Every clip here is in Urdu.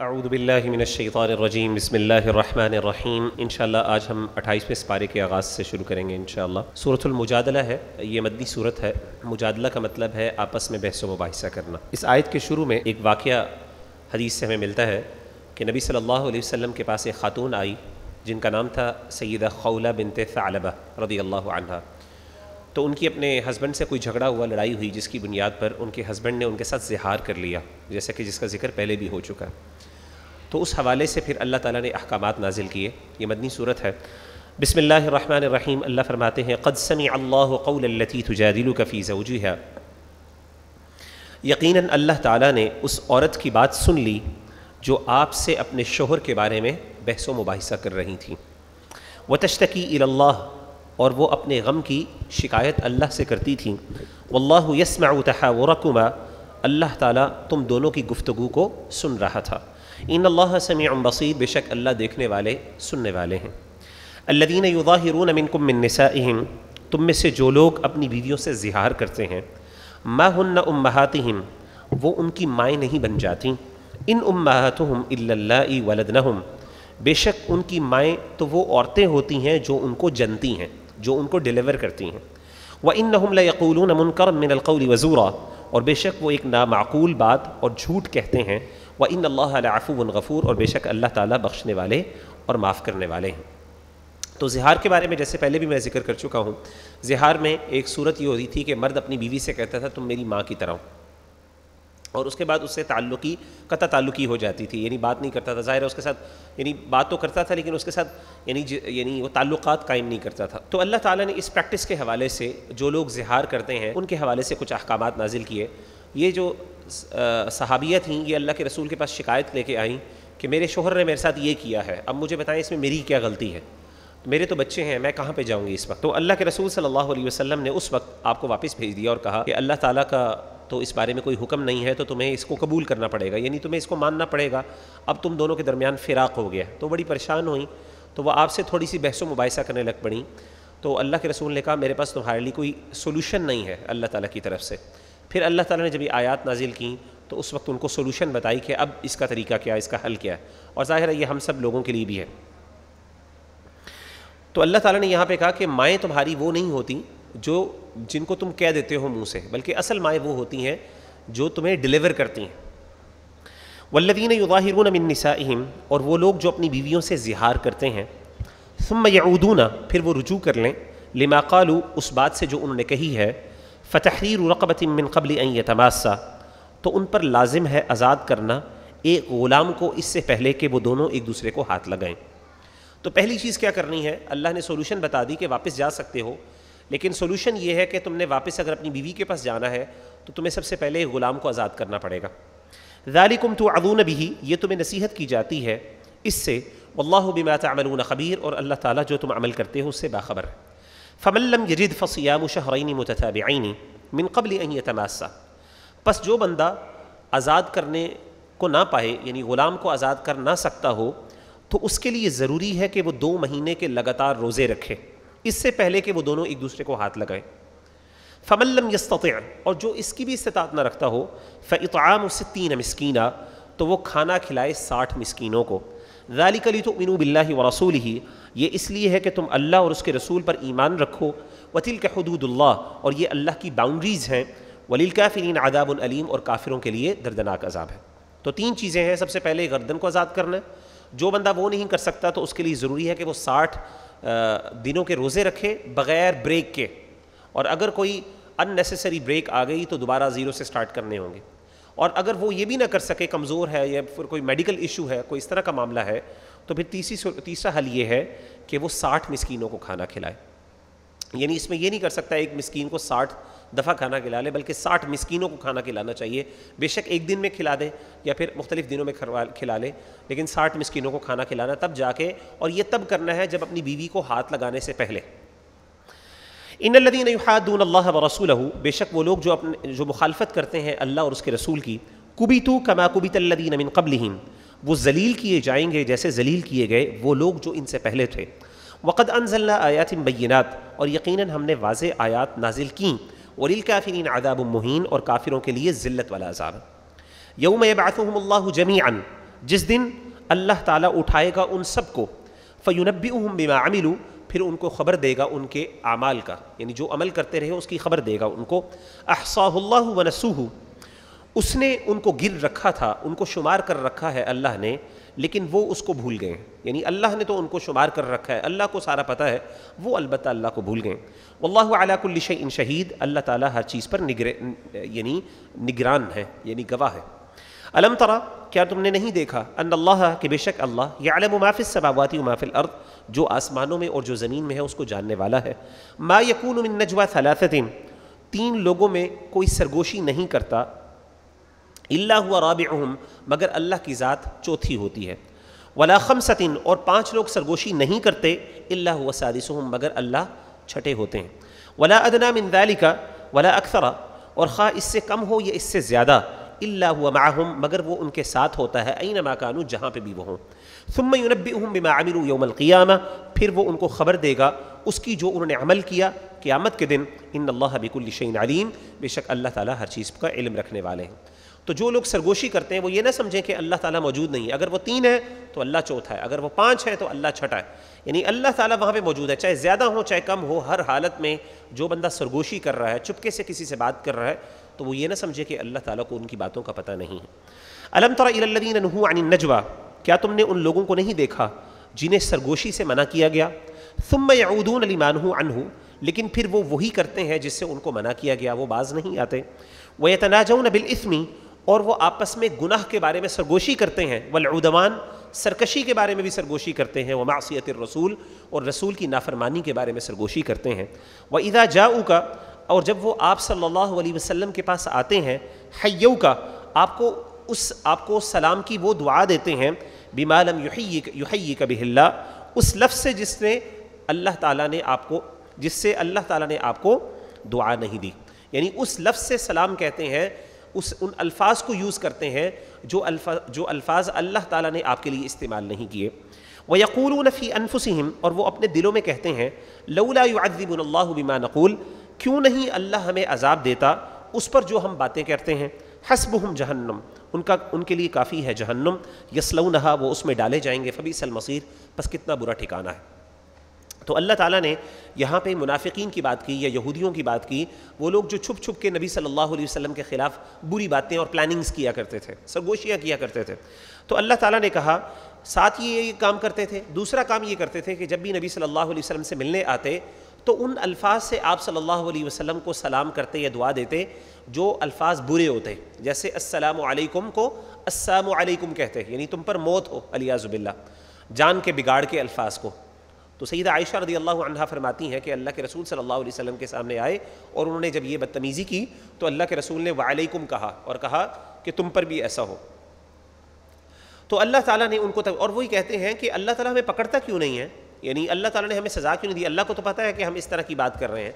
اعوذ باللہ من الشیطان الرجیم، بسم اللہ الرحمن الرحیم۔ انشاءاللہ آج ہم اٹھائیسویں سپارے کے آغاز سے شروع کریں گے انشاءاللہ۔ سورة المجادلہ ہے، یہ مدنی صورت ہے۔ مجادلہ کا مطلب ہے آپس میں بحث و مباحثہ کرنا۔ اس آیت کے شروع میں ایک واقعہ حدیث سے ہمیں ملتا ہے کہ نبی صلی اللہ علیہ وسلم کے پاس ایک خاتون آئی، جن کا نام تھا سیدہ خولہ بنت ثعلبہ رضی اللہ عنہ۔ تو ان کی اپنے ہسبینڈ سے کوئی جھگڑا ہوا، لڑائی ہوئی، جس کی بنیاد پر ان کے ہسبینڈ نے ان کے ساتھ زہار کر لیا، جیسا کہ جس کا ذکر پہلے بھی ہو چکا۔ ہے تو اس حوالے سے پھر اللہ تعالیٰ نے احکامات نازل کیے۔ یہ مدنی صورت ہے۔ بسم اللہ الرحمن الرحیم، اللہ فرماتے ہیں، قد سمع اللہ قول التي تجادلك فی زوجها یقیناً اللہ تعالیٰ نے اس عورت کی بات سن لی جو آپ سے اپنے شوہر کے بارے میں بحث و مباحثہ کر رہی تھیں وتشتکی الى اللہ، اور وہ اپنے غم کی شکایت اللہ سے کرتی تھیں واللہ یسمع تحاورکما، اللہ تعالیٰ تم دونوں کی گفتگو کو سن رہا تھا۔ ان اللہ سمیع بصیر، بے شک اللہ دیکھنے والے، سننے والے ہیں۔ الذین یظاہرون منکم من نسائہم، تم میں سے جو لوگ اپنی بیویوں سے زہار کرتے ہیں، ما ہن امہاتہم، وہ ان کی مائیں نہیں بن جاتی۔ ان امہاتہم الا اللہ ولدنہم، بے شک ان کی مائیں تو وہ عورتیں ہوتی ہیں جو ان کو جنتی ہیں، جو ان کو ڈیلیور کرتی ہیں۔ وَإِنَّهُمْ لَيَقُولُونَ مُنْكَرًا مِنَ الْقَوْلِ وَزُورًا، اور بے شک وہ ایک نامعقول بات اور جھوٹ کہتے ہیں وَإِنَّ اللَّهَ لَعَفُوٌ غَفُورٌ اور بے شک اللہ تعالیٰ بخشنے والے اور معاف کرنے والے ہیں۔ تو زہار کے بارے میں جیسے پہلے بھی میں ذکر کر چکا ہوں، زہار میں ایک صورت یہ ہوتی تھی کہ مرد اپنی بیوی سے کہتا تھا، تم میری ماں کی طرح ہو۔ اور اس کے بعد اس سے تعلقی، قطع تعلقی ہو جاتی تھی یعنی بات نہیں کرتا تھا۔ ظاہر ہے اس کے ساتھ یعنی بات تو کرتا تھا لیکن اس کے ساتھ یعنی یعنی وہ تعلقات قائم نہیں کرتا تھا۔ تو اللہ تعالیٰ نے اس پریکٹس کے حوالے سے جو لوگ زہار کرتے ہیں، ان کے حوالے سے کچھ احکامات نازل کیے۔ یہ جو صحابیت تھیں یہ اللہ کے رسول کے پاس شکایت لے کے آئیں کہ میرے شوہر نے میرے ساتھ یہ کیا ہے، اب مجھے بتائیں اس میں میری کیا غلطی ہے؟ میرے تو بچے ہیں، میں کہاں پہ جاؤں گی اس وقت؟ تو اللہ کے رسول صلی اللہ علیہ وسلم نے اس وقت آپ کو واپس بھیج دیا اور کہا کہ اللہ تعالیٰ کا تو اس بارے میں کوئی حکم نہیں ہے، تو تمہیں اس کو قبول کرنا پڑے گا یعنی تمہیں اس کو ماننا پڑے گا۔ اب تم دونوں کے درمیان فراق ہو گیا، تو بڑی پریشان ہوئیں، تو وہ آپ سے تھوڑی سی بحث و مباحثہ کرنے لگ پڑیں۔ تو اللہ کے رسول نے کہا میرے پاس تمہارے لیے کوئی سولوشن نہیں ہے اللہ تعالیٰ کی طرف سے۔ پھر اللہ تعالیٰ نے جب یہ آیات نازل کیں تو اس وقت ان کو سولوشن بتائی کہ اب اس کا طریقہ کیا ہے، اس کا حل کیا ہے۔ اور ظاہر ہے یہ ہم سب لوگوں کے لیے بھی ہے۔ تو اللہ تعالیٰ نے یہاں پہ کہا کہ مائیں تمہاری وہ نہیں ہوتی جو جن کو تم کہہ دیتے ہو منہ سے، بلکہ اصل مائیں وہ ہوتی ہیں جو تمہیں ڈیلیور کرتی ہیں۔ والذین یظاہرون من نسائہم اور وہ لوگ جو اپنی بیویوں سے زہار کرتے ہیں۔ ثم یعودون پھر وہ رجوع کر لیں۔ لما قالوا، اس بات سے جو انہوں نے کہی ہے۔ فتحریر رقبت من قبل ان یتماسا۔ تو ان پر لازم ہے آزاد کرنا، ایک غلام کو اس سے پہلے کہ وہ دونوں ایک دوسرے کو ہاتھ لگائیں۔ تو پہلی چیز کیا کرنی ہے؟ اللہ نے سولوشن بتا دی کہ واپس جا سکتے ہو۔ لیکن سولوشن یہ ہے کہ تم نے واپس اگر اپنی بیوی کے پاس جانا ہے، تو تمہیں سب سے پہلے ایک غلام کو آزاد کرنا پڑے گا۔ ذالکم تو ادون بھی یہ تمہیں نصیحت کی جاتی ہے۔ اس سے واللہ بما تعملون خبیر اور اللہ تعالیٰ جو تم عمل کرتے ہو، اس سے باخبر ہے۔ فمن لم یجد فصیام شہرین متتابعین من قبل ان یتماسا پس جو بندہ آزاد کرنے کو نہ پائے یعنی غلام کو آزاد کر نہ سکتا ہو، تو اس کے لیے ضروری ہے کہ وہ دو مہینے کے لگاتار روزے رکھے۔ اس سے پہلے کہ وہ دونوں ایک دوسرے کو ہاتھ لگائیں۔ فمن لم یستطع اور جو اس کی بھی استطاعت نہ رکھتا ہو فاطعام ستین مسکینہ، تو وہ کھانا کھلائے ساٹھ مسکینوں کو۔ ذالک لتؤمنوا باللہ ورسولہ یہ اس لیے ہے کہ تم اللہ اور اس کے رسول پر ایمان رکھو۔ وتلک حدود اللہ، اور یہ اللہ کی باؤنڈریز ہیں۔ وللکافرین عذاب علیم اور کافروں کے لیے دردناک عذاب ہے۔ تو تین چیزیں ہیں، سب سے پہلے گردن کو آزاد کرنا۔ ہے جو بندہ وہ نہیں کر سکتا، تو اس کے لیے ضروری ہے کہ وہ ساٹھ دنوں کے روزے رکھے بغیر بریک کے۔ اور اگر کوئی ان نیسیسری بریک آ گئی، تو دوبارہ زیرو سے سٹارٹ کرنے ہوں گے۔ اور اگر وہ یہ بھی نہ کر سکے، کمزور ہے یا پھر کوئی میڈیکل ایشو ہے، کوئی اس طرح کا معاملہ ہے تو پھر تیسری تیسرا حل یہ ہے کہ وہ ساٹھ مسکینوں کو کھانا کھلائے۔ یعنی اس میں یہ نہیں کر سکتا ایک مسکین کو ساٹھ دفعہ کھانا کھلا لے، بلکہ ساٹھ مسکینوں کو کھانا کھلانا چاہیے۔ بے شک ایک دن میں کھلا دے یا پھر مختلف دنوں میں کھلا لے، لیکن ساٹھ مسکینوں کو کھانا کھلانا تب جا کے، اور یہ تب کرنا ہے جب اپنی بیوی کو ہاتھ لگانے سے پہلے۔ ان الدین یحادون اللہ و رسول بے شک وہ لوگ جو اپنے جو مخالفت کرتے ہیں اللہ اور اس کے رسول کی کبی تو کما کبیت الدین امن قبل وہ ذلیل کیے جائیں گے، جیسے ذلیل کیے گئے وہ لوگ جو ان سے پہلے تھے۔ وقد انزلنا آیات بینات اور یقیناً ہم نے واضح آیات نازل کیں۔ وللکافرین عذاب مہین اور کافروں کے لیے ذلت والا عذاب یوم یبعثهم اللہ جمیعا جس دن اللہ تعالیٰ اٹھائے گا ان سب کو۔ فیونبی بما عملوا، پھر ان کو خبر دے گا ان کے اعمال کا۔ یعنی جو عمل کرتے رہے، اس کی خبر دے گا ان کو۔ احصاہ اللہ ونسوہ اس نے ان کو گر رکھا تھا، ان کو شمار کر رکھا ہے اللہ نے، لیکن وہ اس کو بھول گئے۔ یعنی اللہ نے تو ان کو شمار کر رکھا ہے۔ اللہ کو سارا پتہ ہے، وہ البتہ اللہ کو بھول گئے۔ واللہ علی کل شیء شہید۔ اللہ تعالیٰ ہر چیز پر نگر یعنی نگران ہے یعنی گواہ ہے۔ علم ترا، کیا تم نے نہیں دیکھا؟ ان اللہ، کہ بے شک اللہ، یعلم ما فی السماوات و ما الارض، جو آسمانوں میں اور جو زمین میں ہے، اس کو جاننے والا ہے۔ ما یکون من نجوا ثلاثت تین لوگوں میں کوئی سرگوشی نہیں کرتا۔ اللہ ہوا رابعہم، مگر اللہ کی ذات چوتھی ہوتی ہے۔ ولا خمسطن اور پانچ لوگ سرگوشی نہیں کرتے اللہ ہوا سادسہم، مگر اللہ چھٹے ہوتے ہیں۔ ولا ادنا من ذالک، ولا اکثر، اور خواہ اس سے کم ہو یا اس سے زیادہ اللہ ہوا معہم، مگر وہ ان کے ساتھ ہوتا ہے این کانو، جہاں پہ بھی وہ ہوں۔ ثم ينبئهم بما عملوا یوم القیامہ، پھر وہ ان کو خبر دے گا، اس کی جو انہوں نے عمل کیا قیامت کے دن، ان اللہ بکل شعین علیم، بے شک اللہ تعالیٰ ہر چیز کا علم رکھنے والے ہیں۔ تو جو لوگ سرگوشی کرتے ہیں وہ یہ نہ سمجھیں کہ اللہ تعالیٰ موجود نہیں ہے۔ اگر وہ تین ہے تو اللہ چوتھا ہے، اگر وہ پانچ ہے تو اللہ چھٹا ہے۔ یعنی اللہ تعالیٰ وہاں پہ موجود ہے، چاہے زیادہ ہو چاہے کم ہو، ہر حالت میں جو بندہ سرگوشی کر رہا ہے، چپکے سے کسی سے بات کر رہا ہے، تو وہ یہ نہ سمجھے کہ اللہ تعالیٰ کو ان کی باتوں کا پتہ نہیں ہے۔ علم تر اور وہ آپس میں گناہ کے بارے میں سرگوشی کرتے ہیں والعودوان سرکشی کے بارے میں بھی سرگوشی کرتے ہیں وہ معصیت الرسول اور رسول کی نافرمانی کے بارے میں سرگوشی کرتے ہیں۔ وہ ادا جاؤ کا اور جب وہ آپ صلی اللہ علیہ وسلم کے پاس آتے ہیں حیو کا آپ کو اس، آپ کو سلام کی وہ دعا دیتے ہیں بیمالم یحیی یحیی کا اللہ اس لفظ سے جس نے اللہ تعالیٰ نے آپ کو، جس سے اللہ تعالیٰ نے آپ کو دعا نہیں دی۔ یعنی اس لفظ سے سلام کہتے ہیں اس ان الفاظ کو یوز کرتے ہیں جو الفاظ جو الفاظ اللہ تعالیٰ نے آپ کے لیے استعمال نہیں کیے۔ وہ یقول فی انفسہم اور وہ اپنے دلوں میں کہتے ہیں لولا يعذب اللہ بما نقول، کیوں نہیں اللہ ہمیں عذاب دیتا؟ اس پر جو ہم باتیں کرتے ہیں۔ حسبہم جہنم ان کا، ان کے لیے کافی ہے جہنم۔ یسلونہا وہ اس میں ڈالے جائیں گے۔ فبی المصیر بس کتنا برا ٹھکانہ ہے۔ تو اللہ تعالیٰ نے یہاں پہ منافقین کی بات کی یا یہودیوں کی بات کی، وہ لوگ جو چھپ چھپ کے نبی صلی اللہ علیہ وسلم کے خلاف بری باتیں اور پلاننگز کیا کرتے تھے، سرگوشیاں کیا کرتے تھے۔ تو اللہ تعالیٰ نے کہا، ساتھ ہی یہ کام کرتے تھے۔ دوسرا کام یہ کرتے تھے کہ جب بھی نبی صلی اللہ علیہ وسلم سے ملنے آتے، تو ان الفاظ سے آپ صلی اللہ علیہ وسلم کو سلام کرتے یا دعا دیتے جو الفاظ برے ہوتے۔ جیسے السلام علیکم کو السلام علیکم کہتے یعنی تم پر موت ہو علیہ زب اللہ جان کے بگاڑ کے الفاظ کو۔ تو سیدہ عائشہ رضی اللہ عنہ فرماتی ہیں کہ اللہ کے رسول صلی اللہ علیہ وسلم کے سامنے آئے اور انہوں نے جب یہ بدتمیزی کی تو اللہ کے رسول نے وعلیکم کہا اور کہا کہ تم پر بھی ایسا ہو۔ تو اللہ تعالیٰ نے ان کو اور وہی کہتے ہیں کہ اللہ تعالیٰ ہمیں پکڑتا کیوں نہیں ہے؟ یعنی اللہ تعالیٰ نے ہمیں سزا کیوں نہیں دی؟ اللہ کو تو پتہ ہے کہ ہم اس طرح کی بات کر رہے ہیں۔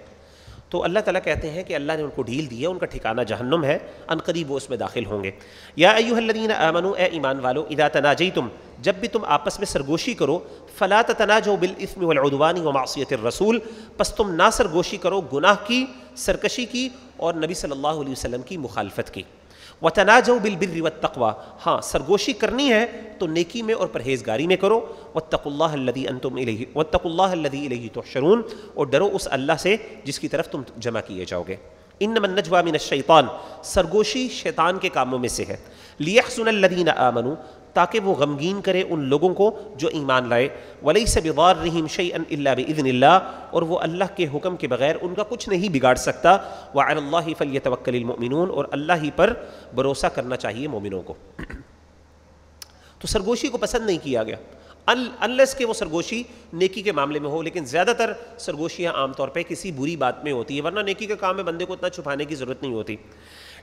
تو اللہ تعالیٰ کہتے ہیں کہ اللہ نے ان کو ڈھیل دی ہے، ان کا ٹھکانہ جہنم ہے، ان قریب وہ اس میں داخل ہوں گے۔ یا ایوہ الذین آمنو، اے ایمان والو، اذا تناجیتم، جب بھی تم آپس میں سرگوشی کرو، فلا تناجو بالاسم والعدوان ومعصیت الرسول۔ پس تم نہ سرگوشی کرو گناہ کی، سرکشی کی اور نبی صلی اللہ علیہ وسلم کی مخالفت کی۔ وتناجو بالبر والتقوى ہاں سرگوشی کرنی ہے تو نیکی میں اور پرہیزگاری میں کرو۔ واتقوا اللہ الذي انتم الیہ واتقوا اللہ الذي الیہ تحشرون اور ڈرو اس اللہ سے جس کی طرف تم جمع کیے جاؤ گے۔ انما النجوى من الشیطان سرگوشی شیطان کے کاموں میں سے ہے۔ لیحسن الذین آمنوا تاکہ وہ غمگین کرے ان لوگوں کو جو ایمان لائے۔ ولیس بضارہم شیئا الا باذن اللہ، اور وہ اللہ کے حکم کے بغیر ان کا کچھ نہیں بگاڑ سکتا۔ وعلی اللہ فلیتوکل المؤمنون، اور اللہ ہی پر بھروسہ کرنا چاہیے مومنوں کو۔ تو سرگوشی کو پسند نہیں کیا گیا۔ انلیس کہ وہ سرگوشی نیکی کے معاملے میں ہو، لیکن زیادہ تر سرگوشیاں عام طور پہ کسی بری بات میں ہوتی ہے ورنہ نیکی کے کام میں بندے کو اتنا چھپانے کی ضرورت نہیں ہوتی۔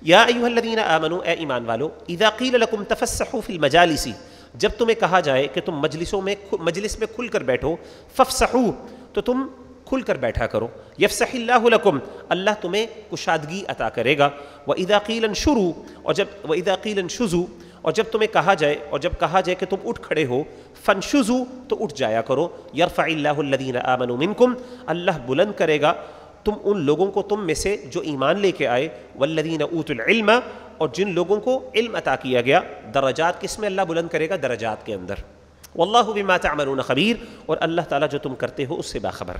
یا ایوہ الذین آمنوا اے ایمان والو، اذا قیل لکم تفسحوا فی المجالسی جب تمہیں کہا جائے کہ تم مجلسوں میں مجلس میں کھل کر بیٹھو ففسحوا تو تم کھل کر بیٹھا کرو۔ یفسح اللہ لکم، اللہ تمہیں کشادگی عطا کرے گا۔ وَإِذَا قِيلًا شُرُوا اور جب وَإِذَا قِيلًا شُزُوا اور جب تمہیں کہا جائے اور جب کہا جائے کہ تم اٹھ کھڑے ہو فنشزو تو اٹھ جایا کرو۔ یرفع اللہ الذین آمنوا منکم، اللہ بلند کرے گا۔ تم ان لوگوں کو تم میں سے جو ایمان لے کے آئے والذین اوت العلم، اور جن لوگوں کو علم عطا کیا گیا، درجات کس میں اللہ بلند کرے گا؟ درجات کے اندر۔ واللہ بما تعملون خبیر اور اللہ تعالیٰ جو تم کرتے ہو، اس سے باخبر۔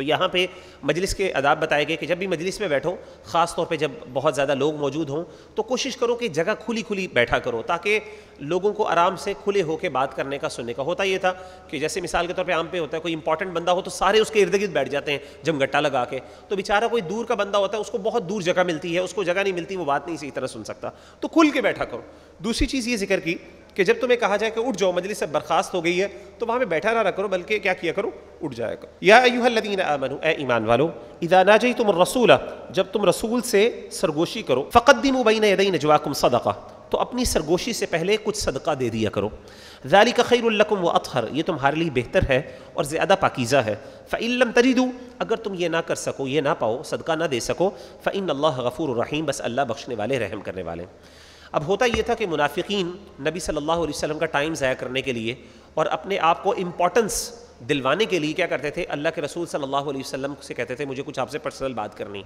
تو یہاں پہ مجلس کے اداب بتائے گئے کہ جب بھی مجلس میں بیٹھو، خاص طور پہ جب بہت زیادہ لوگ موجود ہوں، تو کوشش کرو کہ جگہ کھلی کھلی بیٹھا کرو تاکہ لوگوں کو آرام سے کھلے ہو کے بات کرنے کا، سننے کا ہوتا یہ تھا کہ جیسے مثال کے طور پہ عام پہ ہوتا ہے، کوئی امپورٹنٹ بندہ ہو تو سارے اس کے ارد گرد بیٹھ جاتے ہیں جب گٹا لگا کے۔ تو بیچارہ کوئی دور کا بندہ ہوتا ہے، اس کو بہت دور جگہ ملتی ہے، اس کو جگہ نہیں ملتی، وہ بات نہیں صحیح طرح سن سکتا۔ تو کھل کے بیٹھا کرو۔ دوسری چیز یہ ذکر کی کہ جب تمہیں کہا جائے کہ اٹھ جاؤ، مجلس سے برخاست ہو گئی ہے، تو وہاں پہ بیٹھا نہ رکھ کرو، بلکہ کیا کیا کرو؟ اٹھ جائے کرو۔ یا ایوہ الذین آمنوا اے ایمان والو، اذا ناجیتم الرسول، جب تم رسول سے سرگوشی کرو، فقدموا بین یدی نجواکم صدقہ، تو اپنی سرگوشی سے پہلے کچھ صدقہ دے دیا کرو۔ ذالک خیر لکم واطہر یہ تمہارے لیے بہتر ہے اور زیادہ پاکیزہ ہے۔ فَإِن لَمْ تَرِدُوا اگر تم یہ نہ کر سکو، یہ نہ پاؤ، صدقہ نہ دے سکو، فَإِنَّ اللَّهَ غَفُورُ الرحیم بس اللہ بخشنے والے، رحم کرنے والے۔ اب ہوتا یہ تھا کہ منافقین نبی صلی اللہ علیہ وسلم کا ٹائم ضائع کرنے کے لیے اور اپنے آپ کو امپورٹنس دلوانے کے لیے کیا کرتے تھے؟ اللہ کے رسول صلی اللہ علیہ وسلم سے کہتے تھے، مجھے کچھ آپ سے پرسنل بات کرنی۔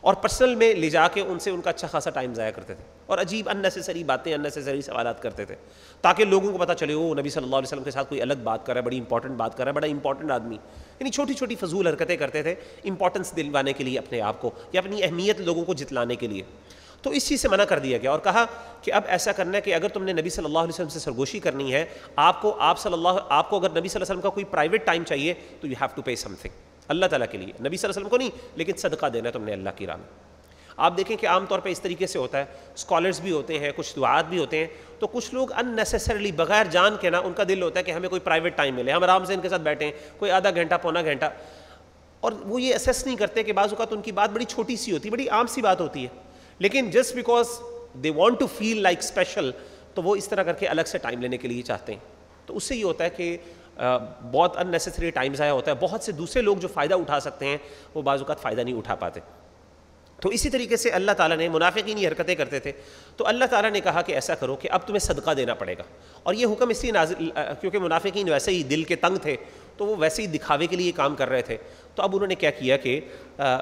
اور پرسنل میں لے جا کے ان سے ان کا اچھا خاصا ٹائم ضائع کرتے تھے۔ اور عجیب انیسیسری باتیں انیسیسری سوالات کرتے تھے۔ تاکہ لوگوں کو پتہ چلے وہ نبی صلی اللہ علیہ وسلم کے ساتھ کوئی الگ بات کر رہا ہے، بڑی امپورٹنٹ بات کر رہا ہے، بڑا امپورٹنٹ آدمی۔ یعنی چھوٹی چھوٹی فضول حرکتیں کرتے تھے امپورٹنس دلوانے کے لیے اپنے آپ کو، یا اپنی اہمیت لوگوں کو جتلانے کے لیے۔ تو اس چیز سے منع کر دیا گیا اور کہا کہ اب ایسا کرنا ہے کہ اگر تم نے نبی صلی اللہ علیہ وسلم سے سرگوشی کرنی ہے، آپ کو، آپ صلی اللہ، آپ کو اگر نبی صلی اللہ علیہ وسلم کا کوئی پرائیویٹ ٹائم چاہیے تو you have to pay something اللہ تعالیٰ کے لیے۔ نبی صلی اللہ علیہ وسلم کو نہیں، لیکن صدقہ دینا ہے تم نے اللہ کی راہ میں۔ آپ دیکھیں کہ عام طور پہ اس طریقے سے ہوتا ہے۔ اسکالرس بھی ہوتے ہیں، کچھ دعات بھی ہوتے ہیں۔ تو کچھ لوگ ان نیسسریلی بغیر جان کے نا، ان کا دل ہوتا ہے کہ ہمیں کوئی پرائیویٹ ٹائم ملے۔ ہم آرام سے ان کے ساتھ بیٹھیں، کوئی آدھا گھنٹہ، پونا گھنٹہ۔ اور وہ یہ اسیس نہیں کرتے کہ بعض اوقات ان کی بات بڑی چھوٹی سی ہوتی ہے بڑی عام سی بات ہوتی ہے۔ لیکن just because they want to feel like special تو وہ اس طرح کر کے الگ سے ٹائم لینے کے لیے چاہتے ہیں۔ تو اس سے یہ ہوتا ہے کہ بہت ان نیسسری ٹائم ضائع ہوتا ہے۔ بہت سے دوسرے لوگ جو فائدہ اٹھا سکتے ہیں، وہ بعض اوقات فائدہ نہیں اٹھا پاتے۔ تو اسی طریقے سے اللہ تعالیٰ نے، منافقین یہ حرکتیں کرتے تھے۔ تو اللہ تعالیٰ نے کہا کہ ایسا کرو کہ اب تمہیں صدقہ دینا پڑے گا۔ اور یہ حکم اس لیے نازل کیونکہ منافقین ویسے ہی دل کے تنگ تھے، تو وہ ویسے ہی دکھاوے کے لیے کام کر رہے تھے۔ تو اب انہوں نے کیا کیا کہ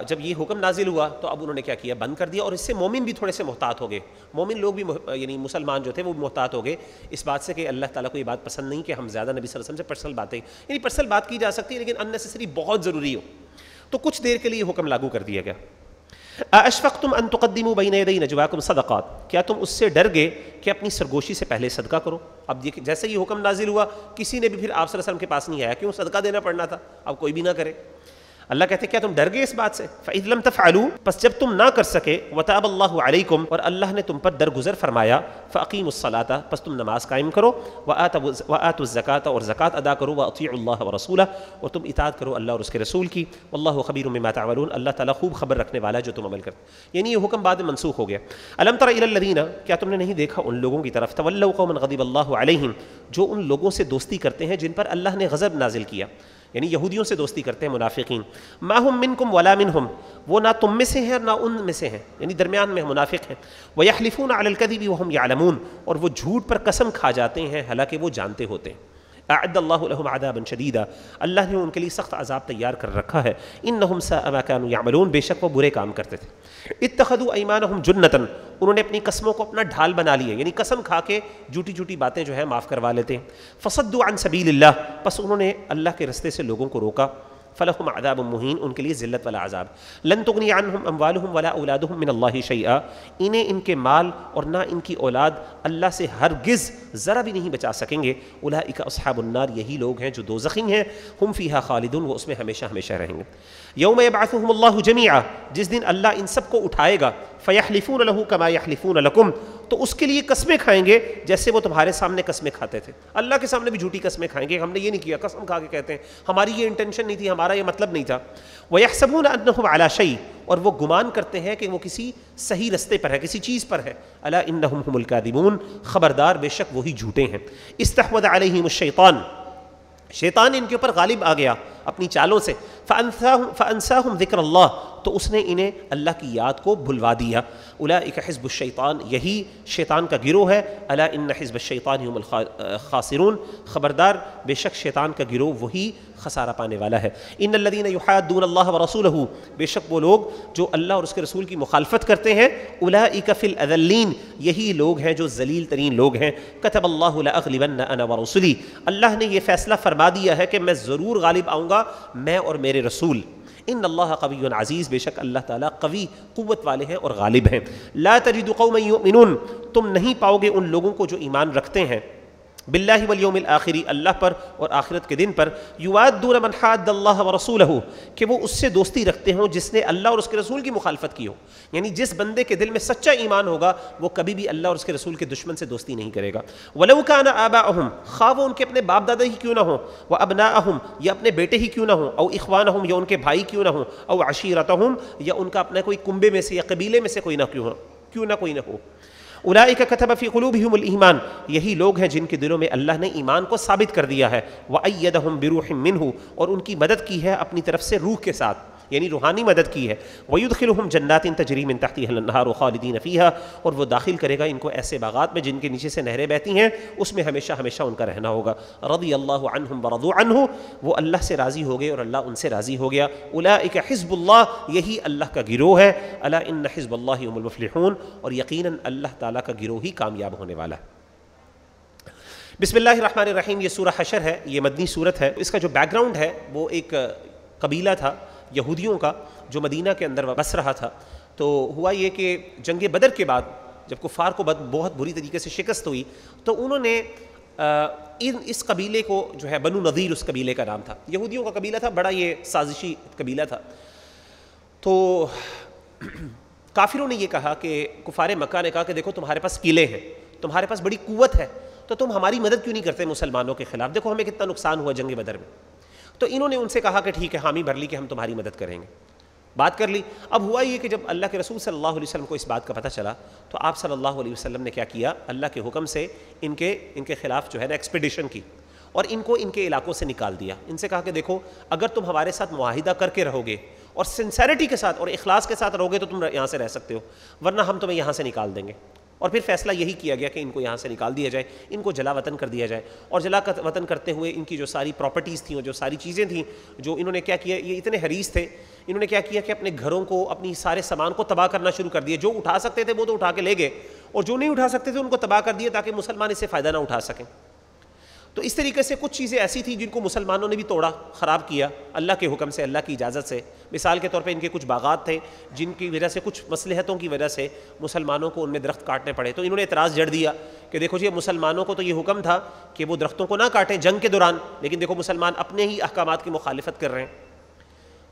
جب یہ حکم نازل ہوا تو اب انہوں نے کیا کیا، بند کر دیا اور اس سے مومن بھی تھوڑے سے محتاط ہو گئے۔ مومن لوگ بھی یعنی مسلمان جو تھے وہ بھی محتاط ہو گئے۔ اس بات سے کہ اللہ تعالیٰ کو یہ بات پسند نہیں کہ ہم زیادہ نبی صلی اللہ علیہ وسلم سے پرسنل باتیں یعنی پرسنل بات کی جا سکتی ہے لیکن ان بہت ضروری ہو۔ تو کچھ دیر کے لیے حکم لاگو کر دیا گیا۔ اشفقتم ان تقدموا بین یدی نجواکم صدقات۔ کیا تم اس سے ڈر گئے کہ اپنی سرگوشی سے پہلے صدقہ کرو؟ اب جیسے یہ حکم نازل ہوا، کسی نے بھی پھر آپ صلی اللہ علیہ وسلم کے پاس نہیں آیا، کیوں صدقہ دینا پڑنا تھا؟ اب کوئی بھی نہ کرے۔ اللہ کہتے کیا تم ڈر گئے اس بات سے? فَإِذْ لَمْ تَفْعَلُوا، پس جب تم نہ کر سکے وَتَابَ اللَّهُ عَلَيْكُمْ، اور اللہ نے تم پر درگزر فرمایا فَأَقِيمُ الصَّلَاةَ، پس تم نماز قائم کرو وَآتُوا الزَّكَاةَ، اور زکاة ادا کرو، وَأَطِيعُوا اللَّهَ وَرَسُولَهُ، اور تم اطاعت کرو اللہ اور اس کے رسول کی واللہ خبیر مما تعملون، اللہ تعالیٰ خوب خبر رکھنے والا جو تم عمل کرتے یعنی یہ حکم بعد میں منسوخ ہو گیا۔ الم تر الى کیا تم نے نہیں دیکھا ان لوگوں کی طرف؟ تولوا قوما غضب اللہ علیہم جو ان لوگوں سے دوستی کرتے ہیں جن پر اللہ نے غضب نازل کیا۔ یعنی یہودیوں سے دوستی کرتے ہیں منافقین۔ ماہم من منکم ولا منہم وہ نہ تم میں سے ہیں اور نہ ان میں سے ہیں۔ یعنی درمیان میں منافق ہیں۔ وہ یخلفون علی الکذب ہم یعلمون اور وہ جھوٹ پر قسم کھا جاتے ہیں، حالانکہ وہ جانتے ہوتے ہیں۔ اعد اللہ لهم عذابا شدیدا اللہ نے ان کے لیے سخت عذاب تیار کر رکھا ہے۔ انہم ساء ما كانوا يعملون۔ بے شک وہ برے کام کرتے تھے۔ اتخذو ایمانہم جنتن انہوں نے اپنی قسموں کو اپنا ڈھال بنا لیا یعنی قسم کھا کے جھوٹی جھوٹی باتیں جو ہے معاف کروا لیتے ہیں۔ فصدوا عن سبیل اللہ پس انہوں نے اللہ کے رستے سے لوگوں کو روکا۔ فلحم عذاب مہین، ان کے لیے ذلت والا عذاب۔ لن تغنی عنہم اموالہم ولا اولادہم من اللہ شیئا۔ انہیں ان کے مال اور نہ ان کی اولاد اللہ سے ہرگز ذرا بھی نہیں بچا سکیں گے۔ اولئک اصحاب النار، یہی لوگ ہیں جو دوزخی ہیں۔ ہم فیہا خالدون، وہ اس میں ہمیشہ ہمیشہ رہیں گے۔ یوم یبعثہم اللہ جمیعا، جس دن اللہ ان سب کو اٹھائے گا۔ فیحلفون لہو کما یحلفون لکم۔ تو اس کے لیے قسمیں کھائیں گے جیسے وہ تمہارے سامنے قسمیں کھاتے تھے۔ اللہ کے سامنے بھی جھوٹی قسمیں کھائیں گے۔ ہم نے یہ نہیں کیا، قسم کھا کے کہتے ہیں، ہماری یہ انٹینشن نہیں تھی، ہمارا یہ مطلب نہیں تھا۔ وہ یکسبون انہم علی اور وہ گمان کرتے ہیں کہ وہ کسی صحیح رستے پر ہے، کسی چیز پر ہے۔ اللہ انہم هم الکاذبون خبردار بے شک وہی جھوٹے ہیں۔ استحوذ علیہم الشیطان شیطان ان کے اوپر غالب آ گیا اپنی چالوں سے۔ فَأَنسَاهُمْ ذکر اللہ تو اس نے انہیں اللہ کی یاد کو بھلوا دیا۔ اولئک حزب الشیطان یہی شیطان کا گروہ ہے۔ الا ان حزب الشیطان هم الخاسرون خبردار، بے شک شیطان کا گروہ وہی خسارہ پانے والا ہے۔ ان الذين يحادون الله ورسوله بے شک وہ لوگ جو اللہ اور اس کے رسول کی مخالفت کرتے ہیں اولئک فی الاذلین، یہی لوگ ہیں جو ذلیل ترین لوگ ہیں۔ كتب الله لاغلبن انا ورسلی اللہ نے یہ فیصلہ فرما دیا ہے کہ میں ضرور غالب آؤں گا، میں اور میرے رسول۔ ان اللہ قوی عزیز، بے شک اللہ تعالیٰ قوی قوت والے ہیں اور غالب ہیں۔ لا تجد قوم یؤمنون، تم نہیں پاؤ گے ان لوگوں کو جو ایمان رکھتے ہیں۔ باللہ والیوم الاخری، اللہ پر اور آخرت کے دن پر، یوادون من حاد اللہ ورسولہ کہ وہ اس سے دوستی رکھتے ہوں جس نے اللہ اور اس کے رسول کی مخالفت کی ہو۔ یعنی جس بندے کے دل میں سچا ایمان ہوگا، وہ کبھی بھی اللہ اور اس کے رسول کے دشمن سے دوستی نہیں کرے گا۔ ولو کان آباؤہم، خواہ وہ ان کے اپنے باپ دادا ہی کیوں نہ ہوں وہ ابناءہم یا اپنے بیٹے ہی کیوں نہ ہوں، او اخوانہم، یا ان کے بھائی کیوں نہ ہوں، او عشیرتہم، یا ان کا اپنا کوئی کنبے میں سے یا قبیلے میں سے کوئی نہ کیوں ہو، کیوں نہ کوئی نہ ہو۔ اولائک کتب فی قلوبہم الایمان، یہی لوگ ہیں جن کے دلوں میں اللہ نے ایمان کو ثابت کر دیا ہے۔ وَأَيَّدَهُمْ بِرُوحٍ مِّنْهُ، اور ان کی مدد کی ہے اپنی طرف سے روح کے ساتھ۔ یعنی روحانی مدد کی ہے. وَيُدْخِلُهُمْ جَنَّاتٍ تَجْرِي مِن تَحْتِهَا الْأَنْهَارُ خَالِدِينَ فِيهَا اور وہ داخل کرے گا ان کو ایسے باغات میں جن کے نیچے سے نہریں بہتی ہیں، اس میں ہمیشہ ہمیشہ ان کا رہنا ہوگا. رضی اللہ عنہم ورضوا عنہ وہ اللہ سے راضی ہو گئے اور اللہ ان سے راضی ہو گیا. اولئک حزب اللہ یہی اللہ کا گروہ ہے. الا ان حزب اللہ هم المفلحون، اور یقینا اللہ تعالیٰ کا گروہ ہی کامیاب ہونے والا ہے. بسم اللہ الرحمن الرحیم، یہ سورہ حشر ہے، یہ مدنی صورت ہے. اس کا جو بیک گراؤنڈ ہے، وہ ایک قبیلہ تھا یہودیوں کا جو مدینہ کے اندر بس رہا تھا، تو ہوا یہ کہ جنگ بدر کے بعد جب کفار کو بہت بری طریقے سے شکست ہوئی، تو انہوں نے ان، اس قبیلے کو جو ہے بنو نذیر اس قبیلے کا نام تھا۔ یہودیوں کا قبیلہ تھا، بڑا یہ سازشی قبیلہ تھا۔ تو کافروں نے یہ کہا کہ کفار مکہ نے کہا کہ دیکھو تمہارے پاس قلعے ہیں، تمہارے پاس بڑی قوت ہے، تو تم ہماری مدد کیوں نہیں کرتے مسلمانوں کے خلاف؟ دیکھو ہمیں کتنا نقصان ہوا جنگ بدر میں۔ تو انہوں نے ان سے کہا کہ ٹھیک ہے، حامی بھر لی کہ ہم تمہاری مدد کریں گے۔ بات کر لی۔ اب ہوا یہ کہ جب اللہ کے رسول صلی اللہ علیہ وسلم کو اس بات کا پتہ چلا، تو آپ صلی اللہ علیہ وسلم نے کیا کیا؟ اللہ کے حکم سے ان کے ان کے خلاف جو ہے نا ایکسپیڈیشن کی اور ان کو ان کے علاقوں سے نکال دیا۔ ان سے کہا کہ دیکھو، اگر تم ہمارے ساتھ معاہدہ کر کے رہو گے اور سنسیریٹی کے ساتھ اور اخلاص کے ساتھ رہو گے تو تم یہاں سے رہ سکتے ہو، ورنہ ہم تمہیں یہاں سے نکال دیں گے۔ اور پھر فیصلہ یہی کیا گیا کہ ان کو یہاں سے نکال دیا جائے، ان کو جلا وطن کر دیا جائے۔ اور جلا وطن کرتے ہوئے ان کی جو ساری پراپرٹیز تھیں اور جو ساری چیزیں تھیں، جو انہوں نے کیا کیا، یہ اتنے حریص تھے۔ انہوں نے کیا کیا کہ اپنے گھروں کو، اپنی سارے سامان کو تباہ کرنا شروع کر دیا جو اٹھا سکتے تھے وہ تو اٹھا کے لے گئے، اور جو نہیں اٹھا سکتے تھے ان کو تباہ کر دیا تاکہ مسلمان اس سے فائدہ نہ اٹھا سکیں۔ تو اس طریقے سے کچھ چیزیں ایسی تھیں جن کو مسلمانوں نے بھی توڑا، خراب کیا، اللہ کے حکم سے، اللہ کی اجازت سے۔ مثال کے طور پہ ان کے کچھ باغات تھے جن کی وجہ سے کچھ مصلحتوں کی وجہ سے مسلمانوں کو ان میں درخت کاٹنے پڑے۔ تو انہوں نے اعتراض جڑ دیا کہ دیکھو جی مسلمانوں کو تو یہ حکم تھا کہ وہ درختوں کو نہ کاٹیں جنگ کے دوران، لیکن دیکھو مسلمان اپنے ہی احکامات کی مخالفت کر رہے ہیں۔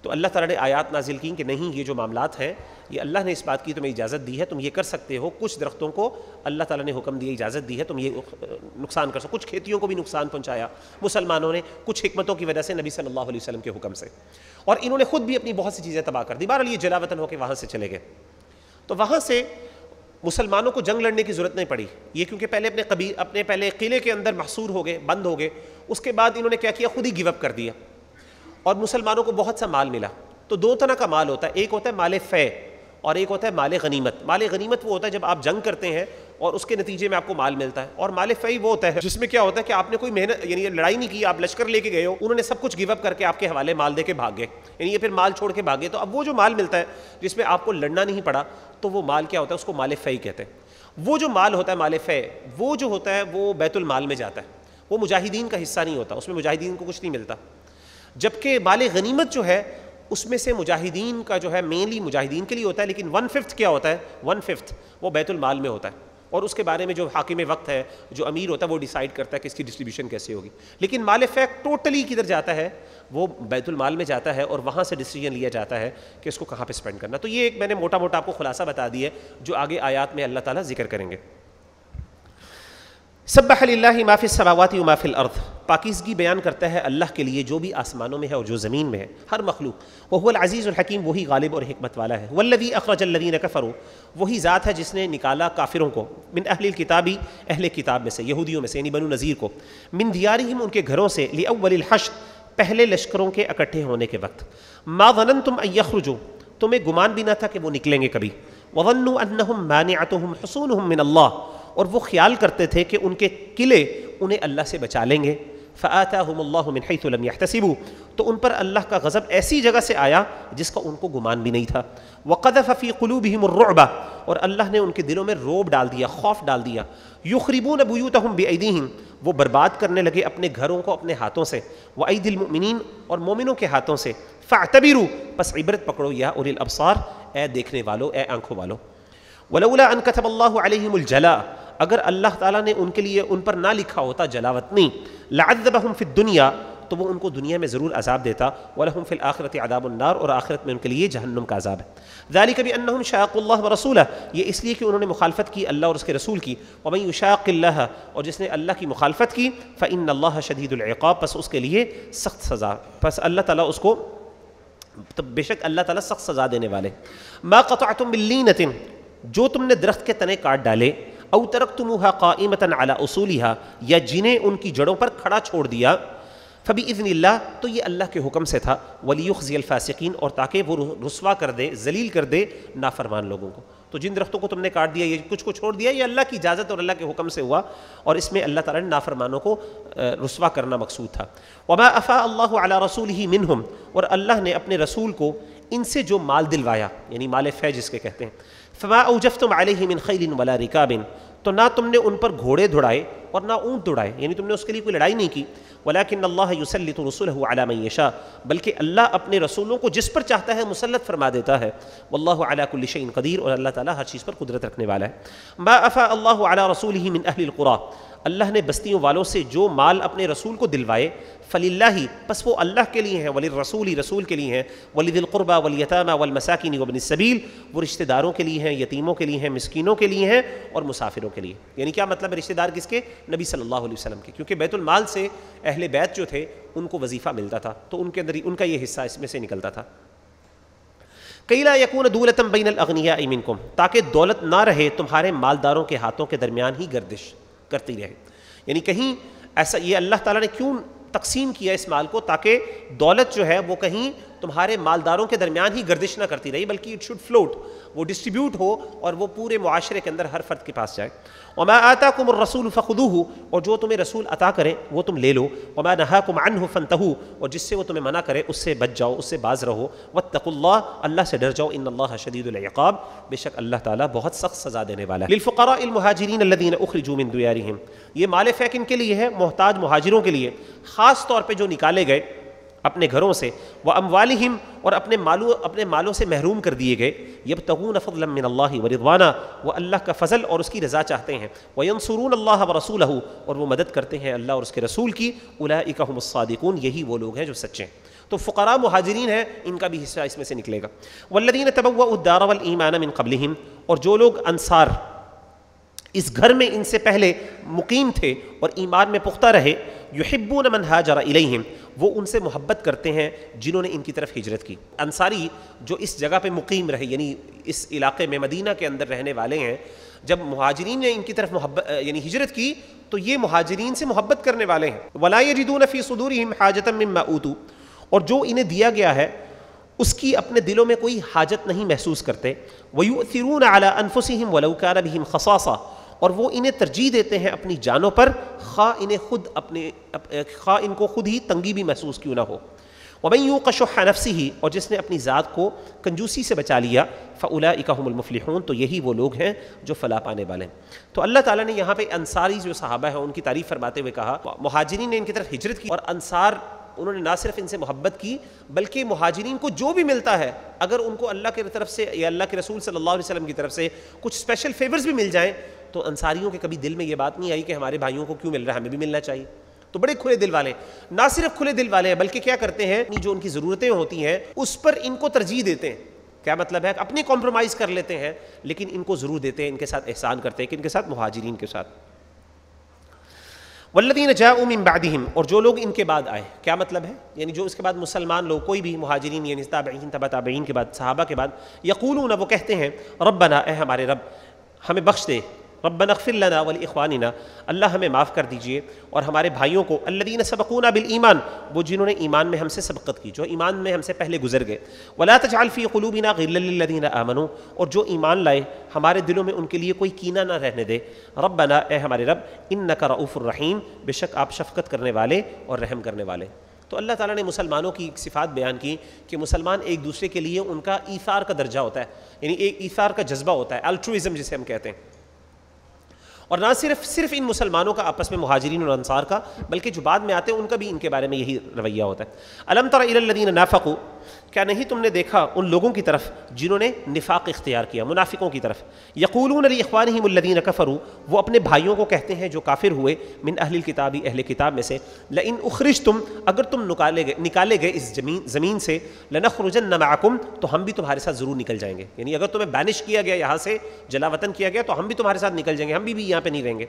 تو اللہ تعالیٰ نے آیات نازل کی کہ نہیں، یہ جو معاملات ہیں، یہ اللہ نے اس بات کی تمہیں اجازت دی ہے، تم یہ کر سکتے ہو، کچھ درختوں کو اللہ تعالیٰ نے حکم دیا، اجازت دی ہے، تم یہ نقصان کر سکو کچھ کھیتیوں کو بھی نقصان پہنچایا، مسلمانوں نے کچھ حکمتوں کی وجہ سے نبی صلی اللہ علیہ وسلم کے حکم سے۔ اور انہوں نے خود بھی اپنی بہت سی چیزیں تباہ کر دی۔ بہرحال یہ جلا وطن ہو کے وہاں سے چلے گئے۔ تو وہاں سے مسلمانوں کو جنگ لڑنے کی ضرورت نہیں پڑی۔ یہ کیونکہ پہلے اپنے قبی، اپنے پہلے قلعے کے اندر محصور ہو گئے، بند ہو گئے۔ اس کے بعد انہوں نے کیا کیا؟ خود ہی گیو اپ کر دیا۔ اور مسلمانوں کو بہت سا مال ملا۔ تو دو طرح کا مال ہوتا ہے، ایک ہوتا ہے مال فے اور ایک ہوتا ہے مال غنیمت۔ مال غنیمت وہ ہوتا ہے جب آپ جنگ کرتے ہیں اور اس کے نتیجے میں آپ کو مال ملتا ہے۔ اور مال فی وہ ہوتا ہے جس میں کیا ہوتا ہے کہ آپ نے کوئی محنت یعنی لڑائی نہیں کی، آپ لشکر لے کے گئے ہو، انہوں نے سب کچھ گیو اپ کر کے آپ کے حوالے مال دے کے بھاگے یعنی یہ پھر مال چھوڑ کے بھاگے تو اب وہ جو مال ملتا ہے جس میں آپ کو لڑنا نہیں پڑا، تو وہ مال کیا ہوتا ہے؟ اس کو مال فی کہتے ہیں۔ وہ جو مال ہوتا ہے مال فی وہ جو ہوتا ہے وہ بیت المال میں جاتا ہے۔ وہ مجاہدین کا حصہ نہیں ہوتا، اس میں مجاہدین کو کچھ نہیں ملتا۔ جبکہ مال غنیمت جو ہے، اس میں سے مجاہدین کا جو ہے مینلی مجاہدین کے لیے ہوتا ہے، لیکن ون ففتھ کیا ہوتا ہے؟ ون ففتھ وہ بیت المال میں ہوتا ہے۔ اور اس کے بارے میں جو حاکم وقت ہے، جو امیر ہوتا ہے، وہ ڈیسائیڈ کرتا ہے کہ اس کی ڈسٹریبیوشن کیسے ہوگی۔ لیکن مال فیک ٹوٹلی کدھر جاتا ہے؟ وہ بیت المال میں جاتا ہے اور وہاں سے ڈسیزن لیا جاتا ہے کہ اس کو کہاں پہ اسپینڈ کرنا۔ تو یہ ایک میں نے موٹا موٹا آپ کو خلاصہ بتا دی ہے، جو آگے آیات میں اللہ تعالیٰ ذکر کریں گے۔ سبح للہ ما فی السماوات و ما فی الارض۔ پاکیزگی بیان کرتا ہے اللہ کے لیے جو بھی آسمانوں میں ہے اور جو زمین میں ہے۔ ہر مخلوق۔ وہ العزیز الحکیم، وہی غالب اور حکمت والا ہے۔ والذی اخرج الذین کفروا۔ وہی ذات ہے جس نے نکالا کافروں کو۔ من اہل الکتابی اہل کتاب میں سے، یہودیوں میں سے یعنی بنو نذیر کو۔ من دیارہم، ان کے گھروں سے۔ لاول الحشر، پہلے لشکروں کے اکٹھے ہونے کے وقت۔ ما ظننتم ان یخرجوا۔ تمہیں گمان بھی نہ تھا کہ وہ نکلیں گے کبھی۔ وظنوا انہم مانعتهم حصونهم من اللہ۔ اور وہ خیال کرتے تھے کہ ان کے قلعے انہیں اللہ سے بچا لیں گے۔ فآتاہم اللہ من حیث لم يحتسبوا۔ تو ان پر اللہ کا غضب ایسی جگہ سے آیا جس کا ان کو گمان بھی نہیں تھا۔ وقذف فی قلوبہم الرعب۔ اور اللہ نے ان کے دلوں میں روب ڈال دیا، خوف ڈال دیا۔ یخربون بیوتہم بیئیدیہم وہ برباد کرنے لگے اپنے گھروں کو اپنے ہاتھوں سے۔ وعید المؤمنین اور مومنوں کے ہاتھوں سے۔ فاعتبروا۔ پس عبرت پکڑو یا اولی الابصار اے دیکھنے والو، اے آنکھوں والو۔ ولولا ان كتب اللہ علیہم الجلا اگر اللہ تعالیٰ نے ان کے لیے ان پر نہ لکھا ہوتا جلاوطنی لعذبہم فی الدنیا تو وہ ان کو دنیا میں ضرور عذاب دیتا وَلَهُمْ فِي الْآخِرَةِ عَذَابُ النَّارِ اور آخرت میں ان کے لیے جہنم کا عذاب ہے ذَلِكَ بِأَنَّهُمْ شَاقُ اللَّهَ وَرَسُولَهُ یہ اس لیے کہ انہوں نے مخالفت کی اللہ اور اس کے رسول کی وَمَنْ يُشَاقِ اللَّهَ اور جس نے اللہ کی مخالفت کی فَإِنَّ اللَّهَ شَدِيدُ الْعِقَابِ پس اس کے لیے سخت سزا پس اللہ تعالیٰ اس جو تم نے درخت کے تنے کاٹ ڈالے، او ترکتموها قائمتا علی اصولها یا جنہیں ان کی جڑوں پر کھڑا چھوڑ دیا۔ فبی اذن اللہ، تو یہ اللہ کے حکم سے تھا، ولیخزی الفاسقین، اور تاکہ وہ رسوا کر دے، ذلیل کر دے نافرمان لوگوں کو۔ تو جن درختوں کو تم نے کاٹ دیا، یہ کچھ کو چھوڑ دیا، یہ اللہ کی اجازت اور اللہ کے حکم سے ہوا۔ اور اس میں اللہ تعالیٰ نے نافرمانوں کو رسوا کرنا مقصود تھا۔ وما افا اللہ علی رسول ہی منہم، اور اللہ نے اپنے رسول کو ان سے جو مال دلوایا یعنی مال فی جس کے کہتے ہیں فما اوجفتم علیہ من خیل ولا رکاب تو نہ تم نے ان پر گھوڑے دھڑائے اور نہ اونٹ دھڑائے یعنی تم نے اس کے لیے کوئی لڑائی نہیں کی۔ ولیکن اللہ یسلط رسولہ علی من یشا بلکہ اللہ اپنے رسولوں کو جس پر چاہتا ہے مسلط فرما دیتا ہے۔ واللہ علی کل شیء قدیر اور اللہ تعالیٰ ہر چیز پر قدرت رکھنے والا ہے۔ ما افا اللہ علی رسولہ من اہل القرآن اللہ نے بستیوں والوں سے جو مال اپنے رسول کو دلوائے فلی اللہ پس وہ اللہ کے لیے ہیں ولی رسول رسول کے لیے ہیں ولی دل قربہ ولیطامہ والمساکین وبن السبیل وہ رشتہ داروں کے لیے ہیں، یتیموں کے لیے ہیں، مسکینوں کے لیے ہیں اور مسافروں کے لیے۔ یعنی کیا مطلب ہے رشتہ دار کس کے؟ نبی صلی اللہ علیہ وسلم کے۔ کیونکہ بیت المال سے اہل بیت جو تھے، ان کو وظیفہ ملتا تھا، تو ان کے اندر ان کا یہ حصہ اس میں سے نکلتا تھا۔ کیلا یقون دولتم بین الاغنیاء منکم، تاکہ دولت نہ رہے تمہارے مالداروں کے ہاتھوں کے درمیان ہی گردش۔ کرتی رہے۔ یعنی کہیں ایسا یہ اللہ تعالیٰ نے کیوں تقسیم کیا اس مال کو تاکہ دولت جو ہے وہ کہیں تمہارے مالداروں کے درمیان ہی گردش نہ کرتی رہی، بلکہ اٹ شوڈ فلوٹ وہ ڈسٹریبیوٹ ہو اور وہ پورے معاشرے کے اندر ہر فرد کے پاس جائے۔ وما آتاکم الرسول فخذوه، اور جو تمہیں رسول عطا کرے، وہ تم لے لو۔ وما نهاکم عنه فانتهوا اور جس سے وہ تمہیں منع کرے، اس سے بچ جاؤ، اس سے باز رہو۔ واتقوا اللہ اللہ سے ڈر جاؤ ان اللہ شدید العقاب۔ بے شک اللہ تعالی بہت سخت سزا دینے والا ہے۔ للفقراء المهاجرین الذين اخرجوا من دیارهم یہ مال فیک ان کے لیے ہے، محتاج مہاجروں کے لیے۔ خاص طور پہ جو نکالے گئے اپنے گھروں سے وہ اموالہم اور اپنے مالوں اپنے مالوں سے محروم کر دیے گئے۔ یب تغون فضل من اللہ و رضوانہ وہ اللہ کا فضل اور اس کی رضا چاہتے ہیں۔ وہ ینصرون اللہ و رسول اور وہ مدد کرتے ہیں اللہ اور اس کے رسول کی۔ اولئک هم الصادقون، یہی وہ لوگ ہیں جو سچے ہیں۔ تو فقراء مہاجرین ہیں، ان کا بھی حصہ اس میں سے نکلے گا۔ والذین تبوؤوا الدار والایمان من قبلہم اور جو لوگ انصار اس گھر میں ان سے پہلے مقیم تھے اور ایمان میں پختہ رہے یحبون من ہاجر الیہم وہ ان سے محبت کرتے ہیں جنہوں نے ان کی طرف ہجرت کی۔ انصاری جو اس جگہ پہ مقیم رہے یعنی اس علاقے میں مدینہ کے اندر رہنے والے ہیں، جب مہاجرین نے ان کی طرف محبت یعنی ہجرت کی، تو یہ مہاجرین سے محبت کرنے والے ہیں۔ ولا یجدون فی صدورہم حاجتا مما اوتوا اور جو انہیں دیا گیا ہے، اس کی اپنے دلوں میں کوئی حاجت نہیں محسوس کرتے۔ وَيُؤْثِرُونَ عَلَىٰ أَنفُسِهِمْ وَلَوْ كَانَ بِهِمْ خَصَاصًا۔ اور وہ انہیں ترجیح دیتے ہیں اپنی جانوں پر، خواہ انہیں خود اپنے، خواہ ان کو خود ہی تنگی بھی محسوس کیوں نہ ہو۔ وَمَنْ يُوقَ شُحَّ نَفْسِهِ اور جس نے اپنی ذات کو کنجوسی سے بچا لیا فَأُولَئِكَ هُمُ الْمُفْلِحُونَ، تو یہی وہ لوگ ہیں جو فلاح پانے والے ہیں۔ تو اللہ تعالیٰ نے یہاں پہ انصاری جو صحابہ ہیں، ان کی تعریف فرماتے ہوئے کہا، مہاجرین نے ان کی طرف ہجرت کی اور انصار انہوں نے نہ صرف ان سے محبت کی، بلکہ مہاجرین کو جو بھی ملتا ہے، اگر ان کو اللہ کی طرف سے یا اللہ کے رسول صلی اللہ علیہ وسلم کی طرف سے کچھ اسپیشل فیورز بھی مل جائیں، تو انصاریوں کے کبھی دل میں یہ بات نہیں آئی کہ ہمارے بھائیوں کو کیوں مل رہا ہے، ہمیں بھی ملنا چاہیے۔ تو بڑے کھلے دل والے، نہ صرف کھلے دل والے ہیں، بلکہ کیا کرتے ہیں؟ جو ان کی ضرورتیں ہوتی ہیں، اس پر ان کو ترجیح دیتے ہیں۔ کیا مطلب ہے؟ اپنی کمپرومائز کر لیتے ہیں، لیکن ان کو ضرور دیتے ہیں، ان کے ساتھ احسان کرتے ہیں، کہ ان کے ساتھ مہاجرین کے ساتھ۔ والذین جاؤوا من بعدہم، اور جو لوگ ان کے بعد آئے، کیا مطلب ہے؟ یعنی جو اس کے بعد مسلمان لوگ، کوئی بھی مہاجرین یعنی تابعین تبا تابعین کے بعد، صحابہ کے بعد، یقولون، وہ کہتے ہیں، ربنا، اے ہمارے رب، ہمیں بخش دے ربنا اغفر لنا ولاخواننا اللہ ہمیں معاف کر دیجیے، اور ہمارے بھائیوں کو، الذین سبقونا بالایمان، وہ جنہوں نے ایمان میں ہم سے سبقت کی، جو ایمان میں ہم سے پہلے گزر گئے۔ ولا تجعل فی قلوبنا غلا للذین آمنوا، اور جو ایمان لائے، ہمارے دلوں میں ان کے لیے کوئی کینہ نہ رہنے دے۔ ربنا، اے ہمارے رب انک رؤوف الرحیم، بے شک آپ شفقت کرنے والے اور رحم کرنے والے۔ تو اللہ تعالیٰ نے مسلمانوں کی صفات بیان کی کہ مسلمان ایک دوسرے کے لیے ان کا ایثار کا درجہ ہوتا ہے یعنی ایک ایثار کا جذبہ ہوتا ہے الٹروازم جسے ہم کہتے ہیں۔ اور نہ صرف صرف ان مسلمانوں کا آپس میں مہاجرین اور انصار کا، بلکہ جو بعد میں آتے ہیں، ان کا بھی ان کے بارے میں یہی رویہ ہوتا ہے۔ علم تر الدین نافقو کیا نہیں تم نے دیکھا ان لوگوں کی طرف جنہوں نے نفاق اختیار کیا منافقوں کی طرف؟ یقولون علی اخوانہم الذین کفروا وہ اپنے بھائیوں کو کہتے ہیں جو کافر ہوئے من اہل الکتابی اہل کتاب میں سے لئن اخرجتم اگر تم نکالے گئے نکالے گئے اس زمین زمین سے لنخرجن معکم تو ہم بھی تمہارے ساتھ ضرور نکل جائیں گے۔ یعنی اگر تمہیں بینش کیا گیا یہاں سے جلا وطن کیا گیا تو ہم بھی تمہارے ساتھ نکل جائیں گے ہم بھی, بھی یہاں پہ نہیں رہیں گے۔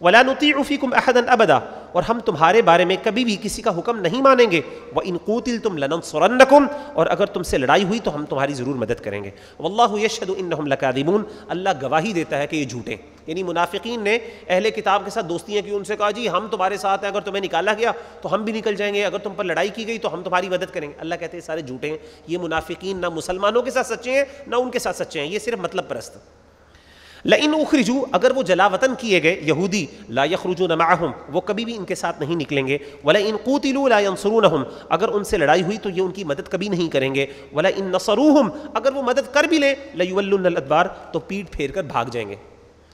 ولا نطیع فیکم احدا ابدا اور ہم تمہارے بارے میں کبھی بھی کسی کا حکم نہیں مانیں گے۔ وان قوتلتم لننصرنکم اور اگر تم سے لڑائی ہوئی تو ہم تمہاری ضرور مدد کریں گے۔ واللہ یشہد انہم لکاذبون۔ اللہ گواہی دیتا ہے کہ یہ جھوٹے یعنی منافقین نے اہل کتاب کے ساتھ دوستیاں کی ان سے کہا جی ہم تمہارے ساتھ ہیں، اگر تمہیں نکالا گیا تو ہم بھی نکل جائیں گے، اگر تم پر لڑائی کی گئی تو ہم تمہاری مدد کریں گے۔ اللہ کہتے ہیں سارے جھوٹے ہیں۔ یہ منافقین نہ مسلمانوں کے ساتھ سچے ہیں، نہ ان کے ساتھ سچے ہیں۔ یہ صرف مطلب پرست۔ لئن اخرجو اگر وہ جلا وطن کیے گئے، یہودی، لا یخرجون معہم، وہ کبھی بھی ان کے ساتھ نہیں نکلیں گے۔ ولا ان قوتلوا لا ينصرونهم اگر ان سے لڑائی ہوئی تو یہ ان کی مدد کبھی نہیں کریں گے۔ ولا ان نصروهم اگر وہ مدد کر بھی لیں لیولن الادبار تو پیٹ پھیر کر بھاگ جائیں گے۔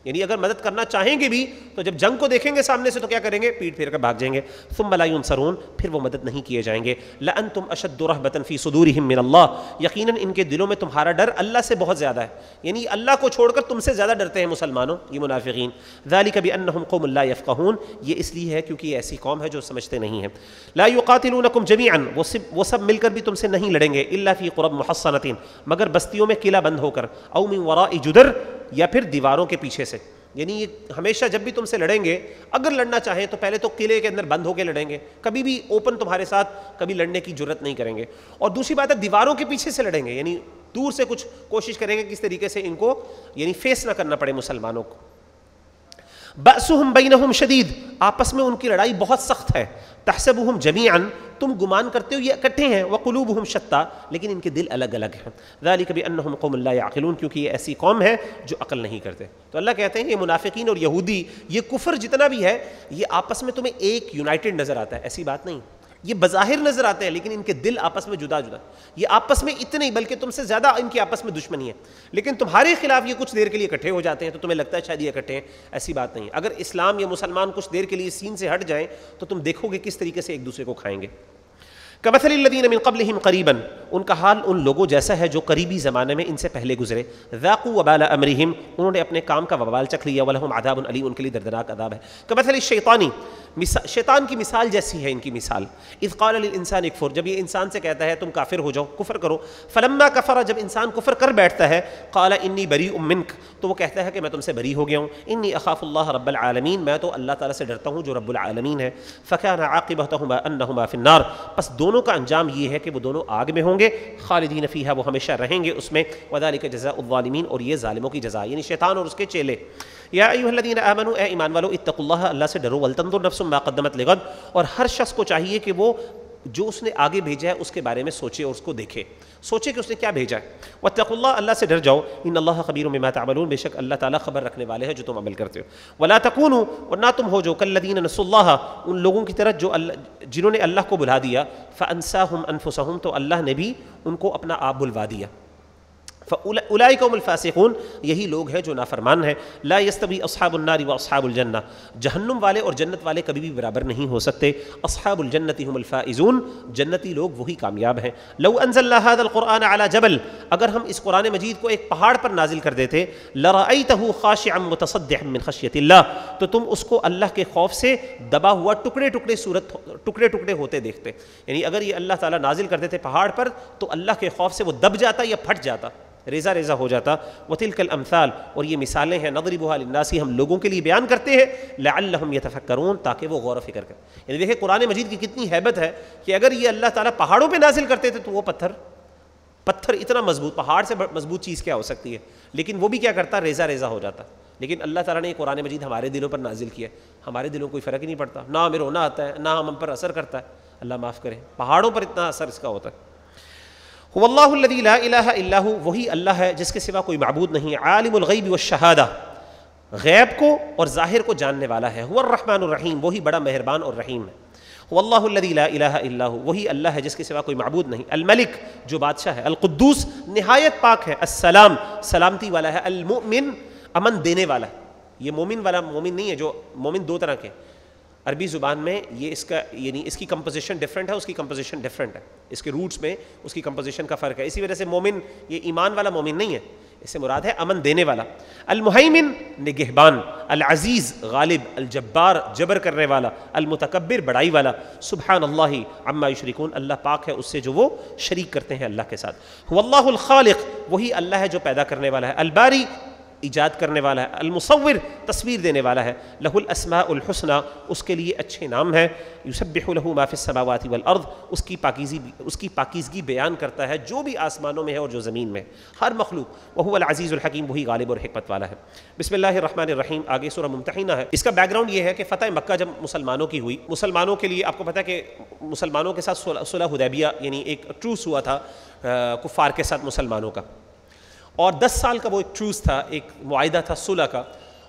یعنی اگر مدد کرنا چاہیں گے بھی، تو جب جنگ کو دیکھیں گے سامنے سے تو کیا کریں گے؟ پیٹ پھیر کر بھاگ جائیں گے۔ ثم لا ينصرون، پھر وہ مدد نہیں کیے جائیں گے۔ لانتم اشد رهبه في صدورهم من الله۔ یقینا ان کے دلوں میں تمہارا ڈر اللہ سے بہت زیادہ ہے۔ یعنی اللہ کو چھوڑ کر تم سے زیادہ ڈرتے ہیں مسلمانوں، یہ منافقین۔ ذلك بانهم قوم لا يفقهون۔ یہ اس لیے ہے کیونکہ یہ ایسی قوم ہے جو سمجھتے نہیں ہیں۔ لا يقاتلونكم جميعا۔ وہ سب وہ سب مل کر بھی تم سے نہیں لڑیں گے۔ الا في قرب محصنه مگر بستیوں میں قلعہ بند ہو کر۔ او من وراء جدر۔ یا پھر دیواروں کے پیچھے سے۔ یعنی یہ ہمیشہ جب بھی تم سے لڑیں گے، اگر لڑنا چاہیں تو پہلے تو قلعے کے اندر بند ہو کے لڑیں گے۔ کبھی بھی اوپن تمہارے ساتھ کبھی لڑنے کی ضرورت نہیں کریں گے۔ اور دوسری بات ہے، دیواروں کے پیچھے سے لڑیں گے۔ یعنی دور سے کچھ کوشش کریں گے کس طریقے سے ان کو یعنی فیس نہ کرنا پڑے مسلمانوں کو۔ بأسهم بینہم شدید۔ آپس میں ان کی لڑائی بہت سخت ہے۔ تحسبهم جمیان تم گمان کرتے ہو یہ اکٹھے ہیں، وقلوبهم شتا، لیکن ان کے دل الگ الگ ہیں۔ ذالک بانہم قوم اللہ يعقلون، کیونکہ یہ ایسی قوم ہے جو عقل نہیں کرتے۔ تو اللہ کہتے ہیں یہ منافقین اور یہودی، یہ کفر جتنا بھی ہے، یہ آپس میں تمہیں ایک یونائٹڈ نظر آتا ہے، ایسی بات نہیں۔ یہ بظاہر نظر آتے ہیں، لیکن ان کے دل آپس میں جدا جدا۔ یہ آپس میں اتنے ہی، بلکہ تم سے زیادہ ان کی آپس میں دشمنی ہے۔ لیکن تمہارے خلاف یہ کچھ دیر کے لیے اکٹھے ہو جاتے ہیں، تو تمہیں لگتا ہے شاید یہ اکٹھے ہیں، ایسی بات نہیں۔ اگر اسلام یا مسلمان کچھ دیر کے لیے سین سے ہٹ جائیں، تو تم دیکھو گے کس طریقے سے ایک دوسرے کو کھائیں گے۔ کبثل الدین من ان کا حال ان لوگوں جیسا ہے جو قریبی زمانے میں ان سے پہلے گزرے۔ ذاقوا وبال امرہم، انہوں نے اپنے کام کا وبال چکھ لیا، ولہم عذاب علی، ان کے لیے دردناک عذاب ہے۔ کبثل الشیطانی شیطان کی مثال جیسی ہے ان کی مثال۔ اذ قال للانسان اکفر، جب یہ انسان سے کہتا ہے تم کافر ہو جاؤ، کفر کرو۔ فلما کفر، جب انسان کفر کر بیٹھتا ہے، قال انی بریء منک، تو وہ کہتا ہے کہ میں تم سے بری ہو گیا ہوں۔ انی اخاف اللہ رب العالمین، میں تو اللہ تعالی سے ڈرتا ہوں جو رب العالمین ہے۔ فکان عاقبتهما انهما فی النار۔ پس دونوں کا انجام یہ ہے کہ وہ دونوں آگ میں ہوں گے۔ گے، خالدین فیہا، وہ ہمیشہ رہیں گے اس میں۔ وذالک جزاء الظالمین، اور یہ ظالموں کی جزا یعنی شیطان اور اس کے چیلے۔ یا ایوہ الذین آمنوا، اے ایمان والو اتق اللہ اللہ سے ڈرو، ولتنظر نفس ما قدمت لغد۔ اور ہر شخص کو چاہیے کہ وہ جو اس نے آگے بھیجا ہے، اس کے بارے میں سوچے اور اس کو دیکھے۔ سوچے کہ اس نے کیا بھیجا ہے۔ واتقوا اللہ اللہ سے ڈر جاؤ۔ ان اللہ خبیر مما تعملون، بے شک اللہ تعالیٰ خبر رکھنے والے ہیں جو تم عمل کرتے ہو۔ ولا تکونوا اور نہ تم ہو جو کلدین نس اللہ، ان لوگوں کی طرح جو اللہ، جنہوں نے اللہ کو بلا دیا، فانساہم انفسہم، تو اللہ نے بھی ان کو اپنا آپ بلوا دیا۔ فاولئک الفاسقون، یہی لوگ ہیں جو نافرمان ہیں۔ لا یستوی اصحاب النار و اصحاب الجنہ۔ جہنم والے اور جنت والے کبھی بھی برابر نہیں ہو سکتے۔ اصحاب الجنت هم الفائزون۔ جنتی لوگ وہی کامیاب ہیں۔ لو انزلنا هذا القرآن على جبل۔ اگر ہم اس قرآن مجید کو ایک پہاڑ پر نازل کر دیتے، لرأیته خاشعا متصدعا من خشیت اللہ۔ تو تم اس کو اللہ کے خوف سے دبا ہوا ٹکڑے ٹکڑے صورت ٹکڑے ٹکڑے ہوتے دیکھتے۔ یعنی اگر یہ اللہ تعالیٰ نازل کر دیتے پہاڑ پر، تو اللہ کے خوف سے وہ دب جاتا یا پھٹ جاتا۔ ریزہ ریزہ ہو جاتا۔ وتلک الامثال، اور یہ مثالیں ہیں نضربها للناس، ہم لوگوں کے لیے بیان کرتے ہیں۔ لعلهم يتفکرون تاکہ وہ غور و فکر کریں۔ یعنی دیکھیں، قرآن مجید کی کتنی ہیبت ہے کہ اگر یہ اللہ تعالیٰ پہاڑوں پہ نازل کرتے تھے، تو وہ پتھر پتھر اتنا مضبوط، پہاڑ سے مضبوط چیز کیا ہو سکتی ہے۔ لیکن وہ بھی کیا کرتا، ریزہ ریزہ ہو جاتا۔ لیکن اللہ تعالیٰ نے یہ قرآن مجید ہمارے دلوں پر نازل کیا ہمارے دلوں کوئی فرق ہی نہیں پڑتا۔ نہ ہمیں رونا آتا ہے، نہ ہم پر اثر کرتا ہے۔ اللہ معاف کرے، پہاڑوں پر اتنا اثر اس کا ہوتا ہے۔ اللہ الذي لا الہ الا هو وہی اللہ ہے جس کے سوا کوئی معبود نہیں، عالم الغیب والشہادہ۔ غیب کو اور ظاہر کو جاننے والا ہے۔ هو الرحمن الرحیم، وہی بڑا مہربان اور رحیم ہے۔ اللہ الذي لا الہ الا هو وہی اللہ ہے جس کے سوا کوئی معبود نہیں۔ الملک جو بادشاہ ہے، القدوس، نہایت پاک ہے، السلام، سلامتی والا ہے، المؤمن، امن دینے والا ہے۔ یہ مومن والا مومن نہیں ہے جو مومن دو طرح کے عربی زبان میں یہ اس کا یعنی اس کی کمپوزیشن ڈفرینٹ ہے، اس کی کمپوزیشن ڈفرینٹ ہے۔ اس کے روٹس میں اس کی کمپوزیشن کا فرق ہے۔ اسی وجہ سے مومن، یہ ایمان والا مومن نہیں ہے۔ اس سے مراد ہے امن دینے والا۔ المحیمن، نگہبان۔ العزیز، غالب۔ الجبار، جبر کرنے والا۔ المتکبر، بڑائی والا۔ سبحان اللہ عما یشرکون۔ اللہ پاک ہے، اس سے جو وہ شریک کرتے ہیں اللہ کے ساتھ۔ اللہ الخالق، وہی اللہ ہے جو پیدا کرنے والا ہے۔ الباری ایجاد کرنے والا ہے۔ المصور تصویر دینے والا ہے۔ لہ الاسماء الحسنہ اس کے لیے اچھے نام ہے یسبح له ما فی السماوات والارض، اس کی پاکیزی اس کی پاکیزگی بیان کرتا ہے جو بھی آسمانوں میں ہے اور جو زمین میں۔ ہر مخلوق وہ العزیز الحکیم، وہی غالب اور حکمت والا ہے۔ بسم اللہ الرحمن الرحیم، آگے سورہ ممتحنہ ہے۔ اس کا بیک گراؤنڈ یہ ہے کہ فتح مکہ جب مسلمانوں کی ہوئی، مسلمانوں کے لیے آپ کو پتہ ہے کہ مسلمانوں کے ساتھ صلح حدیبیہ یعنی ایک ٹروس ہوا تھا کفار کے ساتھ مسلمانوں کا۔ اور دس سال کا وہ ایک ٹروس تھا، ایک معاہدہ تھا صلح کا۔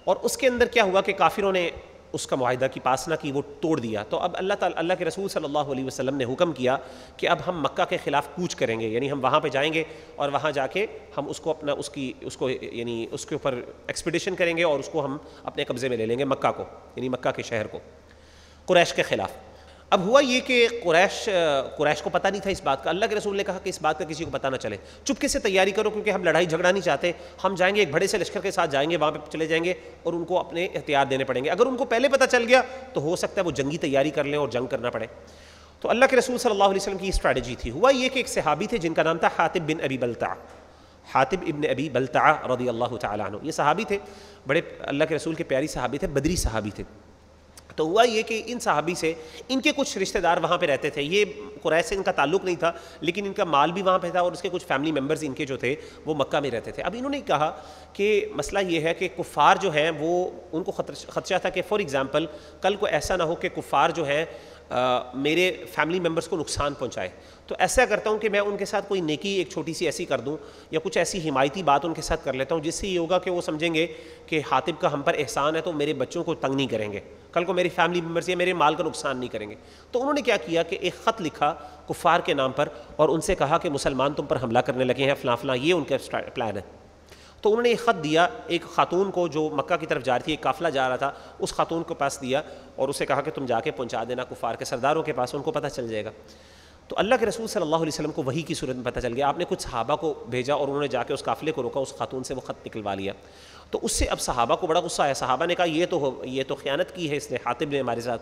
اور اس کے اندر کیا ہوا کہ کافروں نے اس کا معاہدہ کی پاسنا کی، وہ توڑ دیا۔ تو اب اللہ تعالیٰ، اللہ کے رسول صلی اللہ علیہ وسلم نے حکم کیا کہ اب ہم مکہ کے خلاف کوچ کریں گے یعنی ہم وہاں پہ جائیں گے اور وہاں جا کے ہم اس کو اپنا، اس کی، اس کو یعنی اس کے اوپر ایکسپیڈیشن کریں گے اور اس کو ہم اپنے قبضے میں لے لیں گے مکہ کو یعنی مکہ کے شہر کو، قریش کے خلاف۔ اب ہوا یہ کہ قریش قریش کو پتہ نہیں تھا اس بات کا۔ اللہ کے رسول نے کہا کہ اس بات کا کسی کو پتہ نہ چلے۔ چپکے سے تیاری کرو کیونکہ ہم لڑائی جھگڑا نہیں چاہتے۔ ہم جائیں گے ایک بڑے سے لشکر کے ساتھ جائیں گے، وہاں پہ چلے جائیں گے اور ان کو اپنے اختیار دینے پڑیں گے۔ اگر ان کو پہلے پتہ چل گیا تو ہو سکتا ہے وہ جنگی تیاری کر لیں اور جنگ کرنا پڑے۔ تو اللہ کے رسول صلی اللہ علیہ وسلم کی اسٹریٹجی تھی۔ ہوا یہ کہ ایک صحابی تھے جن کا نام تھا حاطب بن ابی بلتا حاطب ابن ابی بلتا رضی اللہ تعالیٰ عنہ۔ یہ صحابی تھے، بڑے اللہ کے رسول کے پیاری صحابی تھے، بدری صحابی تھے۔ تو ہوا یہ کہ ان صحابی سے، ان کے کچھ رشتہ دار وہاں پہ رہتے تھے۔ یہ قریش سے ان کا تعلق نہیں تھا، لیکن ان کا مال بھی وہاں پہ تھا اور اس کے کچھ فیملی ممبرز ان کے جو تھے، وہ مکہ میں رہتے تھے۔ اب انہوں نے کہا کہ مسئلہ یہ ہے کہ کفار جو ہیں، وہ ان کو خدشہ تھا کہ فار ایگزامپل کل کو ایسا نہ ہو کہ کفار جو ہیں میرے فیملی ممبرس کو نقصان پہنچائے۔ تو ایسا کرتا ہوں کہ میں ان کے ساتھ کوئی نیکی، ایک چھوٹی سی ایسی کر دوں یا کچھ ایسی حمایتی بات ان کے ساتھ کر لیتا ہوں، جس سے یہ ہوگا کہ وہ سمجھیں گے کہ حاطب کا ہم پر احسان ہے تو میرے بچوں کو تنگ نہیں کریں گے۔ کل کو میری فیملی ممبرس یا میرے مال کا نقصان نہیں کریں گے۔ تو انہوں نے کیا کیا کہ ایک خط لکھا کفار کے نام پر اور ان سے کہا کہ مسلمان تم پر حملہ کرنے لگے ہیں، فلاں فلاں، یہ ان کا پلان ہے۔ تو انہوں نے ایک خط دیا، ایک خاتون کو جو مکہ کی طرف جا رہی تھی، ایک قافلہ جا رہا تھا، اس خاتون کو پاس دیا اور اسے کہا کہ تم جا کے پہنچا دینا کفار کے سرداروں کے پاس، ان کو پتہ چل جائے گا۔ تو اللہ کے رسول صلی اللہ علیہ وسلم کو وہی کی صورت میں پتہ چل گیا۔ آپ نے کچھ صحابہ کو بھیجا اور انہوں نے جا کے اس قافلے کو روکا، اس خاتون سے وہ خط نکلوا لیا۔ تو اس سے اب صحابہ کو بڑا غصہ آیا۔ صحابہ نے کہا، یہ تو یہ تو خیانت کی ہے اس نے حاطب نے ہمارے ساتھ۔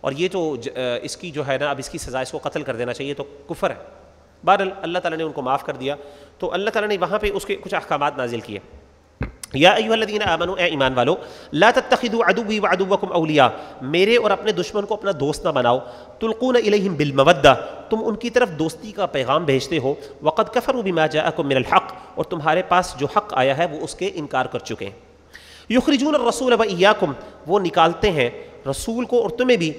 اور یہ تو اس کی جو ہے نا، اب اس کی سزا اس کو قتل کر دینا چاہیے تو کفر ہے۔ بہرحال اللہ تعالیٰ نے ان کو معاف کر دیا۔ تو اللہ تعالیٰ نے وہاں پہ اس کے کچھ احکامات نازل کیے۔ یا ایوہ الذین آمنوا اے ایمان والو، لا تتخذوا عدوی وعدوکم اولیاء، میرے اور اپنے دشمن کو اپنا دوست نہ بناؤ، تلقون الیہم بالمودہ، تم ان کی طرف دوستی کا پیغام بھیجتے ہو، وقد کفروا بما جاءکم من الحق، اور تمہارے پاس جو حق آیا ہے وہ اس کے انکار کر چکے ہیں۔ یخرجون الرسول و ایاکم، وہ نکالتے ہیں رسول کو اور تمہیں بھی،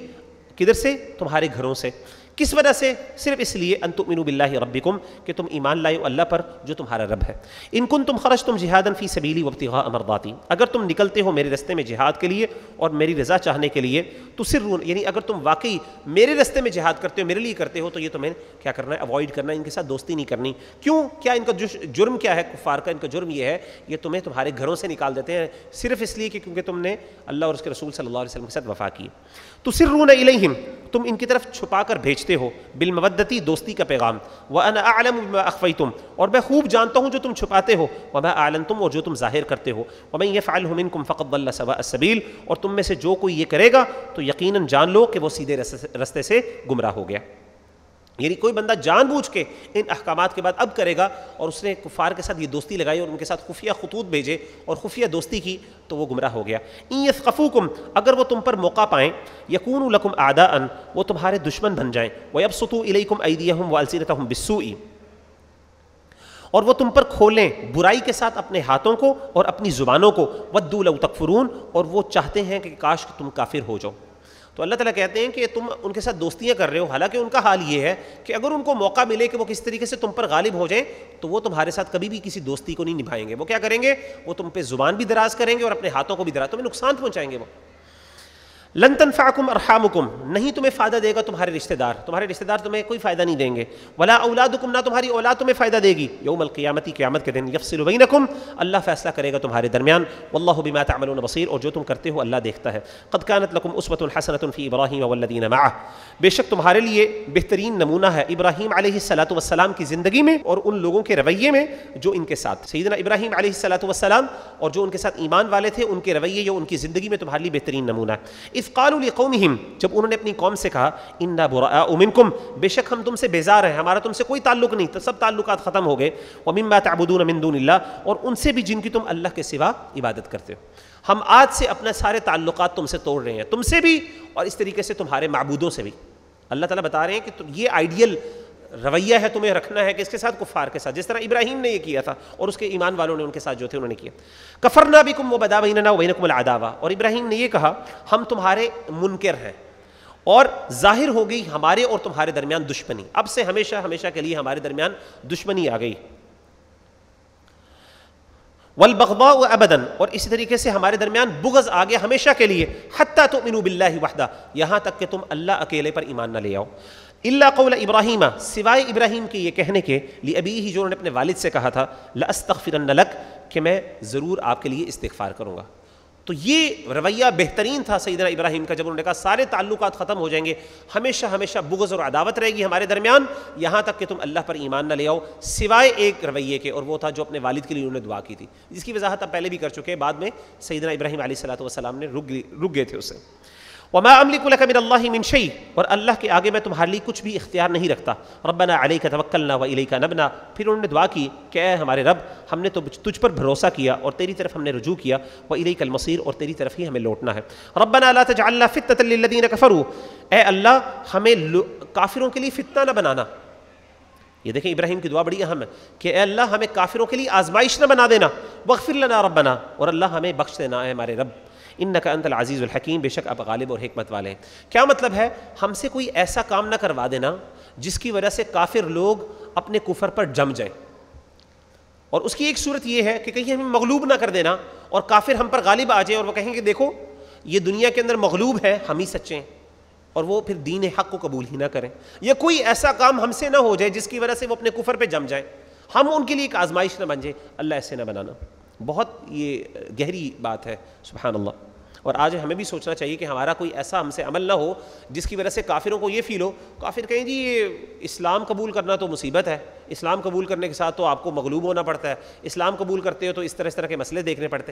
کدھر سے؟ تمہارے گھروں سے۔ کس وجہ سے؟ صرف اس لیے ان تؤمنوا باللہ ربکم کہ تم ایمان لائے اللہ پر جو تمہارا رب ہے۔ ان کن تم خرج تم جہاد فی سبیلی وابتغاء امرداتی اگر تم نکلتے ہو میرے رستے میں جہاد کے لیے اور میری رضا چاہنے کے لیے، تو سرون یعنی اگر تم واقعی میرے رستے میں جہاد کرتے ہو، میرے لیے کرتے ہو، تو یہ تمہیں کیا کرنا ہے؟ اوائڈ کرنا ہے، ان کے ساتھ دوستی نہیں کرنی۔ کیوں؟ کیا ان کا جرم کیا ہے؟ کفار کا ان کا جرم یہ ہے، یہ تمہیں تمہارے گھروں سے نکال دیتے ہیں۔ صرف اس لیے کہ کیونکہ تم نے اللہ اور اس کے رسول صلی اللہ علیہ وسلم کے ساتھ وفا کی۔ تو سرون علیہم تم ان کی طرف چھپا کر بھیجتے ہو، بالمودتی دوستی کا پیغام۔ وَأَنَا أَعْلَمُ بِمَا أَخْفَيْتُمْ، اور میں خوب جانتا ہوں جو تم چھپاتے ہو۔ وَمَا أَعْلَنْتُمْ، اور جو تم ظاہر کرتے ہو۔ وَمَنْ يَفْعَلْهُ مِنْكُمْ فَقَدْ ضَلَّ سَوَاءَ السَّبِيلِ، اور تم میں سے جو کوئی یہ کرے گا، تو یقیناً جان لو کہ وہ سیدھے رستے سے گمراہ ہو گیا۔ یعنی کوئی بندہ جان بوجھ کے ان احکامات کے بعد اب کرے گا اور اس نے کفار کے ساتھ یہ دوستی لگائی اور ان کے ساتھ خفیہ خطوط بھیجے اور خفیہ دوستی کی تو وہ گمراہ ہو گیا۔ این یثقفوکم، اگر وہ تم پر موقع پائیں یکون لکم اعداء وہ تمہارے دشمن بن جائیں۔ ویبسطوا الیکم ایدیہم والسنتہم بالسوء۔ اور وہ تم پر کھولیں برائی کے ساتھ اپنے ہاتھوں کو اور اپنی زبانوں کو۔ ودو لو تکفرون اور وہ چاہتے ہیں کہ کاش تم کافر ہو جاؤ۔ تو اللہ تعالیٰ کہتے ہیں کہ تم ان کے ساتھ دوستیاں کر رہے ہو۔ حالانکہ ان کا حال یہ ہے کہ اگر ان کو موقع ملے کہ وہ کس طریقے سے تم پر غالب ہو جائیں، تو وہ تمہارے ساتھ کبھی بھی کسی دوستی کو نہیں نبھائیں گے۔ وہ کیا کریں گے؟ وہ تم پہ زبان بھی دراز کریں گے اور اپنے ہاتھوں کو بھی دراز، تمہیں نقصان پہنچائیں گے وہ۔ لن تنفعکم ارحامکم، نہیں تمہیں فائدہ دے گا تمہارے رشتہ دار، تمہارے رشتہ دار تمہیں کوئی فائدہ نہیں دیں گے۔ ولا اولادکم، نہ تمہاری اولاد تمہیں فائدہ دے گی۔ یوم القیامتی، قیامت کے دن، یفصل بینکم، اللہ فیصلہ کرے گا تمہارے درمیان۔ واللہ بما تعملون بصیر، اور جو تم کرتے ہو اللہ دیکھتا ہے۔ قد كانت لكم اسوه حسنه في ابراهيم والذين معه بے شک تمہارے لیے بہترین نمونہ ہے ابراہیم علیہ الصلوۃ والسلام کی زندگی میں اور ان لوگوں کے رویے میں جو ان کے ساتھ۔ سیدنا ابراہیم علیہ الصلوۃ والسلام اور جو ان کے ساتھ ایمان والے تھے، ان کے رویے یا ان کی زندگی میں تمہارے لیے بہترین نمونہ ہے۔ اذ قالوا لقومهم، جب انہوں نے اپنی قوم سے کہا، انا برا امنکم بے شک ہم تم سے بیزار ہیں، ہمارا تم سے کوئی تعلق نہیں تو سب تعلقات ختم ہو گئے۔ ومما تعبدون من دون اللہ اور ان سے بھی جن کی تم اللہ کے سوا عبادت کرتے ہو۔ ہم آج سے اپنے سارے تعلقات تم سے توڑ رہے ہیں، تم سے بھی اور اس طریقے سے تمہارے معبودوں سے بھی۔ اللہ تعالیٰ بتا رہے ہیں کہ یہ آئیڈیل رویہ ہے تمہیں رکھنا ہے کہ اس کے ساتھ کفار کے ساتھ۔ جس طرح ابراہیم نے یہ کیا تھا اور اس کے ایمان والوں نے ان کے ساتھ جو تھے انہوں نے کیا۔ کفرنا بکم و بدا بیننا و بینکم العداوہ۔ اور ابراہیم نے یہ کہا، ہم تمہارے منکر ہیں اور ظاہر ہو گئی ہمارے اور تمہارے درمیان دشمنی۔ اب سے ہمیشہ ہمیشہ کے لیے ہمارے درمیان دشمنی آ گئی۔ والبغضاء ابدا۔ اور اسی طریقے سے ہمارے درمیان بغض آ گیا ہمیشہ کے لیے۔ حتیٰ تؤمنوا باللہ وحدہ۔ یہاں تک کہ تم اللہ اکیلے پر ایمان نہ لے آؤ۔ اللہ قول ابراہیم، سوائے ابراہیم کے یہ کہنے کے لیے ابھی ہی جو انہوں نے اپنے والد سے کہا تھا، لَأَسْتَغْفِرَنَّ لَكَ کہ میں ضرور آپ کے لیے استغفار کروں گا۔ تو یہ رویہ بہترین تھا سیدنا ابراہیم کا، جب انہوں نے کہا سارے تعلقات ختم ہو جائیں گے، ہمیشہ ہمیشہ بغض اور عداوت رہے گی ہمارے درمیان، یہاں تک کہ تم اللہ پر ایمان نہ لے آؤ، سوائے ایک رویے کے، اور وہ تھا جو اپنے والد کے لیے انہوں نے دعا کی تھی۔ جس کی وضاحت اب پہلے بھی کر چکے بعد میں سیدنا ابراہیم علیہ السلام والسلام نے رک گئے تھے اسے۔ وما املك لك من الله من شيء اور اللہ کے آگے میں تمہارے لیے کچھ بھی اختیار نہیں رکھتا۔ ربنا عليك توکلنا والیک نبنا پھر انہوں نے دعا کی کہ اے ہمارے رب، ہم نے تو تجھ پر بھروسہ کیا اور تیری طرف ہم نے رجوع کیا۔ والیک المصیر اور تیری طرف ہی ہمیں لوٹنا ہے۔ ربنا لا تجعلنا فتنة للذین كفروا۔ اے اللہ، ہمیں کافروں کے لیے فتنہ نہ بنانا۔ یہ دیکھیں ابراہیم کی دعا بڑی اہم ہے کہ اے اللہ، ہمیں کافروں کے لیے آزمائش نہ بنا دینا۔ وغفر لنا ربنا۔ اور اللہ ہمیں بخش دینا، اے ہمارے رب۔ ان کا انت العزیز الحکیم، بے شک اب غالب اور حکمت والے ہیں۔ کیا مطلب ہے؟ ہم سے کوئی ایسا کام نہ کروا دینا جس کی وجہ سے کافر لوگ اپنے کفر پر جم جائیں۔ اور اس کی ایک صورت یہ ہے کہ کہیں ہمیں مغلوب نہ کر دینا اور کافر ہم پر غالب آ جائیں اور وہ کہیں کہ دیکھو، یہ دنیا کے اندر مغلوب ہے، ہم ہی سچے ہیں۔ اور وہ پھر دین حق کو قبول ہی نہ کریں۔ یا کوئی ایسا کام ہم سے نہ ہو جائے جس کی وجہ سے وہ اپنے کفر پہ جم جائیں۔ ہم ان کے لیے ایک آزمائش نہ بن جائے۔ اللہ ایسے نہ بنانا۔ بہت یہ گہری بات ہے۔ سبحان اللہ۔ اور آج ہمیں بھی سوچنا چاہیے کہ ہمارا کوئی ایسا ہم سے عمل نہ ہو جس کی وجہ سے کافروں کو یہ فیل ہو، کافر کہیں جی یہ اسلام قبول کرنا تو مصیبت ہے، اسلام قبول کرنے کے ساتھ تو آپ کو مغلوب ہونا پڑتا ہے، اسلام قبول کرتے ہو تو اس طرح اس طرح کے مسئلے دیکھنے پڑتے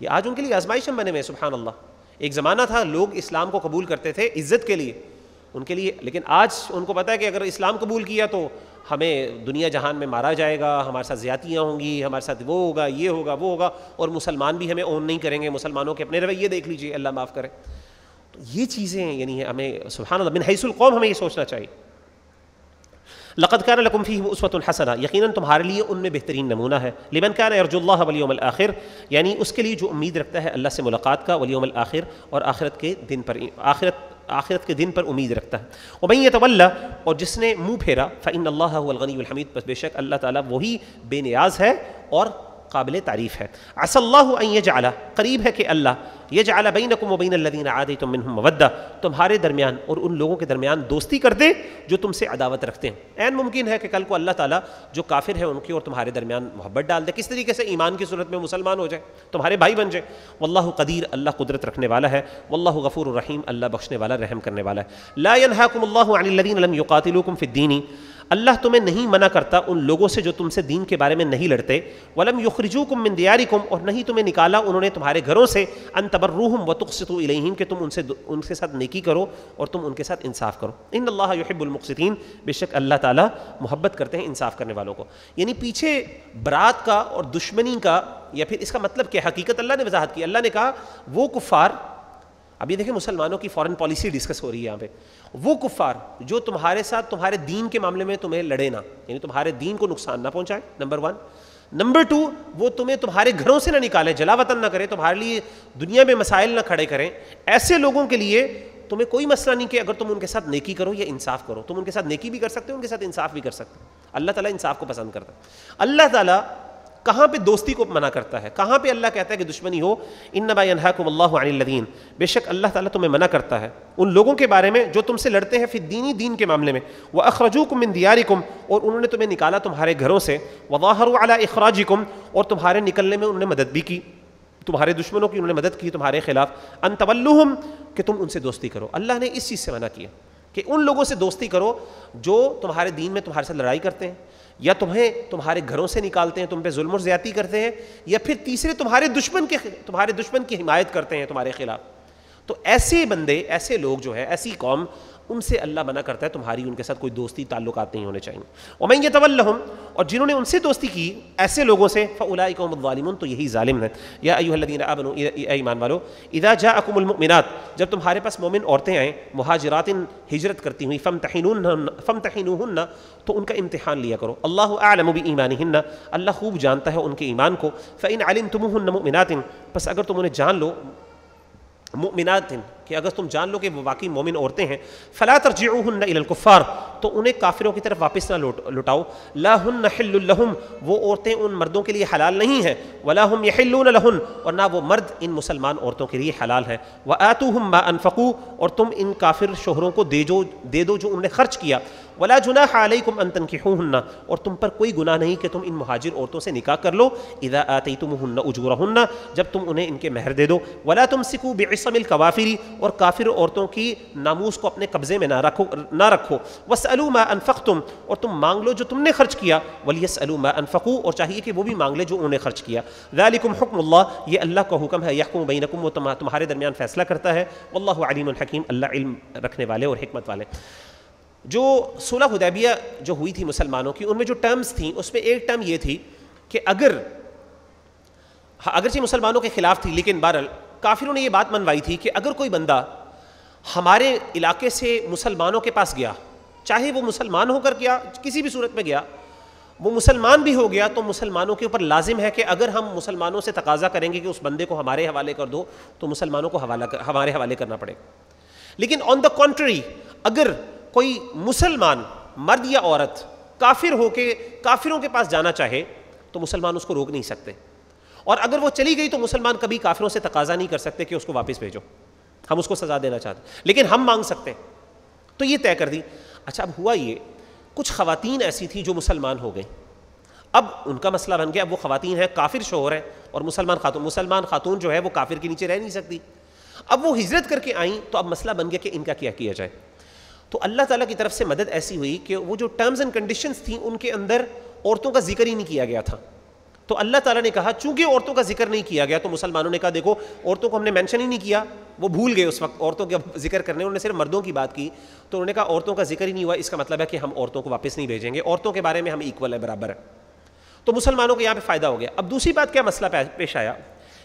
یہ آج ان کے لیے آزمائش ہم بنے ہوئے سبحان اللہ ایک زمانہ تھا لوگ اسلام کو قبول کرتے تھے عزت کے لیے، ان کے لیے، لیکن آج ان کو پتہ ہے کہ اگر اسلام قبول کیا تو ہمیں دنیا جہان میں مارا جائے گا، ہمارے ساتھ زیادتیاں ہوں گی، ہمارے ساتھ وہ ہوگا، یہ ہوگا، وہ ہوگا، اور مسلمان بھی ہمیں اون نہیں کریں گے، مسلمانوں کے اپنے رویے دیکھ لیجیے اللہ معاف کرے۔ تو یہ چیزیں یعنی ہمیں سبحان اللہ، من حیث القوم ہمیں یہ سوچنا چاہیے۔ لقد كان لكم فيه اسوه حسنه یقینا تمہارے لیے ان میں بہترین نمونہ ہے۔ لمن كان يرجو الله واليوم الاخر یعنی اس کے لیے جو امید رکھتا ہے اللہ سے ملاقات کا، والیوم الاخر، اور آخرت کے دن پر، آخرت آخرت کے دن پر امید رکھتا ہے. اور بھائی طول اور جس نے منہ پھیرا فعین اللہ الغنی الحمید، بس بے شک اللہ تعالیٰ وہی بے نیاز ہے اور قابل تعریف ہے۔ عص اللہ ان یجعل، قریب ہے کہ اللہ، یجعل بینکم و بین الذین عادیتم منہم مودہ، تمہارے درمیان اور ان لوگوں کے درمیان دوستی کر دے جو تم سے عداوت رکھتے ہیں۔ این ممکن ہے کہ کل کو اللہ تعالیٰ جو کافر ہے ان کی اور تمہارے درمیان محبت ڈال دے۔ کس طریقے سے ایمان کی صورت میں مسلمان ہو جائے؟ تمہارے بھائی بن جائے۔ واللہ قدیر، اللہ قدرت رکھنے والا ہے۔ واللہ غفور الرحیم، اللہ بخشنے والا، رحم کرنے والا ہے۔ لا ينهاكم الله عن الذين لم يقاتلوكم في الدين اللہ تمہیں نہیں منع کرتا ان لوگوں سے جو تم سے دین کے بارے میں نہیں لڑتے۔ ولم یخرجوکم من دیارکم اور نہیں تمہیں نکالا انہوں نے تمہارے گھروں سے۔ ان تبروہم وتقسطوا الیہم کہ تم ان سے ان کے ساتھ نیکی کرو اور تم ان کے ساتھ انصاف کرو۔ ان اللہ یحب المقسطین بے شک اللہ تعالیٰ محبت کرتے ہیں انصاف کرنے والوں کو۔ یعنی پیچھے برات کا اور دشمنی کا یا پھر اس کا مطلب کیا حقیقت اللہ نے وضاحت کی۔ اللہ نے کہا، وہ کفار اب یہ دیکھیں مسلمانوں کی فورن پالیسی ڈسکس ہو رہی ہے یہاں پہ۔ وہ کفار جو تمہارے ساتھ تمہارے دین کے معاملے میں تمہیں لڑے نہ یعنی تمہارے دین کو نقصان نہ پہنچائے نمبر ون نمبر ٹو وہ تمہیں تمہارے گھروں سے نہ نکالے جلا وطن نہ کرے تمہارے لیے دنیا میں مسائل نہ کھڑے کریں۔ ایسے لوگوں کے لیے تمہیں کوئی مسئلہ نہیں کہ اگر تم ان کے ساتھ نیکی کرو یا انصاف کرو، تم ان کے ساتھ نیکی بھی کر سکتے ہو، ان کے ساتھ انصاف بھی کر سکتے ہو۔ اللہ تعالیٰ انصاف کو پسند کرتا ہے۔ اللہ تعالیٰ کہاں پہ دوستی کو منع کرتا ہے؟ کہاں پہ اللہ کہتا ہے کہ دشمنی ہو؟ ان نبا انحاکم اللہ عن الدین بے شک اللہ تعالیٰ تمہیں منع کرتا ہے۔ ان لوگوں کے بارے میں جو تم سے لڑتے ہیں پھر دینی دین کے معاملے میں۔ وہ اخرجو کم من دیارکم اور انہوں نے تمہیں نکالا تمہارے گھروں سے۔ وظاہر علی اخراجکم اور تمہارے نکلنے میں انہوں نے مدد بھی کی۔ تمہارے دشمنوں کی انہوں نے مدد کی، تمہارے خلاف۔ ان تولہم کہ تم ان سے دوستی کرو۔ اللہ نے اس چیز سے منع کیا کہ ان لوگوں سے دوستی کرو جو تمہارے دین میں تمہارے ساتھ لڑائی کرتے ہیں۔ یا تمہیں تمہارے گھروں سے نکالتے ہیں، تم پہ ظلم و زیادتی کرتے ہیں، یا پھر تیسرے تمہارے دشمن کے تمہارے دشمن کی حمایت کرتے ہیں تمہارے خلاف۔ تو ایسے بندے، ایسے لوگ جو ہے ایسی قوم ان سے اللہ منع کرتا ہے، تمہاری ان کے ساتھ کوئی دوستی، تعلقات نہیں ہونے چاہیے۔ اور میں یہ طول اور جنہوں نے ان سے دوستی کی، ایسے لوگوں سے فلائی قوم الظالمون، تو یہی ظالم ہے یا ایوہ الذین آمنوا ایمان والو، اذا جاءکم المؤمنات، جب تمہارے پاس مومن عورتیں آئیں، مہاجرات ہجرت کرتی ہوئی فمتحنون فمتحنوہن تو ان کا امتحان لیا کرو۔ اللہ اعلم بایمانہن، اللہ خوب جانتا ہے ان کے ایمان کو۔ فإن علمتموہن مؤمنات، پس اگر تم انہیں جان لو، مؤمنات کہ اگر تم جان لو کہ وہ واقعی مومن عورتیں ہیں، فلا ترجعوہن الى الكفار تو انہیں کافروں کی طرف واپس نہ لٹاؤ لا ہن حل لہم، وہ عورتیں ان مردوں کے لیے حلال نہیں ہیں۔ ولا ہم یحلون لہن، اور نہ وہ مرد ان مسلمان عورتوں کے لیے حلال ہے وآتوہم ما انفقو اور تم ان کافر شوہروں کو دے جو دے دو جو انہوں نے خرچ کیا۔ ولا جناح علیکم ان تنکحوہن اور تم پر کوئی گناہ نہیں کہ تم ان مہاجر عورتوں سے نکاح کر لو۔ اذا آتیتموہن اجورہن، جب تم انہیں ان کے مہر دے دو۔ ولا تمسکو بعصم الکوافری اور کافر عورتوں کی ناموس کو اپنے قبضے میں نہ رکھو نہ رکھو۔ وسألوا ما انفقتم اور تم مانگ لو جو تم نے خرچ کیا۔ ولیسألوا ما انفقوا اور چاہیے کہ وہ بھی مانگ لے جو انہوں نے خرچ کیا۔ ذالکم حکم اللہ یہ اللہ کا حکم ہے۔ یحکم بینکم وہ تمہارے درمیان فیصلہ کرتا ہے۔ واللہ علیم الحکیم اللہ علم رکھنے والے اور حکمت والے۔ جو صلح حدیبیہ جو ہوئی تھی مسلمانوں کی، ان میں جو ٹرمز تھیں، اس میں ایک ٹرم یہ تھی کہ اگر اگرچہ مسلمانوں کے خلاف تھی، لیکن بہرحال کافروں نے یہ بات منوائی تھی کہ اگر کوئی بندہ ہمارے علاقے سے مسلمانوں کے پاس گیا، چاہے وہ مسلمان ہو کر گیا، کسی بھی صورت میں گیا، وہ مسلمان بھی ہو گیا، تو مسلمانوں کے اوپر لازم ہے کہ اگر ہم مسلمانوں سے تقاضا کریں گے کہ اس بندے کو ہمارے حوالے کر دو، تو مسلمانوں کو حوالہ کر، ہمارے حوالے کرنا پڑے۔ گا لیکن آن دا کانٹری اگر کوئی مسلمان مرد یا عورت کافر ہو کے کافروں کے پاس جانا چاہے، تو مسلمان اس کو روک نہیں سکتے۔ اور اگر وہ چلی گئی تو مسلمان کبھی کافروں سے تقاضا نہیں کر سکتے کہ اس کو واپس بھیجو۔ ہم اس کو سزا دینا چاہتے لیکن ہم مانگ سکتے ہیں۔ تو یہ طے کر دی۔ اچھا اب ہوا یہ، کچھ خواتین ایسی تھیں جو مسلمان ہو گئیں۔ اب ان کا مسئلہ بن گیا۔ اب وہ خواتین ہیں، کافر شوہر ہیں اور مسلمان خاتون مسلمان خاتون جو ہے وہ کافر کے نیچے رہ نہیں سکتی۔ اب وہ ہجرت کر کے آئیں تو اب مسئلہ بن گیا کہ ان کا کیا کیا جائے۔ تو اللہ تعالیٰ کی طرف سے مدد ایسی ہوئی کہ وہ جو ٹرمز اینڈ کنڈیشنز تھیں ان کے اندر عورتوں کا ذکر ہی نہیں کیا گیا تھا۔ تو اللہ تعالیٰ نے کہا، چونکہ عورتوں کا ذکر نہیں کیا گیا تو مسلمانوں نے کہا، دیکھو، عورتوں کو ہم نے مینشن ہی نہیں کیا، وہ بھول گئے اس وقت، عورتوں کا ذکر کرنے، انہوں نے صرف مردوں کی بات کی، تو انہوں نے کہا، عورتوں کا ذکر ہی نہیں ہوا، اس کا مطلب ہے کہ ہم عورتوں کو واپس نہیں بھیجیں گے، عورتوں کے بارے میں ہم ایکول ہے برابر ہے تو مسلمانوں کو یہاں پہ فائدہ ہو گیا۔ اب دوسری بات کیا مسئلہ پیش آیا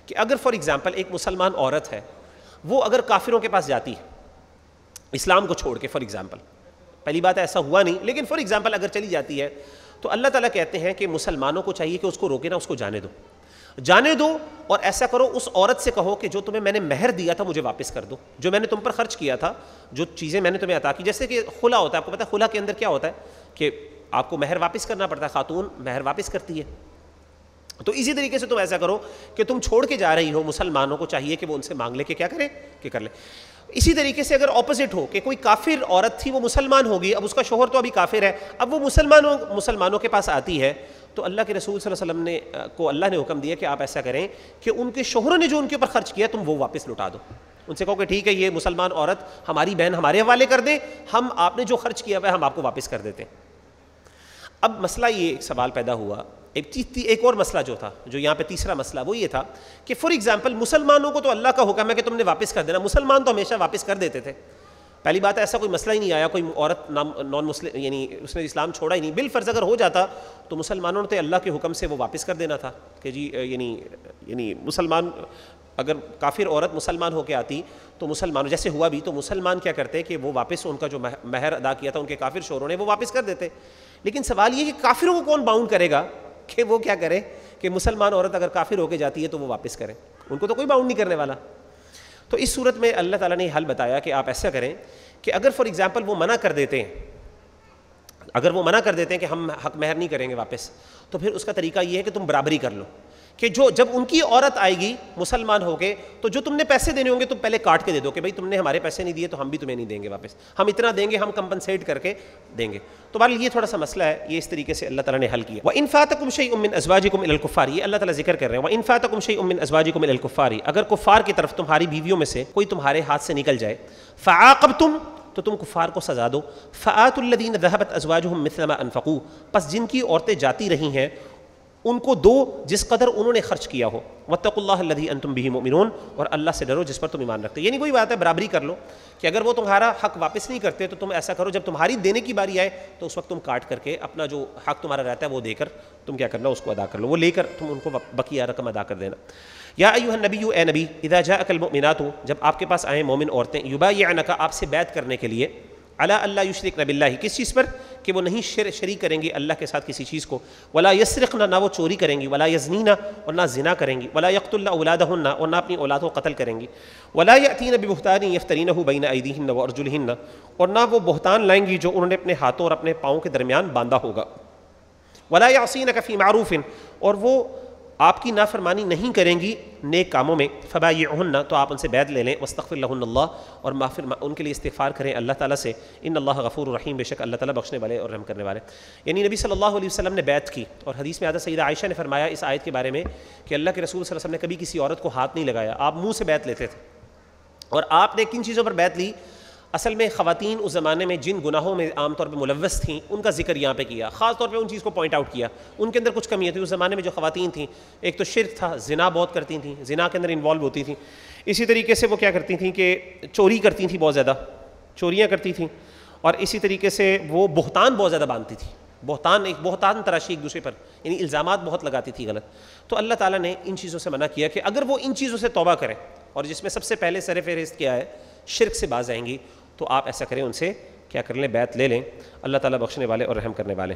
کہ اگر فار ایگزامپل ایک مسلمان عورت ہے، وہ اگر کافروں کے پاس جاتی ہے، اسلام کو چھوڑ کے فار ایگزامپل پہلی بات ایسا ہوا نہیں، لیکن فار ایگزامپل اگر چلی جاتی ہے تو اللہ تعالیٰ کہتے ہیں کہ مسلمانوں کو چاہیے کہ اس کو روکے نا اس کو جانے دو۔ جانے دو اور ایسا کرو، اس عورت سے کہو کہ جو تمہیں میں نے مہر دیا تھا، مجھے واپس کر دو۔ جو میں نے تم پر خرچ کیا تھا، جو چیزیں میں نے تمہیں عطا کی، جیسے کہ خلا ہوتا ہے، آپ کو پتا ہے خلا کے اندر کیا ہوتا ہے کہ آپ کو مہر واپس کرنا پڑتا ہے، خاتون مہر واپس کرتی ہے۔ تو اسی طریقے سے تم ایسا کرو کہ تم چھوڑ کے جا رہی ہو، مسلمانوں کو چاہیے کہ وہ ان سے مانگ لے کہ کیا کرے کہ کر لے اسی طریقے سے اگر اپوزٹ ہو کہ کوئی کافر عورت تھی، وہ مسلمان ہوگی، اب اس کا شوہر تو ابھی کافر ہے، اب وہ مسلمانوں مسلمانوں کے پاس آتی ہے، تو اللہ کے رسول صلی اللہ علیہ وسلم نے کو اللہ نے حکم دیا کہ آپ ایسا کریں کہ ان کے شوہروں نے جو ان کے اوپر خرچ کیا، تم وہ واپس لٹا دو۔ ان سے کہو کہ ٹھیک ہے، یہ مسلمان عورت ہماری بہن ہمارے حوالے کر دیں، ہم آپ نے جو خرچ کیا ہوا ہے، ہم آپ کو واپس کر دیتے ہیں۔ اب مسئلہ یہ سوال پیدا ہوا، ایک چیز تھی، ایک اور مسئلہ جو تھا، جو یہاں پہ تیسرا مسئلہ، وہ یہ تھا کہ فار ایگزامپل مسلمانوں کو تو اللہ کا حکم ہے کہ تم نے واپس کر دینا، مسلمان تو ہمیشہ واپس کر دیتے تھے۔ پہلی بات، ایسا کوئی مسئلہ ہی نہیں آیا، کوئی عورت نان مسلم یعنی اس نے اسلام چھوڑا ہی نہیں۔ بال فرض اگر ہو جاتا تو مسلمانوں نے تو اللہ کے حکم سے وہ واپس کر دینا تھا کہ جی یعنی یعنی مسلمان، اگر کافر عورت مسلمان ہو کے آتی تو مسلمانوں جیسے ہوا بھی تو مسلمان کیا کرتے کہ وہ واپس ان کا جو مہر ادا کیا تھا، ان کے کافر شوروں نے وہ واپس کر دیتے۔ لیکن سوال یہ کہ کافروں کو کون باؤنڈ کرے گا کہ وہ کیا کرے کہ مسلمان عورت اگر کافر ہو کے جاتی ہے تو وہ واپس کریں ان کو تو کوئی باؤنڈ نہیں کرنے والا۔ تو اس صورت میں اللہ تعالیٰ نے یہ حل بتایا کہ آپ ایسا کریں کہ اگر فار ایگزامپل وہ منع کر دیتے ہیں، اگر وہ منع کر دیتے ہیں کہ ہم حق مہر نہیں کریں گے واپس، تو پھر اس کا طریقہ یہ ہے کہ تم برابری کر لو۔ کہ جو جب ان کی عورت آئے گی، مسلمان ہو کے، تو جو تم نے پیسے دینے ہوں گے تم پہلے کاٹ کے دے دو کہ بھائی تم نے ہمارے پیسے نہیں دیے تو ہم بھی تمہیں نہیں دیں گے واپس۔ ہم اتنا دیں گے، ہم کمپنسیٹ کر کے دیں گے۔ تو بہرحال یہ تھوڑا سا مسئلہ ہے، یہ اس طریقے سے اللہ تعالیٰ نے حل کیا۔ وہ انفاط کم شی امن ازواجی کم الکفاری یہ اللہ تعالیٰ ذکر کر رہے ہیں وہ انفاط کم امن ازواجی کم الکفاری اگر کفار کی طرف تمہاری بیویوں میں سے کوئی تمہارے ہاتھ سے نکل جائے فعاقب تم تو تم کفار کو سزا دو۔ فعات الدین ذہبت ازواجہم مثل ما انفقو پس جن کی عورتیں جاتی رہی ہیں ان کو دو جس قدر انہوں نے خرچ کیا ہو۔ وطق اللہ الذي انتم به مؤمنون۔ اور اللہ سے ڈرو جس پر تم ایمان رکھتے۔ یعنی وہی بات ہے، برابری کر لو کہ اگر وہ تمہارا حق واپس نہیں کرتے تو تم ایسا کرو، جب تمہاری دینے کی باری آئے تو اس وقت تم کاٹ کر کے اپنا جو حق تمہارا رہتا ہے وہ دے کر تم کیا کرنا، اس کو ادا کر لو۔ وہ لے کر تم ان کو بقیہ رقم ادا کر دینا۔ یا ایوہ النبی، اے نبی، اذا جاءک المؤمنات، جب آپ کے پاس آئیں مومن عورتیں، یبایعنک آپ سے بیعت کرنے کے لیے اللہ اللہ یشرک نب اللہ کس چیز پر؟ کہ وہ نہیں شریک کریں گی اللہ کے ساتھ کسی چیز کو۔ ولا یسرقنا نہ وہ چوری کریں گی ولا یزنینا اور نہ زنا کریں گی ولا یقت اللہ اولادہن اور نہ اپنی اولاد کو قتل کریں گی ولا یاتین ببہتان یفترینہ بین ایدیہن و ارجلہن اور نہ وہ بہتان لائیں گی جو انہوں نے اپنے ہاتھوں اور اپنے پاؤں کے درمیان باندھا ہوگا۔ ولا یعصینک فی معروف اور وہ آپ کی نافرمانی نہیں کریں گی نیک کاموں میں فبا یہ تو آپ ان سے بیت لے لیں وسطف اللہ اللہ اور معافر ان کے لیے استغفار کریں اللہ تعالیٰ سے۔ ان اللہ غفور الرحیم بے شک اللہ تعالیٰ بخشنے والے اور رحم کرنے والے۔ یعنی نبی صلی اللہ علیہ وسلم نے بیت کی، اور حدیث میں آدھا سیدہ عائشہ نے فرمایا اس آیت کے بارے میں کہ اللہ کے رسول صلی اللہ علیہ وسلم نے کبھی کسی عورت کو ہاتھ نہیں لگایا، آپ منہ سے بیت لیتے تھے۔ اور آپ نے کن چیزوں پر بیت لی؟ اصل میں خواتین اس زمانے میں جن گناہوں میں عام طور پہ ملوث تھیں، ان کا ذکر یہاں پہ کیا۔ خاص طور پہ ان چیز کو پوائنٹ آؤٹ کیا۔ ان کے اندر کچھ کمیاں تھیں اس زمانے میں جو خواتین تھیں، ایک تو شرک تھا، زنا بہت کرتی تھیں، زنا کے اندر انوالو ہوتی تھیں۔ اسی طریقے سے وہ کیا کرتی تھیں کہ چوری کرتی تھیں بہت زیادہ۔ چوریاں کرتی تھیں۔ اور اسی طریقے سے وہ بہتان بہت زیادہ باندھتی تھیں بہتان ایک بہتان تراشی ایک دوسرے پر یعنی الزامات بہت لگاتی تھی غلط۔ تو اللہ تعالیٰ نے ان چیزوں سے منع کیا کہ اگر وہ ان چیزوں سے توبہ کریں، اور جس میں سب سے پہلے سر فہرست کیا ہے شرک سے باز آئیں گی، تو آپ ایسا کریں، ان سے کیا کر لیں بیت لے لیں، اللہ تعالیٰ بخشنے والے اور رحم کرنے والے۔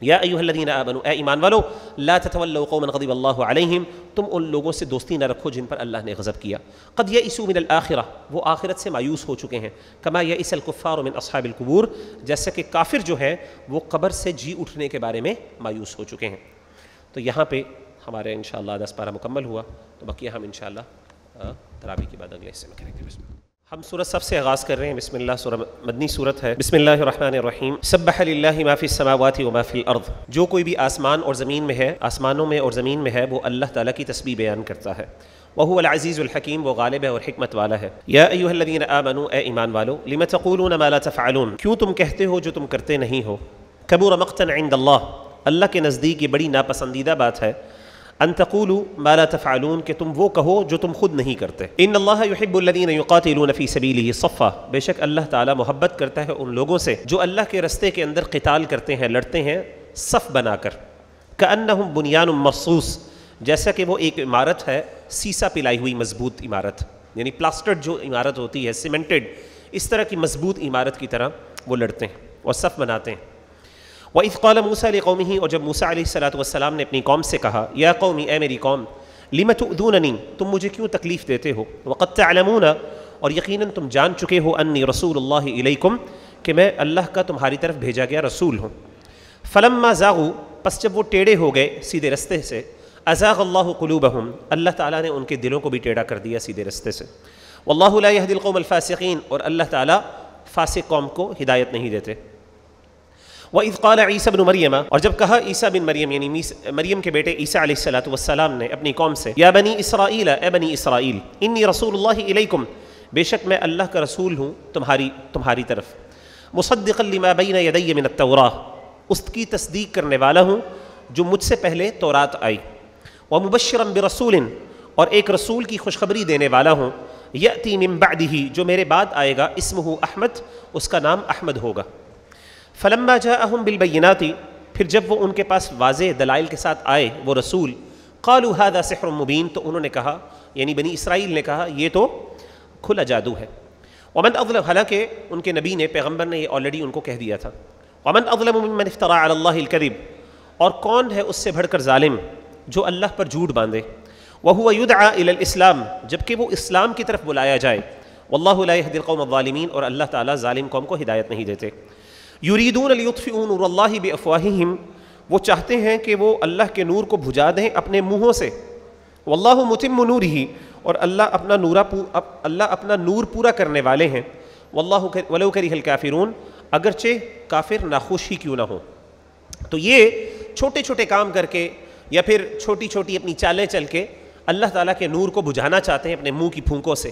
یا ایوہ الذین آمنوا، اے ایمان والو، لا تتولوا قوما غضب اللہ علیہم، تم ان لوگوں سے دوستی نہ رکھو جن پر اللہ نے غضب کیا۔ قد یئسوا من الاخرہ وہ آخرت سے مایوس ہو چکے ہیں۔ کما یئس الکفار من اصحاب القبور جیسے کہ کافر جو ہے وہ قبر سے جی اٹھنے کے بارے میں مایوس ہو چکے ہیں۔ تو یہاں پہ ہمارے انشاءاللہ دس پارہ مکمل ہوا، تو بقیہ ہم انشاءاللہ تراوی کے بعد اگلے حصے میں کریں گے۔ بسم اللہ۔ ہم سورت سب سے آغاز کر رہے ہیں۔ بسم اللہ، سورہ مدنی صورت ہے۔ بسم اللہ الرحمن الرحیم۔ سبح للہ ما فی السماوات و ما فی الارض۔ جو کوئی بھی آسمان اور زمین میں ہے، آسمانوں میں اور زمین میں ہے، وہ اللہ تعالیٰ کی تسبیح بیان کرتا ہے۔ وهو العزیز الحکیم، وہ غالب ہے اور حکمت والا ہے۔ یا ایوہ الذین آمنوا، اے ایمان والو، لم تقولون ما لا تفعلون؟ کیوں تم کہتے ہو جو تم کرتے نہیں ہو؟ کبور مقتا عند اللہ۔ اللہ کے نزدیک یہ بڑی ناپسندیدہ بات ہے۔ ان تقولوا ما لا تفعلون، کہ تم وہ کہو جو تم خود نہیں کرتے۔ ان اللہ يحب الذين يقاتلون في سبيله صفا۔ بے شک اللہ تعالی محبت کرتا ہے ان لوگوں سے جو اللہ کے رستے کے اندر قتال کرتے ہیں، لڑتے ہیں، صف بنا کر۔ كانهم بنيان مرصوص جیسا کہ وہ ایک عمارت ہے، سیسا پلائی ہوئی مضبوط عمارت۔ یعنی پلاسٹرڈ جو عمارت ہوتی ہے، سیمنٹڈ، اس طرح کی مضبوط عمارت کی طرح وہ لڑتے ہیں اور صف بناتے ہیں۔ وہ قال موسیٰ علیہ قومی ہی اور جب موسیٰ علیہ السلاۃ والسلام نے اپنی قوم سے کہا، یا قومی اے میری قوم لمت ادوننی تم مجھے کیوں تکلیف دیتے ہو؟ وقت تعلمون، اور یقیناً تم جان چکے ہو انی رسول اللہ علیکم کہ میں اللہ کا تمہاری طرف بھیجا گیا رسول ہوں۔ فلما زاغو پس جب وہ ٹیڑے ہو گئے سیدھے رستے سے ازاغ اللہ قلوبہم اللہ تعالیٰ نے ان کے دلوں کو بھی ٹیڑھا کر دیا سیدھے رستے سے۔ واللہ لا يهدي القوم الفاسقین اور اللہ تعالیٰ فاسق قوم کو ہدایت نہیں دیتے۔ وہ قال عیسیٰ بن مریم اور جب کہا عیسیٰ بن مریم یعنی مریم کے بیٹے عیسیٰ علیہ السلاۃ والسلام نے اپنی قوم سے، یا بنی اسرائیل، اے بنی اسرائیل، انی رسول اللہ علیکم، بے شک میں اللہ کا رسول ہوں تمہاری تمہاری طرف۔ مصدق لما بین یدی من التوراہ اس کی تصدیق کرنے والا ہوں جو مجھ سے پہلے تورات آئی۔ وہ مبشرم برسول، اور ایک رسول کی خوشخبری دینے والا ہوں، یأتی من بعدہ جو میرے بعد آئے گا، اسمہ احمد، اس کا نام احمد ہوگا۔ فلما جاءہم بالبیناتی، پھر جب وہ ان کے پاس واضح دلائل کے ساتھ آئے، وہ رسول، قالوا هذا سحر مبین، تو انہوں نے کہا یعنی بنی اسرائیل نے کہا، یہ تو کھلا جادو ہے۔ ومن اظلم، حالانکہ ان کے نبی نے، پیغمبر نے یہ آلریڈی ان کو کہہ دیا تھا۔ ومن اظلم ممن افترا علی اللہ الکذب اور کون ہے اس سے بڑھ کر ظالم جو اللہ پر جھوٹ باندھے؟ وہ یدعا الی الاسلام، جبکہ وہ اسلام کی طرف بلایا جائے۔ واللہ لا يهدي القوم الظالمین، اور اللہ تعالیٰ ظالم قوم کو ہدایت نہیں دیتے۔ یریدون لیطفئوا نور اللہ بافواہہم، وہ چاہتے ہیں کہ وہ اللہ کے نور کو بھجا دیں اپنے منہوں سے۔ واللہ متم نورہ اور اللہ اپنا نورا اللہ اپنا نور پورا کرنے والے ہیں۔ واللہ ولو کرہ الکافرون، اگرچہ کافر ناخوش ہی کیوں نہ ہو۔ تو یہ چھوٹے چھوٹے کام کر کے یا پھر چھوٹی چھوٹی اپنی چالیں چل کے اللہ تعالیٰ کے نور کو بجھانا چاہتے ہیں اپنے منہ کی پھونکوں سے۔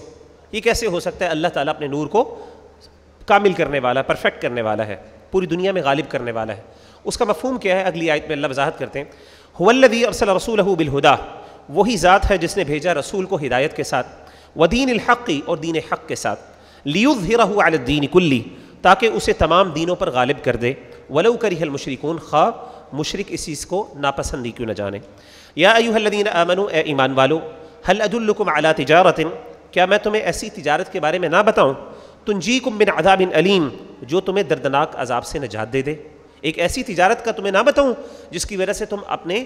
یہ کیسے ہو سکتا ہے اللہ تعالیٰ اپنے نور کو کامل کرنے والا پرفیکٹ کرنے والا ہے؟ پوری دنیا میں غالب کرنے والا ہے۔ اس کا مفہوم کیا ہے؟ اگلی آیت میں اللہ وضاحت کرتے ہیں۔ ولدی ارسل رسول بالہدا وہی ذات ہے جس نے بھیجا رسول کو ہدایت کے ساتھ۔ ودین الحقی اور دین حق کے ساتھ۔ لیوز علی الدین کلی تاکہ اسے تمام دینوں پر غالب کر دے۔ ولو کری المشرکون خواہ مشرک اس چیز کو ناپسندی کیوں نہ جانے۔ یا ایوہ الذین آمنوا، اے ایمان والو حل ادلکم علی تجارت کیا میں تمہیں ایسی تجارت کے بارے میں نہ بتاؤں؟ تنجیکم من عذاب علیم جو تمہیں دردناک عذاب سے نجات دے دے۔ ایک ایسی تجارت کا تمہیں نہ بتاؤں، جس کی وجہ سے تم اپنے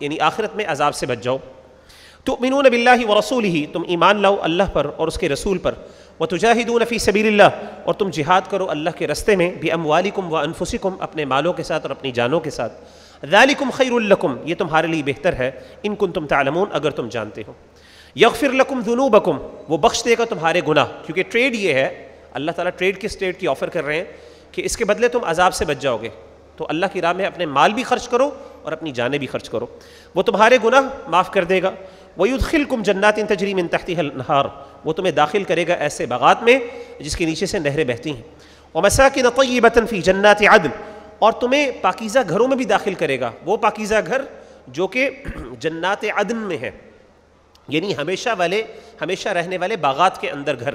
یعنی آخرت میں عذاب سے بچ جاؤ۔ تؤمنون باللہ ورسولہ تم ایمان لاؤ اللہ پر اور اس کے رسول پر۔ وتجاہدون فی سبیل اللہ اور تم جہاد کرو اللہ کے رستے میں بھی اموالکم و انفسکم، اپنے مالوں کے ساتھ اور اپنی جانوں کے ساتھ۔ ذالکم خیر لکم، یہ تمہارے لیے بہتر ہے۔ ان کن تم تعلمون، اگر تم جانتے ہو۔ یغفر لکم ذنوبکم، وہ بخش دے گا تمہارے گناہ، کیونکہ ٹریڈ یہ ہے اللہ تعالیٰ ٹریڈ کے سٹیٹ کی آفر کر رہے ہیں کہ اس کے بدلے تم عذاب سے بچ جاؤ گے۔ تو اللہ کی راہ میں اپنے مال بھی خرچ کرو اور اپنی جانیں بھی خرچ کرو۔ وہ تمہارے گناہ معاف کر دے گا۔ وَيُدْخِلْكُمْ جَنَّاتٍ تَجْرِي مِن تَحْتِهَا الْأَنْهَارُ۔ وہ تمہیں داخل کرے گا ایسے باغات میں جس کے نیچے سے نہریں بہتی ہیں۔ وَمَسَاكِنَ طَيِّبَةً فِي جَنَّاتِ عَدْنٍ۔ اور تمہیں پاکیزہ گھروں میں بھی داخل کرے گا۔ وہ پاکیزہ گھر جو کہ جنات عدن میں ہے۔ یعنی ہمیشہ والے، ہمیشہ رہنے والے باغات کے اندر گھر۔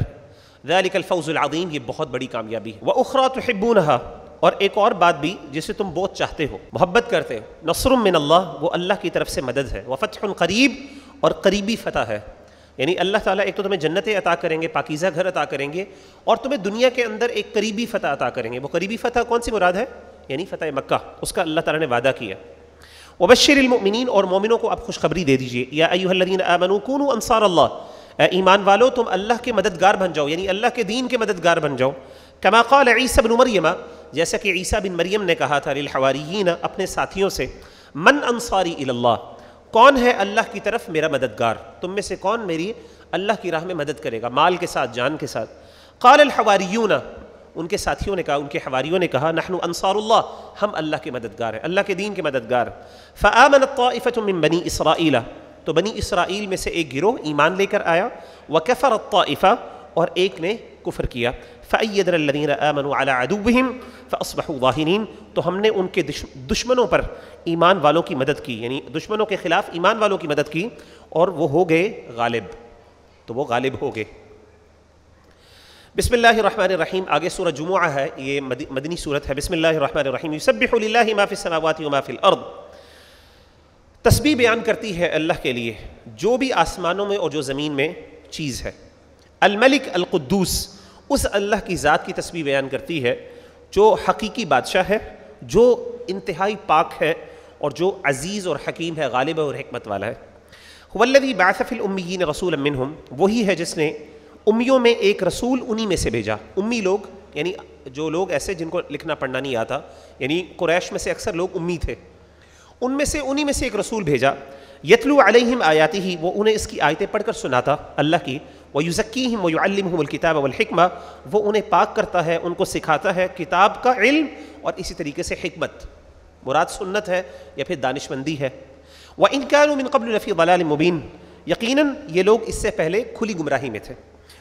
ذَلِكَ الْفَوْزُ الْعَظِيمِ، یہ بہت بڑی کامیابی ہے۔ وَأُخْرَى تُحِبُّونَهَا۔ اور ایک اور بات بھی جسے تم بہت چاہتے ہو، محبت کرتے ہو۔ نصر من اللہ، وہ اللہ کی طرف سے مدد ہے۔ وہ فتح قریب اور قریبی فتح ہے۔ یعنی اللہ تعالیٰ ایک تو تمہیں جنتیں عطا کریں گے، پاکیزہ گھر عطا کریں گے، اور تمہیں دنیا کے اندر ایک قریبی فتح عطا کریں گے۔ وہ قریبی فتح کون سی مراد ہے؟ یعنی فتح مکہ، اس کا اللہ تعالیٰ نے وعدہ کیا۔ وبشر المؤمنین، اور مومنوں کو آپ خوشخبری دے دیجیے۔ یا ایوہ الذین آمنوا کونوا انصار اللہ۔ اے ایمان والو تم اللہ کے مددگار بن جاؤ یعنی اللہ کے دین کے مددگار بن جاؤ کما قال عیسیٰ بن مریم جیسا کہ عیسیٰ بن مریم نے کہا تھا للحواریین اپنے ساتھیوں سے من انصاری اللہ کون ہے اللہ کی طرف میرا مددگار تم میں سے کون میری اللہ کی راہ میں مدد کرے گا مال کے ساتھ جان کے ساتھ قال الحواریون ان کے ساتھیوں نے کہا ان کے حواریوں نے کہا نحن انصار اللہ ہم اللہ کے مددگار ہیں اللہ کے دین کے تو بنی اسرائیل میں سے ایک گروہ ایمان لے کر آیا وکفر الطائفہ اور ایک نے کفر کیا۔ فعید الدین امن علی عدوہم فاصبحوا تو ہم نے ان کے دشمنوں پر ایمان والوں کی مدد کی یعنی دشمنوں کے خلاف ایمان والوں کی مدد کی، اور وہ ہو گئے غالب۔ تو وہ غالب ہو گئے۔ بسم اللہ الرحمن الرحیم، آگے سورہ جمعہ ہے، یہ مدنی صورت ہے۔ بسم اللہ الرحمن الرحیم یسبح للہ ما فی السماوات وما فی الارض۔ تسبیح بیان کرتی ہے اللہ کے لیے، جو بھی آسمانوں میں اور جو زمین میں چیز ہے۔ الملک القدوس، اس اللہ کی ذات کی تسبیح بیان کرتی ہے، جو حقیقی بادشاہ ہے، جو انتہائی پاک ہے اور جو عزیز اور حکیم ہے، غالب اور حکمت والا ہے۔ ولدی باصف الامیین رسول منہم، وہی ہے جس نے امیوں میں ایک رسول انہی میں سے بھیجا۔ امی لوگ یعنی جو لوگ ایسے جن کو لکھنا پڑھنا نہیں آتا یعنی قریش میں سے اکثر لوگ امی تھے۔ ان میں سے انہی میں سے ایک رسول بھیجا، یتلو علیہم آیاتی ہی، وہ انہیں اس کی آیتیں پڑھ کر سناتا، اللہ کی وہ یوزکیم و یو الم الکتاب والحکمہ، وہ انہیں پاک کرتا ہے، ان کو سکھاتا ہے کتاب کا علم اور اسی طریقے سے حکمت۔ مراد سنت ہے یا پھر دانش مندی ہے۔ وہ انکان من قبل رفیع ضلال مبین یقیناً یہ لوگ اس سے پہلے کھلی گمراہی میں تھے۔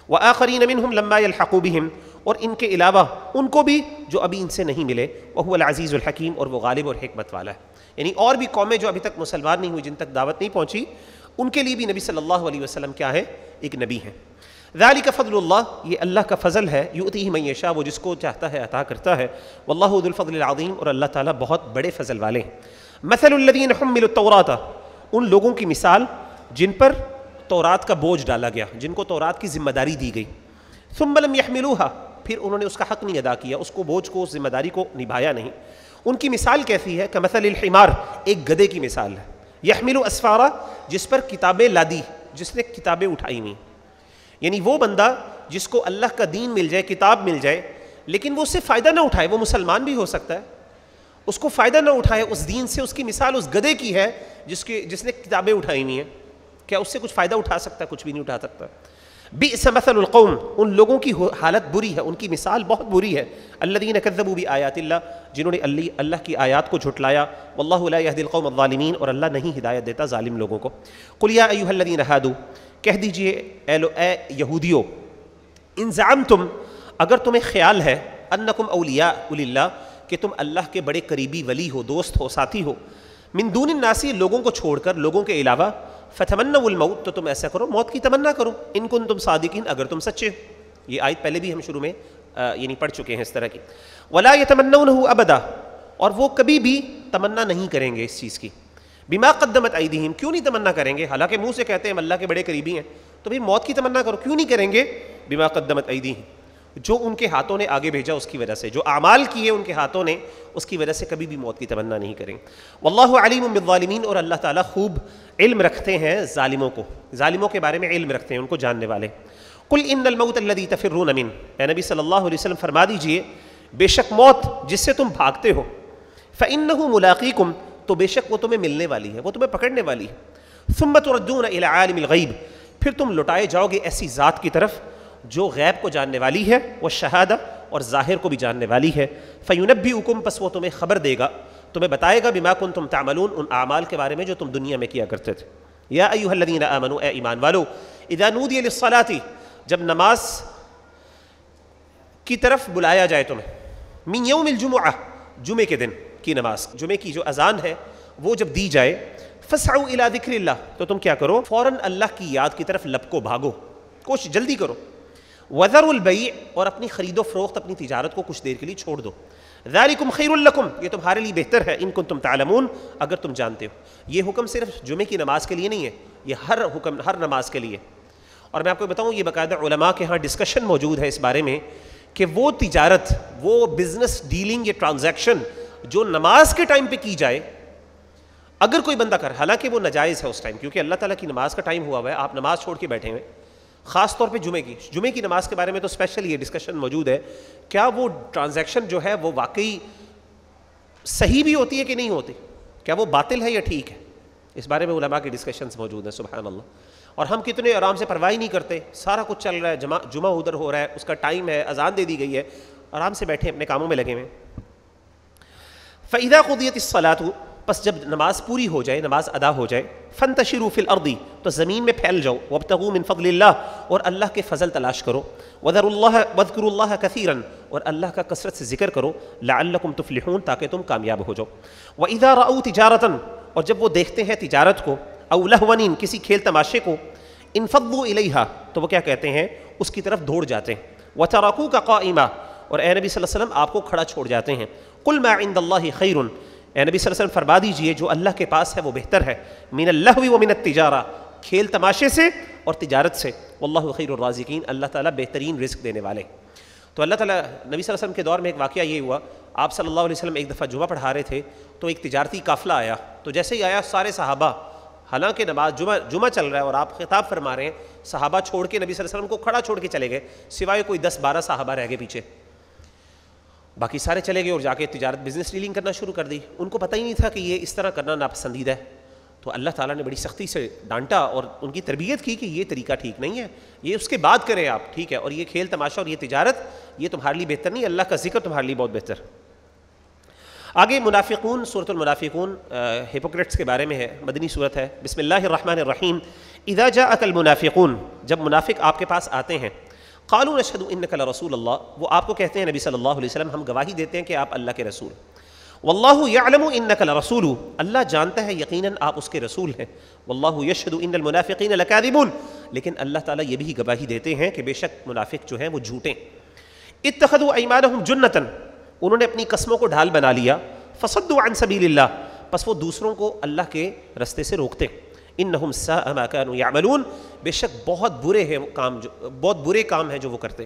وہ آخرین منہم لما الحقوبہم اور ان کے علاوہ ان کو بھی جو ابھی ان سے نہیں ملے وہ العزیز الحکیم اور وہ غالب اور حکمت والا ہے۔ یعنی اور بھی قومیں جو ابھی تک مسلمان نہیں ہوئی، جن تک دعوت نہیں پہنچی، ان کے لیے بھی نبی صلی اللہ علیہ وسلم کیا ہے؟ ایک نبی ہے ذالک فضل اللہ، یہ اللہ کا فضل ہے یؤتی من یشاء، وہ جس کو چاہتا ہے، عطا کرتا ہے۔ واللہ ذو الفضل العظیم، اور اللہ تعالیٰ بہت بڑے فضل والے ہیں۔ مثل الذین حملوا التوراۃ، ان لوگوں کی مثال جن پر تورات کا بوجھ ڈالا گیا، جن کو تورات کی ذمہ داری دی گئی۔ ثم لم يحملوها پھر انہوں نے اس کا حق نہیں ادا کیا، اس کو بوجھ کو، اس ذمہ داری کو نبھایا نہیں۔ ان کی مثال کیسی ہے؟ کہ مثل الحمار، ایک گدے کی مثال ہے۔ یحمل اسفارا، جس پر کتابیں لادی، جس نے کتابیں اٹھائی ہوئی یعنی وہ بندہ جس کو اللہ کا دین مل جائے، کتاب مل جائے، لیکن وہ اس سے فائدہ نہ اٹھائے، وہ مسلمان بھی ہو سکتا ہے۔ اس کو فائدہ نہ اٹھائے، اس دین سے، اس کی مثال اس گدے کی ہے، جس کے، جس نے کتابیں اٹھائی ہوئی ہیں۔ کیا اس سے کچھ فائدہ اٹھا سکتا ہے؟ کچھ بھی نہیں اٹھا سکتا۔ بئس مثل القوم ان لوگوں کی حالت بری ہے ان کی مثال بہت بری ہے الذین کذبوا بآیات اللہ جنہوں نے اللہ کی آیات کو جھٹلایا واللہ لا يهدي القوم الظالمین اور اللہ نہیں ہدایت دیتا ظالم لوگوں کو قل یا ایھا الذین ہادو کہہ دیجئے اے لو اے یہودیو ان زعمتم اگر تمہیں خیال ہے انکم اولیاء للہ کہ تم اللہ کے بڑے قریبی ولی ہو دوست ہو ساتھی ہو من الموت، تو تم ایسا کرو، موت کی تمنا کرو۔ ان کن تم صادقین، اگر تم سچے ہو۔ یہ آیت پہلے بھی ہم شروع میں یعنی پڑھ چکے ہیں اس طرح کی۔ ولا يتمنونه ابدا اور وہ کبھی بھی تمنا نہیں کریں گے اس چیز کی۔ بما قدمت ایدیہم کیوں نہیں تمنا کریں گے؟ حالانکہ منہ سے کہتے ہیں ہم اللہ کے بڑے قریبی ہیں۔ تو بھئی موت کی تمنا کرو، کیوں نہیں کریں گے؟ بما قدمت ایدیہم جو ان کے ہاتھوں نے آگے بھیجا اس کی وجہ سے، جو اعمال کیے ان کے ہاتھوں نے اس کی وجہ سے کبھی بھی موت کی تمنا نہیں کریں۔ واللہ علیم بالظالمین اور اللہ تعالیٰ خوب علم رکھتے ہیں ظالموں کو۔ ظالموں کے بارے میں علم رکھتے ہیں، ان کو جاننے والے۔ کل ان الموت الذي تفرون من۔ اے نبی صلی اللہ علیہ وسلم، فرما دیجیے، بے شک موت جس سے تم بھاگتے ہو۔ فانه ملاقيكم، تو بے شک وہ تمہیں ملنے والی ہے، وہ تمہیں پکڑنے والی ہے۔ ثم تردون الى عالم الغیب پھر تم لٹائے جاؤ گے ایسی ذات کی طرف۔ جو غیب کو جاننے والی ہے، وہ شہادہ اور ظاہر کو بھی جاننے والی ہے۔ فیونبی حکم پس وہ تمہیں خبر دے گا، تمہیں بتائے گا بما کن تم تعملون، ان اعمال کے بارے میں جو تم دنیا میں کیا کرتے تھے۔ یا ایوہ الذین آمنوا، اے ایمان والو، اذا نودی للصلاة، جب نماز کی طرف بلایا جائے تمہیں۔ من یوم الجمعہ، جمعے کے دن کی نماز، جمعے کی جو اذان ہے، وہ جب دی جائے فسعوا الى ذکر اللہ، تو تم کیا کرو؟ فوراً اللہ کی یاد کی طرف لب کو بھاگو۔ کوشش جلدی کرو۔ وزر البیع اور اپنی خرید و فروخت، اپنی تجارت کو کچھ دیر کے لیے چھوڑ دو۔ ذالکم خیر لکم، یہ تمہارے لیے بہتر ہے۔ ان کو تم تعلمون، اگر تم جانتے ہو۔ یہ حکم صرف جمعے کی نماز کے لیے نہیں ہے، یہ ہر حکم، ہر نماز کے لیے۔ اور میں آپ کو بتاؤں، یہ باقاعدہ علماء کے ہاں ڈسکشن موجود ہے اس بارے میں کہ وہ تجارت، وہ بزنس ڈیلنگ یا ٹرانزیکشن جو نماز کے ٹائم پہ کی جائے، اگر کوئی بندہ کر، حالانکہ وہ نجائز ہے اس ٹائم کیونکہ اللہ تعالیٰ کی نماز کا ٹائم ہوا ہوا ہے، آپ نماز چھوڑ کے بیٹھے ہوئے خاص طور پہ جمعے کی۔ جمعے کی نماز کے بارے میں تو اسپیشل یہ ڈسکشن موجود ہے۔ کیا وہ ٹرانزیکشن جو ہے وہ واقعی صحیح بھی ہوتی ہے کہ نہیں ہوتی؟ کیا وہ باطل ہے یا ٹھیک ہے؟ اس بارے میں علماء کی ڈسکشنز موجود ہیں سبحان اللہ اور ہم کتنے آرام سے پرواہی نہیں کرتے۔ سارا کچھ چل رہا ہے جمع جمعہ ادھر ہو رہا ہے، اس کا ٹائم ہے، اذان دے دی گئی ہے۔ آرام سے بیٹھے اپنے کاموں میں لگے ہوئے۔ فعیدہ قدیت الصلاۃ پس جب نماز پوری ہو جائے، نماز ادا ہو جائے فن تشرو فل اردی تو زمین میں پھیل جاؤ وبتغوا من فضل اللہ، اور اللہ کے فضل تلاش کرو۔ وذر اللہ وذکر اللہ کثیرا، اور اللہ کا کثرت سے ذکر کرو، لعلکم تفلحون، تاکہ تم کامیاب ہو جاؤ۔ واذا راوا تجارتا اور جب وہ دیکھتے ہیں تجارت کو، او لہونین کسی کھیل تماشے کو، انفضوا الیہا، تو وہ کیا کہتے ہیں؟ اس کی طرف دوڑ جاتے ہیں۔ وترکوک قائما، اور اے نبی صلی اللہ علیہ وسلم، آپ کو کھڑا چھوڑ جاتے ہیں۔ قل ما عند اللہ خیر اے نبی صلی اللہ علیہ وسلم، فرما دیجیے، جو اللہ کے پاس ہے وہ بہتر ہے۔ من اللہ و من التجارہ۔ کھیل تماشے سے اور تجارت سے۔ واللہ خیر الرازقین، اللہ تعالیٰ بہترین رزق دینے والے۔ تو اللہ تعالیٰ، نبی صلی اللہ علیہ وسلم کے دور میں ایک واقعہ یہ ہوا۔ آپ صلی اللہ علیہ وسلم ایک دفعہ جمعہ پڑھا رہے تھے، تو ایک تجارتی قافلہ آیا۔ تو جیسے ہی آیا، سارے صحابہ، حالانکہ نماز جمعہ جمعہ چل رہا ہے اور آپ خطاب فرما رہے ہیں، صحابہ چھوڑ کے نبی صلی اللہ علیہ وسلم کو کھڑا چھوڑ کے چلے گئے، سوائے کوئی دس بارہ صحابہ رہ گئے پیچھے۔ باقی سارے چلے گئے اور جا کے تجارت بزنس ڈیلنگ کرنا شروع کر دی۔ ان کو پتہ ہی نہیں تھا کہ یہ اس طرح کرنا ناپسندیدہ ہے۔ تو اللہ تعالیٰ نے بڑی سختی سے ڈانٹا اور ان کی تربیت کی کہ یہ طریقہ ٹھیک نہیں ہے۔ یہ اس کے بعد کریں آپ، ٹھیک ہے۔ اور یہ کھیل تماشا اور یہ تجارت، یہ تمہارے لیے بہتر نہیں، اللہ کا ذکر تمہارے لیے بہت بہتر۔ آگے منافقون صورت المنافقون ہپوکریٹس کے بارے میں ہے، مدنی صورت ہے۔ بسم اللہ الرحمن الرحیم۔ اذا جاءک المنافقون، جب منافق آپ کے پاس آتے ہیں قالو نشہد انک لرسول اللہ وہ آپ کو کہتے ہیں، نبی صلی اللہ علیہ وسلم، ہم گواہی دیتے ہیں کہ آپ اللہ کے رسول واللہ یعلم انک لرسول اللہ جانتا ہے، یقیناً آپ اس کے رسول ہیں۔ واللہ یشہد ان المنافقین لکاذبون۔ لیکن اللہ تعالیٰ یہ بھی گواہی دیتے ہیں کہ بے شک منافق جو ہیں وہ جھوٹیں اتخذوا ایمانہم جنتن انہوں نے اپنی قسموں کو ڈھال بنا لیا۔ فصدوا عن سبیل اللہ پس وہ دوسروں کو اللہ کے رستے سے روکتے انہم ساء ما كانوا يعملون بے شک بہت برے ہیں کام جو، بہت برے کام ہیں جو وہ کرتے۔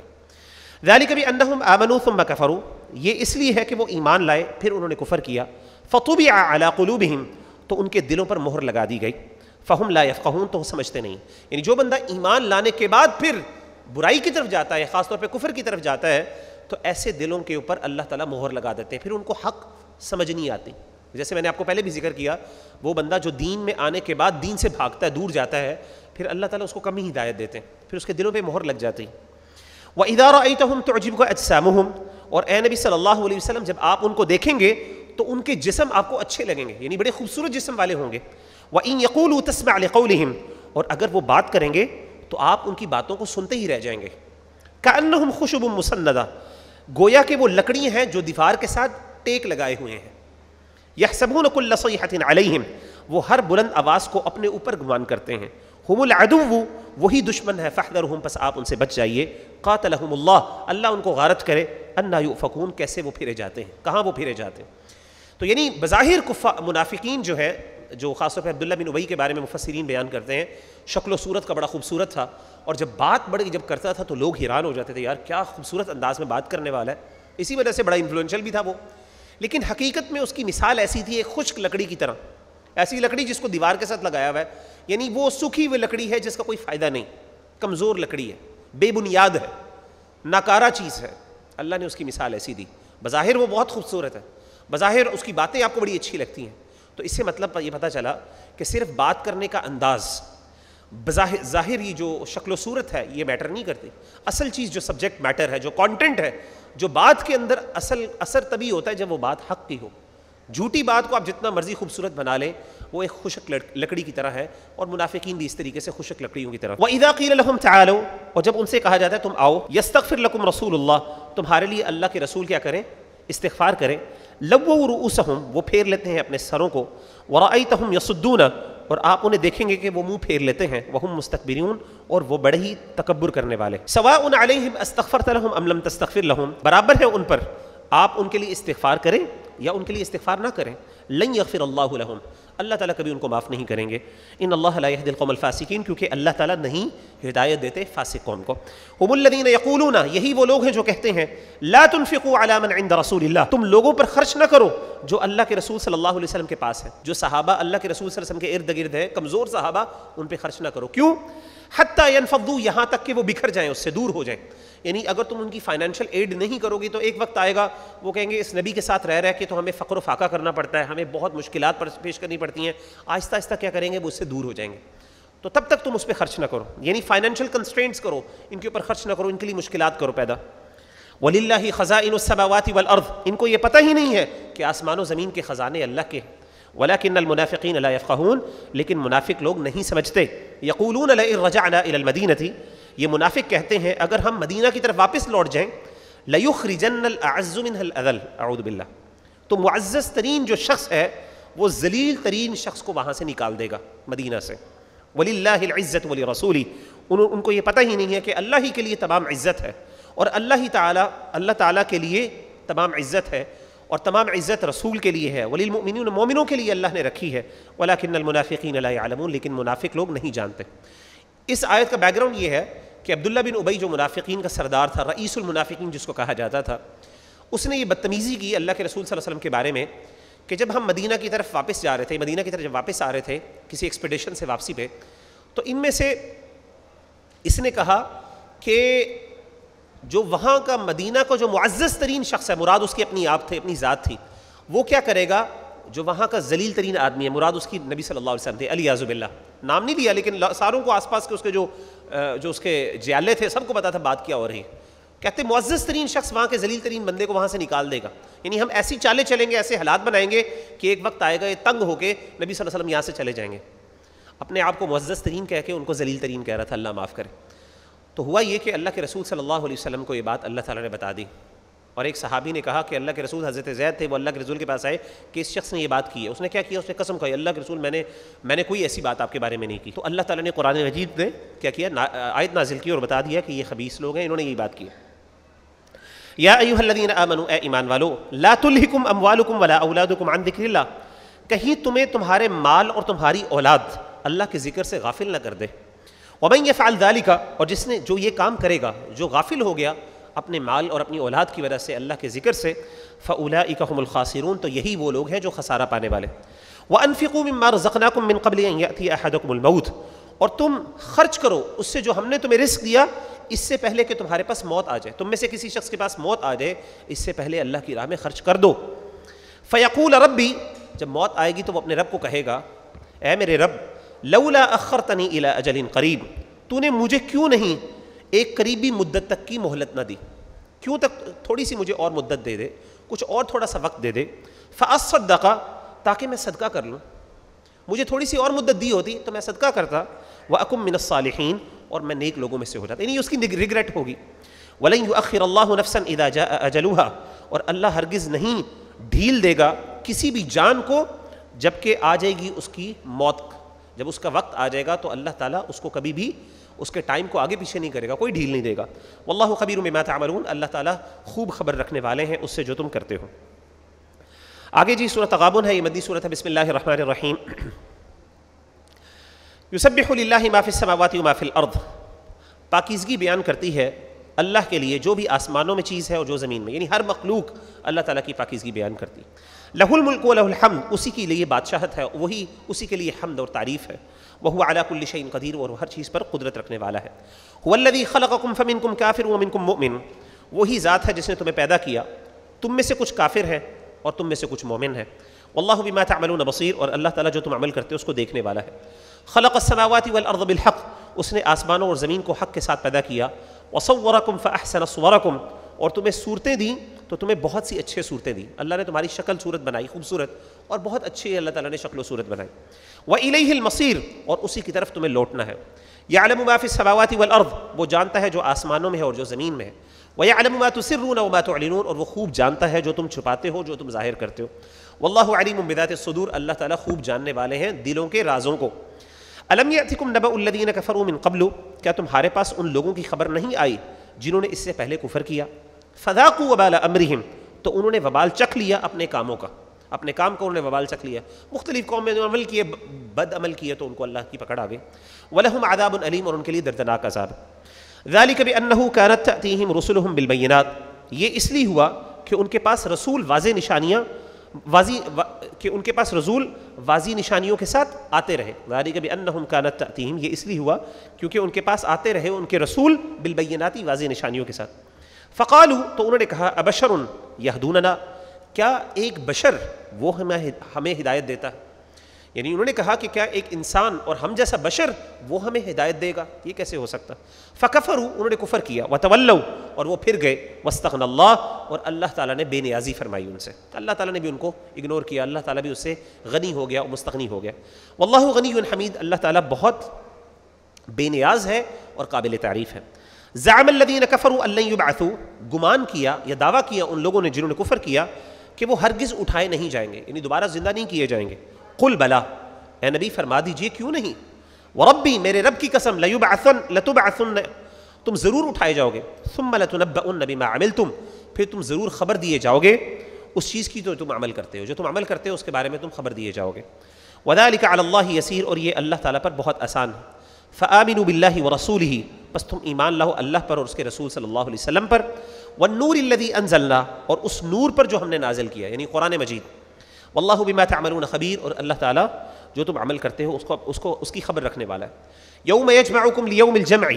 ذالک بھی انہم آمنوا ثم کفروا، یہ اس لیے ہے کہ وہ ایمان لائے، پھر انہوں نے کفر کیا۔ فطبع على قلوبہم، تو ان کے دلوں پر مہر لگا دی گئی۔ فہم لا یفقہون، تو وہ سمجھتے نہیں۔ یعنی جو بندہ ایمان لانے کے بعد پھر برائی کی طرف جاتا ہے، خاص طور پہ کفر کی طرف جاتا ہے، تو ایسے دلوں کے اوپر اللہ تعالیٰ مہر لگا دیتے ہیں۔ پھر ان کو حق سمجھ نہیں آتی۔ جیسے میں نے آپ کو پہلے بھی ذکر کیا، وہ بندہ جو دین میں آنے کے بعد دین سے بھاگتا ہے، دور جاتا ہے، پھر اللہ تعالیٰ اس کو کم ہی ہدایت دیتے ہیں، پھر اس کے دلوں پہ مہر لگ جاتی وہ ادارہ آئی تو ہم تو عجیب کو اجسام اور اے نبی صلی اللہ علیہ وسلم، جب آپ ان کو دیکھیں گے، تو ان کے جسم آپ کو اچھے لگیں گے یعنی بڑے خوبصورت جسم والے ہوں گے۔ وہ ان یقول تسم علیہ اور اگر وہ بات کریں گے، تو آپ ان کی باتوں کو سنتے ہی رہ جائیں گے۔ کا ان خوشب مسندہ گویا کہ وہ لکڑی ہیں جو دیوار کے ساتھ ٹیک لگائے ہوئے ہیں۔ یہ سبون کل علیہم وہ ہر بلند آواز کو اپنے اوپر گمان کرتے ہیں. ہم العدو، وہی دشمن ہے فحذرہم پس آپ ان سے بچ جائیے. قاتلہم اللہ اللہ ان کو غارت کرے. انا یؤفکون، کیسے وہ پھرے جاتے ہیں؟ کہاں وہ پھرے جاتے ہیں؟ تو یعنی بظاہر کفا منافقین جو ہے جو خاص طور پہ عبداللہ بن ابئی کے بارے میں مفسرین بیان کرتے ہیں، شکل و صورت کا بڑا خوبصورت تھا. اور جب بات بڑی جب کرتا تھا، تو لوگ حیران ہو جاتے تھے، یار، کیا خوبصورت انداز میں بات کرنے والا ہے؟ اسی وجہ سے بڑا انفلوئنشل بھی تھا وہ. لیکن حقیقت میں اس کی مثال ایسی تھی ایک خشک لکڑی کی طرح۔ ایسی لکڑی جس کو دیوار کے ساتھ لگایا ہوا ہے۔ یعنی وہ سکھی ہوئی لکڑی ہے جس کا کوئی فائدہ نہیں۔ کمزور لکڑی ہے۔ بے بنیاد ہے۔ ناکارہ چیز ہے۔ اللہ نے اس کی مثال ایسی دی۔ بظاہر وہ بہت خوبصورت ہے۔ بظاہر اس کی باتیں آپ کو بڑی اچھی لگتی ہیں۔ تو اس سے مطلب یہ پتہ چلا کہ صرف بات کرنے کا انداز، بظاہر، ظاہر یہ جو شکل و صورت ہے، یہ میٹر نہیں کرتی۔ اصل چیز جو سبجیکٹ میٹر ہے، جو کانٹینٹ ہے جو بات کے اندر اصل اثر تبھی ہوتا ہے جب وہ بات حق کی ہو۔ جھوٹی بات کو آپ جتنا مرضی خوبصورت بنا لیں، وہ ایک خشک لکڑی کی طرح ہے اور منافقین بھی اس طریقے سے خشک لکڑیوں کی طرح۔ وہ ادا قیل الحم تعالو اور جب ان سے کہا جاتا ہے تم آؤ یستغفر لکم رسول اللہ تمہارے لیے اللہ کے رسول کیا کریں؟ استغفار کریں۔ لو رؤوسہم وہ پھیر لیتے ہیں اپنے سروں کو۔ ورائیتہم یسدون اور آپ انہیں دیکھیں گے کہ وہ منہ پھیر لیتے ہیں وہ مستقبرون اور وہ بڑے ہی تکبر کرنے والے۔ سوا ان علیہم استغفرت لهم ام لم تستغفر لهم برابر ہے ان پر۔ آپ ان کے لیے استغفار کریں یا ان کے لیے استغفار نہ کریں۔ لن یغفر اللہ لهم اللہ تعالیٰ کبھی ان کو معاف نہیں کریں گے۔ ان اللہ لا يهدي القوم الفاسقین، کیونکہ اللہ تعالیٰ نہیں ہدایت دیتے فاسق قوم کو۔ هم الذين يقولون یہی وہ لوگ ہیں جو کہتے ہیں، لا تنفقوا على من عند رسول اللہ۔ تم لوگوں پر خرچ نہ کرو، جو اللہ کے رسول صلی اللہ علیہ وسلم کے پاس ہے۔ جو صحابہ اللہ کے رسول صلی اللہ علیہ وسلم کے ارد گرد ہیں کمزور صحابہ، ان پہ خرچ نہ کرو۔ کیوں؟ حتی ينفضوا یہاں تک کہ وہ بکھر جائیں، اس سے دور ہو جائیں۔ یعنی اگر تم ان کی فائنینشیل ایڈ نہیں کرو گی تو ایک وقت آئے گا، وہ کہیں گے، اس نبی کے ساتھ رہ رہ کے تو ہمیں فقر و فاقہ کرنا پڑتا ہے، ہمیں بہت مشکلات پیش کرنی پڑتی ہیں۔ آہستہ آہستہ کیا کریں گے؟ وہ اس سے دور ہو جائیں گے۔ تو تب تک تم اس پہ خرچ نہ کرو۔ یعنی فائنینشیل کنسٹرینٹس کرو، ان کے اوپر خرچ نہ کرو، ان کے لیے مشکلات کرو پیدا۔ ولی اللہ خزاں السماوات والارض ان کو یہ پتہ ہی نہیں ہے کہ آسمان و زمین کے خزانے اللہ کے ولیکن المنافقین لا يفقهون، لیکن منافق لوگ نہیں سمجھتے۔ یقولون رجعنا الى المدینہ یہ منافق کہتے ہیں، اگر ہم مدینہ کی طرف واپس لوٹ جائیں لَيُخْرِجَنَّ الْأَعَزُّ مِنْهَا الْأَذَلْ، اعوذ باللہ۔ تو معزز ترین جو شخص ہے، وہ ذلیل ترین شخص کو وہاں سے نکال دے گا مدینہ سے۔ وَلِلَّهِ الْعِزَّةُ وَلِرَسُولِ ان کو یہ پتہ ہی نہیں ہے کہ اللہ ہی کے لیے تمام عزت ہے۔ اور اللہ ہی تعالیٰ اللہ تعالیٰ کے لیے تمام عزت ہے۔ اور تمام عزت رسول کے لیے ہے۔ ولیلمؤمنین مومنوں کے لیے اللہ نے رکھی ہے۔ ولیکن المنافقین لا يعلمون۔ لیکن منافق لوگ نہیں جانتے۔ اس آیت کا بیک گراؤنڈ یہ ہے کہ عبداللہ بن ابئی جو منافقین کا سردار تھا، رئیس المنافقین جس کو کہا جاتا تھا، اس نے یہ بدتمیزی کی اللہ کے رسول صلی اللہ علیہ وسلم کے بارے میں کہ جب ہم مدینہ کی طرف واپس جا رہے تھے، مدینہ کی طرف جب واپس آ رہے تھے کسی ایکسپیڈیشن سے واپسی پہ، تو ان میں سے اس نے کہا کہ جو وہاں کا مدینہ کا جو معزز ترین شخص ہے، مراد اس کی اپنی آپ تھے، اپنی ذات تھی، وہ کیا کرے گا؟ جو وہاں کا ذلیل ترین آدمی ہے، مراد اس کی نبی صلی اللہ علیہ وسلم تھے، علی اعظب اللہ نام نہیں لیا، لیکن ساروں کو آس پاس کے اس کے جو جو اس کے جیالے تھے، سب کو پتا تھا بات کیا ہو رہی ہے۔ کہتے معزز ترین شخص وہاں کے ذلیل ترین بندے کو وہاں سے نکال دے گا۔ یعنی ہم ایسی چالیں چلیں گے، ایسے حالات بنائیں گے کہ ایک وقت آئے گا، یہ تنگ ہو کے نبی صلی اللہ علیہ وسلم یہاں سے چلے جائیں گے۔ اپنے آپ کو معزز ترین کہہ کے ان کو ذلیل ترین کہہ رہا تھا، اللہ معاف کرے۔ تو ہوا یہ کہ اللہ کے رسول صلی اللہ علیہ وسلم کو یہ بات اللہ تعالیٰ نے بتا دی۔ اور ایک صحابی نے کہا کہ اللہ کے رسول حضرت زید تھے، وہ اللہ کے رسول کے پاس آئے کہ اس شخص نے یہ بات کی ہے۔ اس نے کیا کیا؟ اس نے قسم کہا اللہ کے رسول، میں نے میں نے کوئی ایسی بات آپ کے بارے میں نہیں کی۔ تو اللہ تعالیٰ نے قرآن مجید نے کیا کیا؟ آیت نازل کی اور بتا دیا کہ یہ خبیص لوگ ہیں، انہوں نے یہ بات کی۔ یا ایوہ الذین آمنوا اے ایمان والو، لا تلہکم اموالکم ولا اولادکم عن ذکر اللہ۔ کہیں تمہیں تمہارے مال اور تمہاری اولاد اللہ کے ذکر سے غافل نہ کر دے۔ ومن يفعل ذلك اور جس نے، جو یہ کام کرے گا، جو غافل ہو گیا اپنے مال اور اپنی اولاد کی وجہ سے اللہ کے ذکر سے فاولئک هم الخاسرون، تو یہی وہ لوگ ہیں جو خسارہ پانے والے۔ وانفقوا مما رزقناكم من قبل ان الموت۔ اور تم خرچ کرو، اس سے جو ہم نے تمہیں رزق دیا، اس سے پہلے کہ تمہارے پاس موت آ جائے۔ تم میں سے کسی شخص کے پاس موت آ جائے، اس سے پہلے اللہ کی راہ میں خرچ کر دو۔ فیقول ربی جب موت آئے گی تو وہ اپنے رب کو کہے گا، اے میرے رب، لولا اخرتنی الى اجل قریب تو نے مجھے کیوں نہیں ایک قریبی مدت تک کی مہلت نہ دی۔ کیوں تک؟ تھوڑی سی مجھے اور مدت دے دے، کچھ اور تھوڑا سا وقت دے دے۔ فاصدقا تاکہ میں صدقہ کر لوں۔ مجھے تھوڑی سی اور مدت دی ہوتی تو میں صدقہ کرتا۔ وہ اکم من الصالحین اور میں نیک لوگوں میں سے ہو جاتا۔ یعنی اس کی ریگریٹ ہوگی۔ ولن يؤخر اللہ نفسا اذا جاء اور اللہ ہرگز نہیں ڈھیل دے گا کسی بھی جان کو جبکہ آ جائے گی اس کی موت۔ جب اس کا وقت آ جائے گا تو اللہ تعالیٰ اس کو کبھی بھی اس کے ٹائم کو آگے پیچھے نہیں کرے گا، کوئی ڈھیل نہیں دے گا۔ واللہ خبیر بما تعملون، اللہ تعالیٰ خوب خبر رکھنے والے ہیں، اس سے جو تم کرتے ہو۔ آگے جی صورت تغابن ہے، یہ مدی صورت ہے، بسم اللہ الرحمن الرحیم۔ یسبح للہ ما فی السماوات و ما فی الارض۔ پاکیزگی بیان کرتی ہے اللہ کے لیے جو بھی آسمانوں میں چیز ہے اور جو زمین میں یعنی ہر مخلوق اللہ تعالیٰ کی پاکیزگی بیان کرتی۔ لہ الملک و لہ الحمد، اسی کے لیے بادشاہت ہے، وہی اسی کے لیے حمد اور تعریف ہے۔ وہ علی کل شیء قدیر اور ہر چیز پر قدرت رکھنے والا ہے۔ هو الذی خلقکم فمنکم کافر ومنکم مؤمن۔ وہی ذات ہے جس نے تمہیں پیدا کیا۔ تم میں سے کچھ کافر ہے اور تم میں سے کچھ مومن ہے واللہ بما تعملون بصیر۔ اور اللہ تعالیٰ جو تم عمل کرتے ہو اس کو دیکھنے والا ہے۔ خلق السماوات والارض بالحق۔ اس نے آسمانوں اور زمین کو حق کے ساتھ پیدا کیا۔ وصورکم فاحسن صورکم۔ اور تمہیں صورتیں دیں تو تمہیں بہت سی اچھے صورتیں دیں۔ اللہ نے تمہاری شکل صورت بنائی، خوبصورت اور بہت اچھی اللہ تعالیٰ نے شکل و صورت بنائی۔ وَإِلَيْهِ الْمَصِيرُ اور اسی کی طرف تمہیں لوٹنا ہے۔ يَعْلَمُ مَا فِي السَّمَاوَاتِ وَالْأَرْضِ، وہ جانتا ہے جو آسمانوں میں ہے اور جو زمین میں ہے۔ وَيَعْلَمُ مَا تُسِرُّونَ وَمَا تُعْلِنُونَ، اور وہ خوب جانتا ہے جو تم چھپاتے ہو، جو تم ظاہر کرتے ہو۔ واللہ علیم بذات الصدور، اللہ تعالیٰ خوب جاننے والے ہیں دلوں کے رازوں کو۔ الم یاتکم نبأ الذین کفروا من قبل؟ کیا تمہارے پاس ان لوگوں کی خبر نہیں آئی جنہوں نے اس سے پہلے کفر کیا؟ فذاقوا وبال امرهم تو انہوں نے وبال چکھ لیا اپنے کاموں کا۔ اپنے کام کو انہوں نے وبال چکھ لیا مختلف قوم میں عمل کیے، بد عمل کیے تو ان کو اللہ کی پکڑ آ گئی ولہم عذاب اور ان کے لیے دردناک عذاب۔ ذالک بانه كانت تاتيهم رسلهم بالبينات۔ یہ اس لیے ہوا کہ ان کیا ایک بشر وہ ہمیں ہمیں ہدایت دیتا ہے؟ یعنی انہوں نے کہا کہ کیا ایک انسان اور ہم جیسا بشر وہ ہمیں ہدایت دے گا؟ یہ کیسے ہو سکتا؟ فکفر انہوں نے کفر کیا وہ اور وہ پھر گئے وسطن اللہ اور اللہ تعالیٰ نے بے نیازی فرمائی ان سے۔ اللہ تعالیٰ نے بھی ان کو اگنور کیا، اللہ تعالیٰ بھی اس سے غنی ہو گیا اور مستغنی ہو گیا۔ واللہ غنی حمید، اللہ تعالیٰ بہت بے نیاز ہے اور قابل تعریف ہے۔ زعم الذین کفروا ان لن گمان کیا یا دعویٰ کیا ان لوگوں نے جنہوں نے کفر کیا کہ وہ ہرگز اٹھائے نہیں جائیں گے یعنی دوبارہ زندہ نہیں کیے جائیں گے۔ قل بلا، اے نبی فرما دیجیے کیوں نہیں؟ وربی، میرے رب کی قسم لیبعثن لتبعثن، تم ضرور اٹھائے جاؤ گے۔ ثم لتنبؤن بما عملتم، پھر تم ضرور خبر دیے جاؤ گے۔ اس چیز کی تو تم عمل کرتے ہو، جو تم عمل کرتے ہو، اس کے بارے میں تم خبر دیے جاؤ گے۔ وذلك على الله يسير، اور یہ اللہ تعالیٰ پر بہت آسان ہے۔ فآمنوا باللہ ورسولہ بس تم ایمان لاؤ اللہ پر اور اس کے رسول صلی اللہ علیہ وسلم پر۔ والنور الذي انزلنا، اور اس نور پر جو ہم نے نازل کیا یعنی قرآن مجید۔ واللہ بما تعملون خبیر، اور اللہ تعالیٰ جو تم عمل کرتے ہو، اس کو اس کو، اس کی خبر رکھنے والا ہے۔ یوم یجمعکم لیوم الجمع،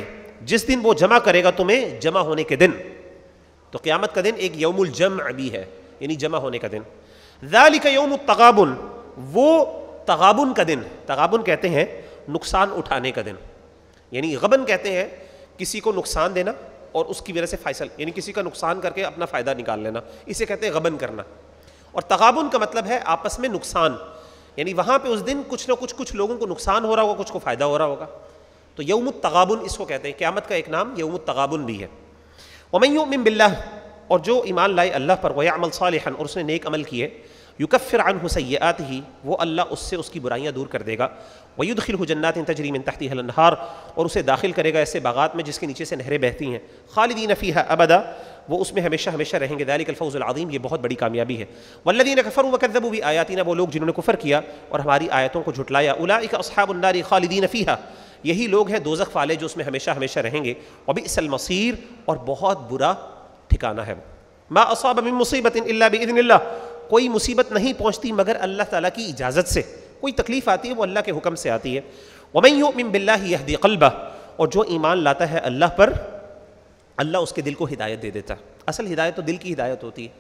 جس دن وہ جمع کرے گا تمہیں جمع ہونے کے دن۔ تو قیامت کا دن ایک یوم الجمع بھی ہے یعنی جمع ہونے کا دن۔ ذالک یوم التغابن، وہ تغابن کا دن، تغابن کہتے ہیں نقصان اٹھانے کا دن۔ یعنی غبن کہتے ہیں کسی کو نقصان دینا اور اس کی وجہ سے فیصل یعنی کسی کا نقصان کر کے اپنا فائدہ نکال لینا۔ اسے کہتے ہیں غبن کرنا۔ اور تغابن کا مطلب ہے آپس میں نقصان۔ یعنی وہاں پہ اس دن کچھ نہ کچھ کچھ لوگوں کو نقصان ہو رہا ہوگا، کچھ کو فائدہ ہو رہا ہوگا۔ تو یوم التغابن اس کو کہتے ہیں۔ قیامت کا ایک نام یوم التغابن بھی ہے۔ ومن یؤمن باللہ، اور جو ایمان لائے اللہ پر، ویعمل صالحا، اور اس نے نیک عمل کیے یکفر عنہ سیئات ہی وہ اللہ اس سے اس کی برائیاں دور کر دے گا۔ ویدخلہ جنات تجری من تحتها الانہار اور اسے داخل کرے گا ایسے باغات میں جس کے نیچے سے نہریں بہتی ہیں۔ خالدین فیہا ابدا، وہ اس میں ہمیشہ ہمیشہ رہیں گے۔ ذالک الفوز العظیم، یہ بہت بڑی کامیابی ہے۔ والذین کفروا وکذبوا بآیاتنا وہ لوگ جنہوں نے کفر کیا اور ہماری آیتوں کو جھٹلایا۔ اولئک اصحاب النار خالدین فیہا یہی لوگ ہیں دوزخ والے جو اس میں ہمیشہ ہمیشہ رہیں گے۔ وبئس المصیر اور بہت برا ٹھکانہ ہے۔ ما اصاب من مصیبت الا باذن اللہ کوئی مصیبت نہیں پہنچتی مگر اللہ تعالیٰ کی اجازت سے۔ کوئی تکلیف آتی ہے وہ اللہ کے حکم سے آتی ہے۔ ومن یؤمن باللہ یہدی قلبہ اور جو ایمان لاتا ہے اللہ پر، اللہ اس کے دل کو ہدایت دے دیتا۔ ہے اصل ہدایت تو دل کی ہدایت ہوتی ہے۔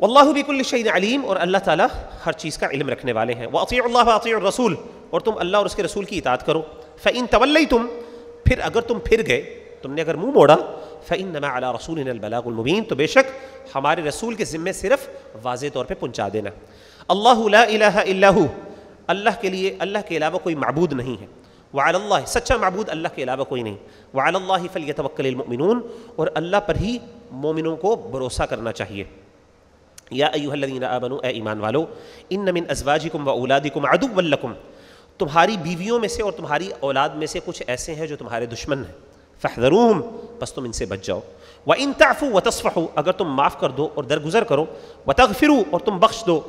واللہ بكل شيء علیم اور اللہ تعالیٰ ہر چیز کا علم رکھنے والے ہیں۔ واطیعوا اللہ واطیعوا الرسول، اور تم اللہ اور اس کے رسول کی اطاعت کرو۔ فان تولیتم پھر اگر تم پھر گئے، تم نے اگر منہ موڑا فانما على رسولنا البلاغ المبین تو بے شک ہمارے رسول کے ذمے صرف واضح طور پہ پہنچا دینا۔ اللہ لا الہ الا اللہ کے لیے، اللہ کے علاوہ کوئی معبود نہیں ہے۔ وعلی اللہ سچا معبود اللہ کے علاوہ کوئی نہیں۔ وعلی اللہ فلیتوکل المؤمنون، اور اللہ پر ہی مومنوں کو بھروسہ کرنا چاہیے۔ یا ایوہ الذین آمنوا، اے ایمان والو، ان من ازواجکم و اولادکم عدو لکم۔ تمہاری بیویوں میں سے اور تمہاری اولاد میں سے کچھ ایسے ہیں جو تمہارے دشمن ہیں۔ فحذروہم بس تم ان سے بچ جاؤ۔ وَإِن تَعْفُوا وَتَصْفَحُوا، اگر تم معاف کر دو اور درگزر کرو۔ وَتَغْفِرُوا، اور تم بخش دو۔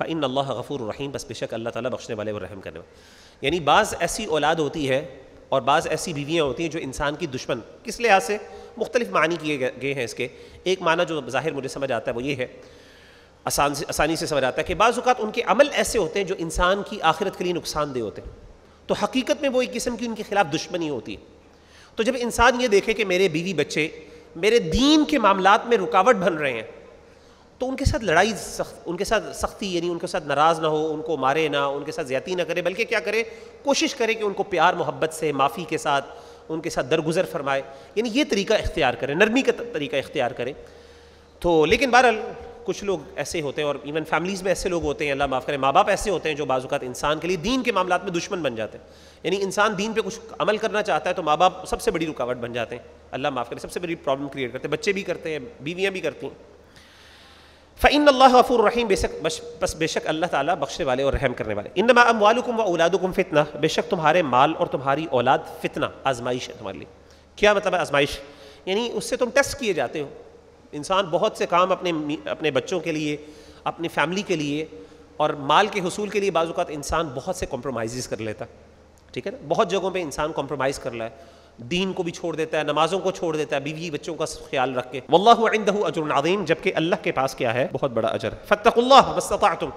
فَإِنَّ اللَّهَ غَفُورُ الرحیم بس بے شک اللہ تعالیٰ بخشنے والے اور رحم کرنے والے۔ یعنی بعض ایسی اولاد ہوتی ہے اور بعض ایسی بیویاں ہوتی ہیں جو انسان کی دشمن، کس لحاظ سے؟ مختلف معنی کیے گئے ہیں اس کے۔ ایک معنی جو ظاہر مجھے سمجھ آتا ہے وہ یہ ہے، آسان سے، آسانی سے سمجھ آتا ہے کہ بعض اوقات ان کے عمل ایسے ہوتے ہیں جو انسان کی آخرت کے لیے نقصان دہ ہوتے ہیں۔ تو حقیقت میں وہ ایک قسم کی ان کے خلاف دشمنی ہوتی ہے۔ تو جب انسان یہ دیکھے کہ میرے بیوی بچے، میرے دین کے معاملات میں رکاوٹ بن رہے ہیں تو ان کے ساتھ لڑائی سخت، ان کے ساتھ سختی یعنی ان کے ساتھ ناراض نہ ہو، ان کو مارے نہ، ان کے ساتھ زیادتی نہ کرے، بلکہ کیا کرے، کوشش کرے کہ ان کو پیار، محبت سے، معافی کے ساتھ، ان کے ساتھ درگزر فرمائے۔ یعنی یہ طریقہ اختیار کرے، نرمی کا طریقہ اختیار کرے۔ تو لیکن بہرحال کچھ لوگ ایسے ہوتے ہیں اور ایون فیملیز میں ایسے لوگ ہوتے ہیں، اللہ معاف کرے، ماں باپ ایسے ہوتے ہیں جو بعض اوقات انسان کے لیے دین کے معاملات میں دشمن بن جاتے ہیں۔ یعنی انسان دین پہ کچھ عمل کرنا چاہتا ہے تو ماں باپ سب سے بڑی رکاوٹ بن جاتے ہیں۔ اللہ معاف کرے، سب سے بڑی پرابلم کریٹ کرتے ہیں۔ بچے بھی کرتے ہیں، بیویاں بھی کرتی ہیں۔ فعن اللہ غفور الرحیم بے شک بس بے شک اللہ تعالیٰ بخشنے والے اور رحم کرنے والے. انما اموالکم و اولادکم فتنہ بے شک تمہارے مال اور تمہاری اولاد فتنہ، آزمائش ہے تمہارے لیے. کیا مطلب ہے آزمائش؟ یعنی اس سے تم ٹیسٹ کیے جاتے ہو. انسان بہت سے کام اپنے اپنے بچوں کے لیے، اپنی فیملی کے لیے اور مال کے حصول کے لیے بعض اوقات انسان بہت سے کمپرومائزز کر لیتا ٹھیک ہے نا؟ بہت جگہوں پہ انسان کمپرومائز کر رہا ہے. دین کو بھی چھوڑ دیتا ہے، نمازوں کو چھوڑ دیتا ہے، بیوی بچوں کا خیال رکھ کے۔ واللہ عنده اجر عظیم، جبکہ اللہ کے پاس کیا ہے؟ بہت بڑا اجر۔ فتقوا اللہ واستطعتم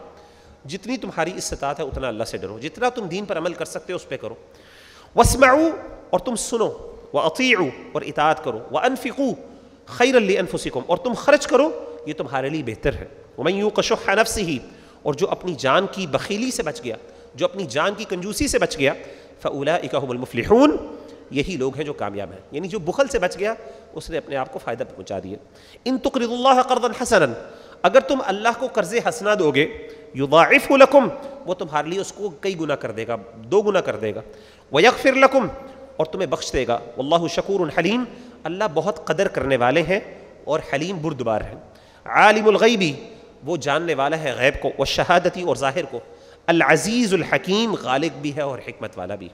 جتنی تمہاری استطاعت ہے، اتنا اللہ سے ڈرو۔ جتنا تم دین پر عمل کر سکتے ہو، اس پہ کرو۔ واسمعوا، اور تم سنو۔ واطیعوا اور اطاعت کرو۔ وانفقوا خیرا لانفسکم اور تم خرچ کرو، یہ تمہارے لیے بہتر ہے۔ ومن یوق شح نفسه، اور جو اپنی جان کی بخیلی سے بچ گیا، جو اپنی جان کی کنجوسی سے بچ گیا فاولئک هم المفلحون۔ یہی لوگ ہیں جو کامیاب ہیں۔ یعنی جو بخل سے بچ گیا، اس نے اپنے آپ کو فائدہ پہنچا دیا۔ ان تقرض اللہ قرضا حسنا، اگر تم اللہ کو قرض حسنا دو گے، یضاعف لکم، وہ تمہارے لیے اس کو کئی گنا کر دے گا، دو گنا کر دے گا۔ ویغفر لکم، اور تمہیں بخش دے گا۔ واللہ شکور حلیم، اللہ بہت قدر کرنے والے ہیں اور حلیم بردبار ہیں۔ عالم الغیبی، وہ جاننے والا ہے غیب کو وہ شہادتی اور ظاہر کو۔ العزیز الحکیم، غالب بھی ہے اور حکمت والا بھی۔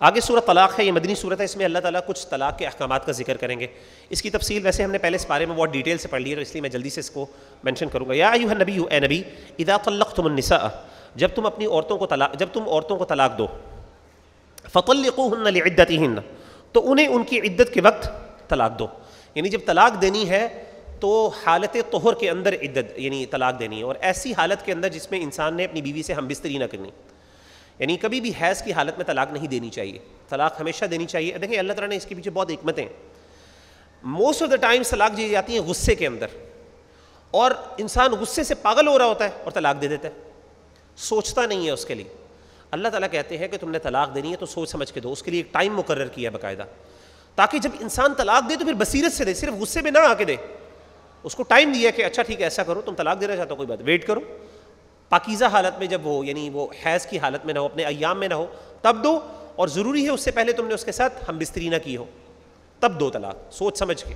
آگے صورت طلاق ہے، یہ مدنی صورت ہے، اس میں اللہ تعالیٰ کچھ طلاق کے احکامات کا ذکر کریں گے۔ اس کی تفصیل ویسے ہم نے پہلے اس بارے میں بہت ڈیٹیل سے پڑھ لی ہے تو اس لیے میں جلدی سے اس کو مینشن کروں گا۔ یا ایوہ نبی اے نبی، اذا طلقتم النساء، جب تم اپنی عورتوں کو طلاق، جب تم عورتوں کو طلاق دو فطلقوهن لعدتهن تو انہیں ان کی عدت کے وقت طلاق دو۔ یعنی جب طلاق دینی ہے، تو حالت طہر کے اندر عدت یعنی طلاق دینی ہے۔ اور ایسی حالت کے اندر جس میں انسان نے اپنی بیوی سے ہم بستری نہ کرنی۔ یعنی کبھی بھی حیض کی حالت میں طلاق نہیں دینی چاہیے۔ طلاق ہمیشہ دینی چاہیے۔ دیکھیں، اللہ تعالیٰ نے اس کے پیچھے بہت حکمتیں موسٹ آف دا ٹائم طلاق دی جاتی ہیں غصے کے اندر۔ اور انسان غصے سے پاگل ہو رہا ہوتا ہے اور طلاق دے دیتا ہے۔ سوچتا نہیں ہے اس کے لیے۔ اللہ تعالیٰ کہتے ہیں کہ تم نے طلاق دینی ہے تو سوچ سمجھ کے دو۔ اس کے لیے ایک ٹائم مقرر کیا باقاعدہ۔ تاکہ جب انسان طلاق دے تو پھر بصیرت سے دے، صرف غصے میں نہ آ کے دے۔ اس کو ٹائم دیا کہ اچھا ٹھیک ہے، ایسا کرو، تم طلاق دینا چاہتے ہو، کوئی بات ویٹ کرو۔ پاکیزہ حالت میں جب وہ یعنی وہ حیض کی حالت میں نہ ہو، اپنے ایام میں نہ ہو، تب دو، اور ضروری ہے اس سے پہلے تم نے اس کے ساتھ ہم بستری نہ کی ہو، تب دو طلاق، سوچ سمجھ کے۔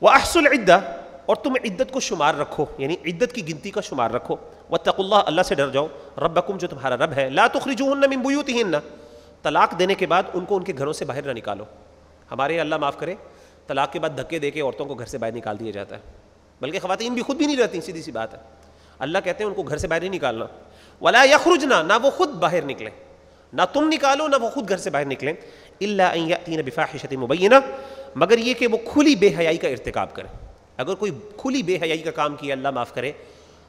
وہ احسل عدہ اور تم عدت کو شمار رکھو یعنی عدت کی گنتی کا شمار رکھو۔ وہ تق اللہ اللہ سے ڈر جاؤ۔ ربکم جو تمہارا رب ہے، لا تخرجوہن من بیوتہن طلاق دینے کے بعد ان کو ان کے گھروں سے باہر نہ نکالو۔ ہمارے اللہ معاف کرے، طلاق کے بعد دھکے دے کے عورتوں کو گھر سے باہر نکال دیا جاتا ہے۔ بلکہ خواتین بھی خود بھی نہیں رہتی، سیدھی سی بات ہے۔ اللہ کہتے ہیں ان کو گھر سے باہر نہیں نکالنا۔ ولا یخرجنا نہ وہ خود باہر نکلیں۔ نہ تم نکالو، نہ وہ خود گھر سے باہر نکلیں۔ اللہ یاتین بفاحشۃ مبینہ مگر یہ کہ وہ کھلی بے حیائی کا ارتکاب کریں۔ اگر کوئی کھلی بے حیائی کا کام کیا، اللہ معاف کرے۔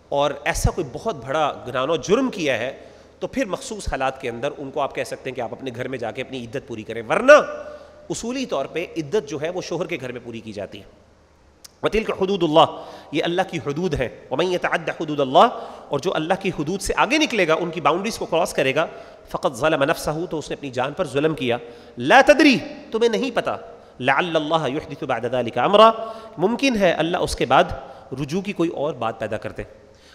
اور ایسا کوئی بہت بڑا گناہ و جرم کیا ہے، تو پھر مخصوص حالات کے اندر ان کو آپ کہہ سکتے ہیں کہ آپ اپنے گھر میں جا کے اپنی عدت پوری کریں۔ ورنہ اصولی طور پہ عدت جو ہے وہ شوہر کے گھر میں پوری کی جاتی ہے۔ وطیل کا حدود اللہ، یہ اللہ کی حدود ہے۔ ومن يتعد حدود اللہ، اور جو اللہ کی حدود سے آگے نکلے گا، ان کی باؤنڈریز کو کراس کرے گا۔ فقط ظلم نفسه، تو اس نے اپنی جان پر ظلم کیا۔ لا تدری، تمہیں نہیں پتا۔ لعل اللہ يحدث بعد ذلك امرا ممکن ہے اللہ اس کے بعد رجوع کی کوئی اور بات پیدا کر دے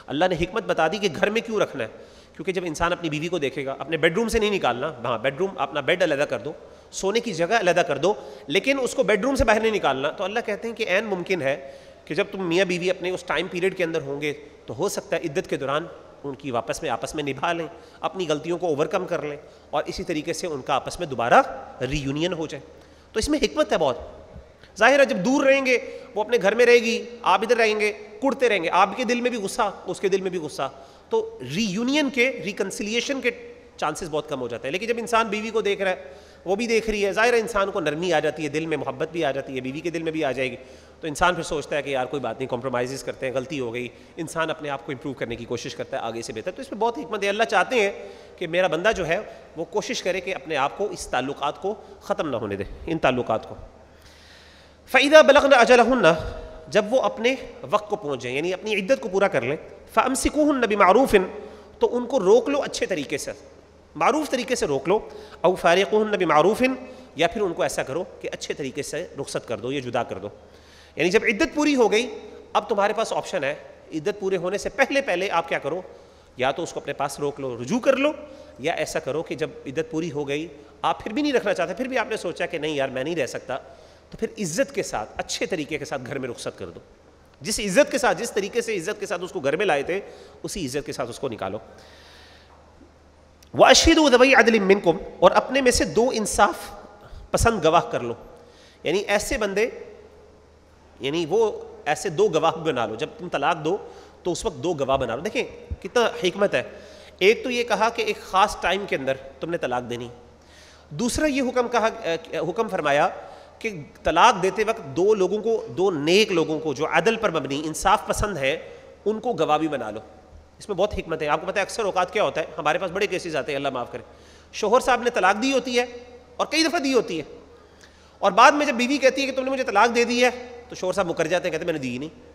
اللہ نے حکمت بتا دی کہ گھر میں کیوں رکھنا ہے؟ کیونکہ جب انسان اپنی بیوی کو دیکھے گا، اپنے بیڈ روم سے نہیں نکالنا ہاں بیڈ روم اپنا بیڈ علیحدہ کر دو۔ سونے کی جگہ علیحدہ کر دو، لیکن اس کو بیڈ روم سے باہر نہیں نکالنا۔ تو اللہ کہتے ہیں کہ عین ممکن ہے کہ جب تم میاں بیوی اپنے اس ٹائم پیریڈ کے اندر ہوں گے تو ہو سکتا ہے عدت کے دوران ان کی واپس میں آپس میں نبھا لیں، اپنی غلطیوں کو اوور کم کر لیں اور اسی طریقے سے ان کا آپس میں دوبارہ ری یونین ہو جائے۔ تو اس میں حکمت ہے بہت۔ ظاہر ہے جب دور رہیں گے، وہ اپنے گھر میں رہے گی، آپ ادھر رہیں گے، کڑتے رہیں گے، آپ کے دل میں بھی غصہ، اس کے دل میں بھی غصہ۔ تو ری یونین کے ریکنسیلیشن کے چانسز بہت کم ہو جاتے ہیں۔ لیکن جب انسان بیوی کو دیکھ رہا ہے وہ بھی دیکھ رہی ہے۔ ظاہر انسان کو نرمی آ جاتی ہے، دل میں محبت بھی آ جاتی ہے، بیوی کے دل میں بھی آ جائے گی۔ تو انسان پھر سوچتا ہے کہ یار کوئی بات نہیں کمپرومائز کرتے ہیں، غلطی ہو گئی۔ انسان اپنے آپ کو امپروو کرنے کی کوشش کرتا ہے، آگے سے بہتر۔ تو اس میں بہت حکمت ہے۔ اللہ چاہتے ہیں کہ میرا بندہ جو ہے وہ کوشش کرے کہ اپنے آپ کو اس تعلقات کو ختم نہ ہونے دے، ان تعلقات کو۔ فعیدہ بلغ اجلہ جب وہ اپنے وقت کو پہنچ جائیں یعنی اپنی عدت کو پورا کر لیں فم سکون نبی معروف تو ان کو روک لو اچھے طریقے سے۔ معروف طریقے سے روک لو، او فارق نبی معروف یا پھر ان کو ایسا کرو کہ اچھے طریقے سے رخصت کر دو، یا جدا کر دو۔ یعنی جب عدت پوری ہو گئی، اب تمہارے پاس آپشن ہے۔ عدت پورے ہونے سے پہلے پہلے آپ کیا کرو، یا تو اس کو اپنے پاس روک لو، رجوع کر لو، یا ایسا کرو کہ جب عدت پوری ہو گئی، آپ پھر بھی نہیں رکھنا چاہتے، پھر بھی آپ نے سوچا کہ نہیں یار، میں نہیں رہ سکتا، تو پھر عزت کے ساتھ، اچھے طریقے کے ساتھ گھر میں رخصت کر دو۔ جس عزت کے ساتھ، جس طریقے سے عزت کے ساتھ اس کو گھر میں لائے تھے، اسی عزت کے ساتھ اس کو نکالو۔ وہ اشید ادبئی عدل منکم اور اپنے میں سے دو انصاف پسند گواہ کر لو۔ یعنی ایسے بندے یعنی وہ ایسے دو گواہ بنا لو۔ جب تم طلاق دو تو اس وقت دو گواہ بنا لو۔ دیکھیں کتنا حکمت ہے۔ ایک تو یہ کہا کہ ایک خاص ٹائم کے اندر تم نے طلاق دینی۔ دوسرا یہ حکم کہا، حکم فرمایا کہ طلاق دیتے وقت دو لوگوں کو، دو نیک لوگوں کو جو عدل پر مبنی، انصاف پسند ہے، ان کو گواہ بھی بنا لو۔ اس میں بہت حکمت ہے۔ آپ کو پتہ ہے اکثر اوقات کیا ہوتا ہے؟ ہمارے پاس بڑے کیسز آتے ہیں، اللہ معاف کرے۔ شوہر صاحب نے طلاق دی ہوتی ہے اور کئی دفعہ دی ہوتی ہے۔ اور بعد میں جب بیوی کہتی ہے کہ تم نے مجھے طلاق دے دی ہے، تو شوہر صاحب مکر جاتے ہیں، کہتے ہیں، میں نے دی نہیں۔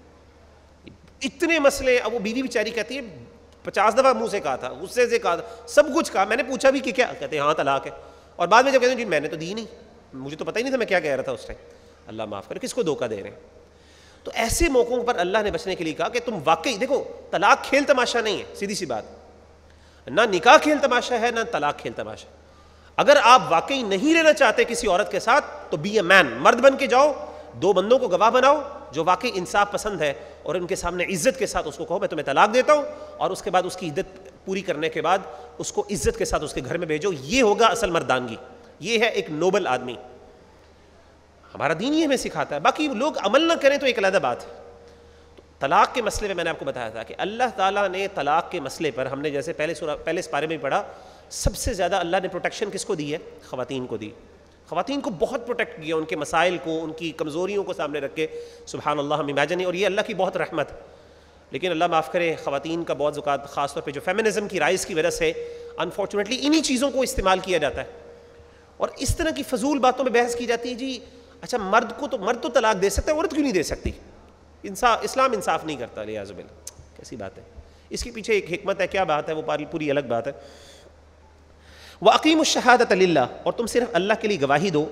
اتنے مسئلے، اب وہ بیوی بیچاری کہتی ہے، پچاس دفعہ منہ سے کہا تھا، غصے سے کہا تھا، سب کچھ کہا۔ میں نے پوچھا بھی کہ کیا؟ کہتے ہیں ہاں طلاق ہے۔ اور بعد میں جب کہتے ہیں جی میں نے تو دی نہیں۔ مجھے تو پتہ ہی نہیں تھا میں کیا کہہ رہا تھا اس ٹائم۔ اللہ معاف کرے، کس کو دھوکہ دے رہے ہیں؟ تو ایسے موقعوں پر اللہ نے بچنے کے لیے کہا کہ تم واقعی دیکھو، طلاق کھیل تماشا نہیں ہے، سیدھی سی بات۔ نہ نکاح کھیل تماشا ہے، نہ طلاق کھیل تماشا۔ اگر آپ واقعی نہیں رہنا چاہتے کسی عورت کے ساتھ، تو بی اے مین مرد بن کے جاؤ، دو بندوں کو گواہ بناؤ جو واقعی انصاف پسند ہے اور ان کے سامنے عزت کے ساتھ اس کو کہو، میں تمہیں طلاق دیتا ہوں اور اس کے بعد اس کی عزت پوری کرنے کے بعد اس کو عزت کے ساتھ اس کے گھر میں بھیجو۔ یہ ہوگا اصل مردانگی۔ یہ ہے ایک نوبل آدمی۔ ہمارا دین یہ ہمیں سکھاتا ہے۔ باقی لوگ عمل نہ کریں تو ایک علیحدہ بات ہے۔ طلاق کے مسئلے میں میں نے آپ کو بتایا تھا کہ اللہ تعالیٰ نے طلاق کے مسئلے پر ہم نے جیسے پہلے پہلے اس بارے میں پڑھا، سب سے زیادہ اللہ نے پروٹیکشن کس کو دی ہے؟ خواتین کو دی۔ خواتین کو بہت پروٹیکٹ کیا، ان کے مسائل کو، ان کی کمزوریوں کو سامنے رکھ کے۔ سبحان اللہ ہم امیجن اور یہ اللہ کی بہت رحمت لیکن اللہ معاف کرے، خواتین کا بہت زکات، خاص طور پہ جو فیمنزم کی رائز کی وجہ سے انفارچونیٹلی انہی چیزوں کو استعمال کیا جاتا ہے۔ اور اس طرح کی فضول باتوں میں بحث کی جاتی ہے۔ جی اچھا مرد کو تو مرد تو طلاق دے سکتا ہے، عورت کیوں نہیں دے سکتی؟ انصاف اسلام انصاف نہیں کرتا ریاض بل کیسی بات ہے؟ اس کے پیچھے ایک حکمت ہے، کیا بات ہے؟ وہ پوری الگ بات ہے۔ وہ عقیم الشہادت اللہ اور تم صرف اللہ کے لیے گواہی دو۔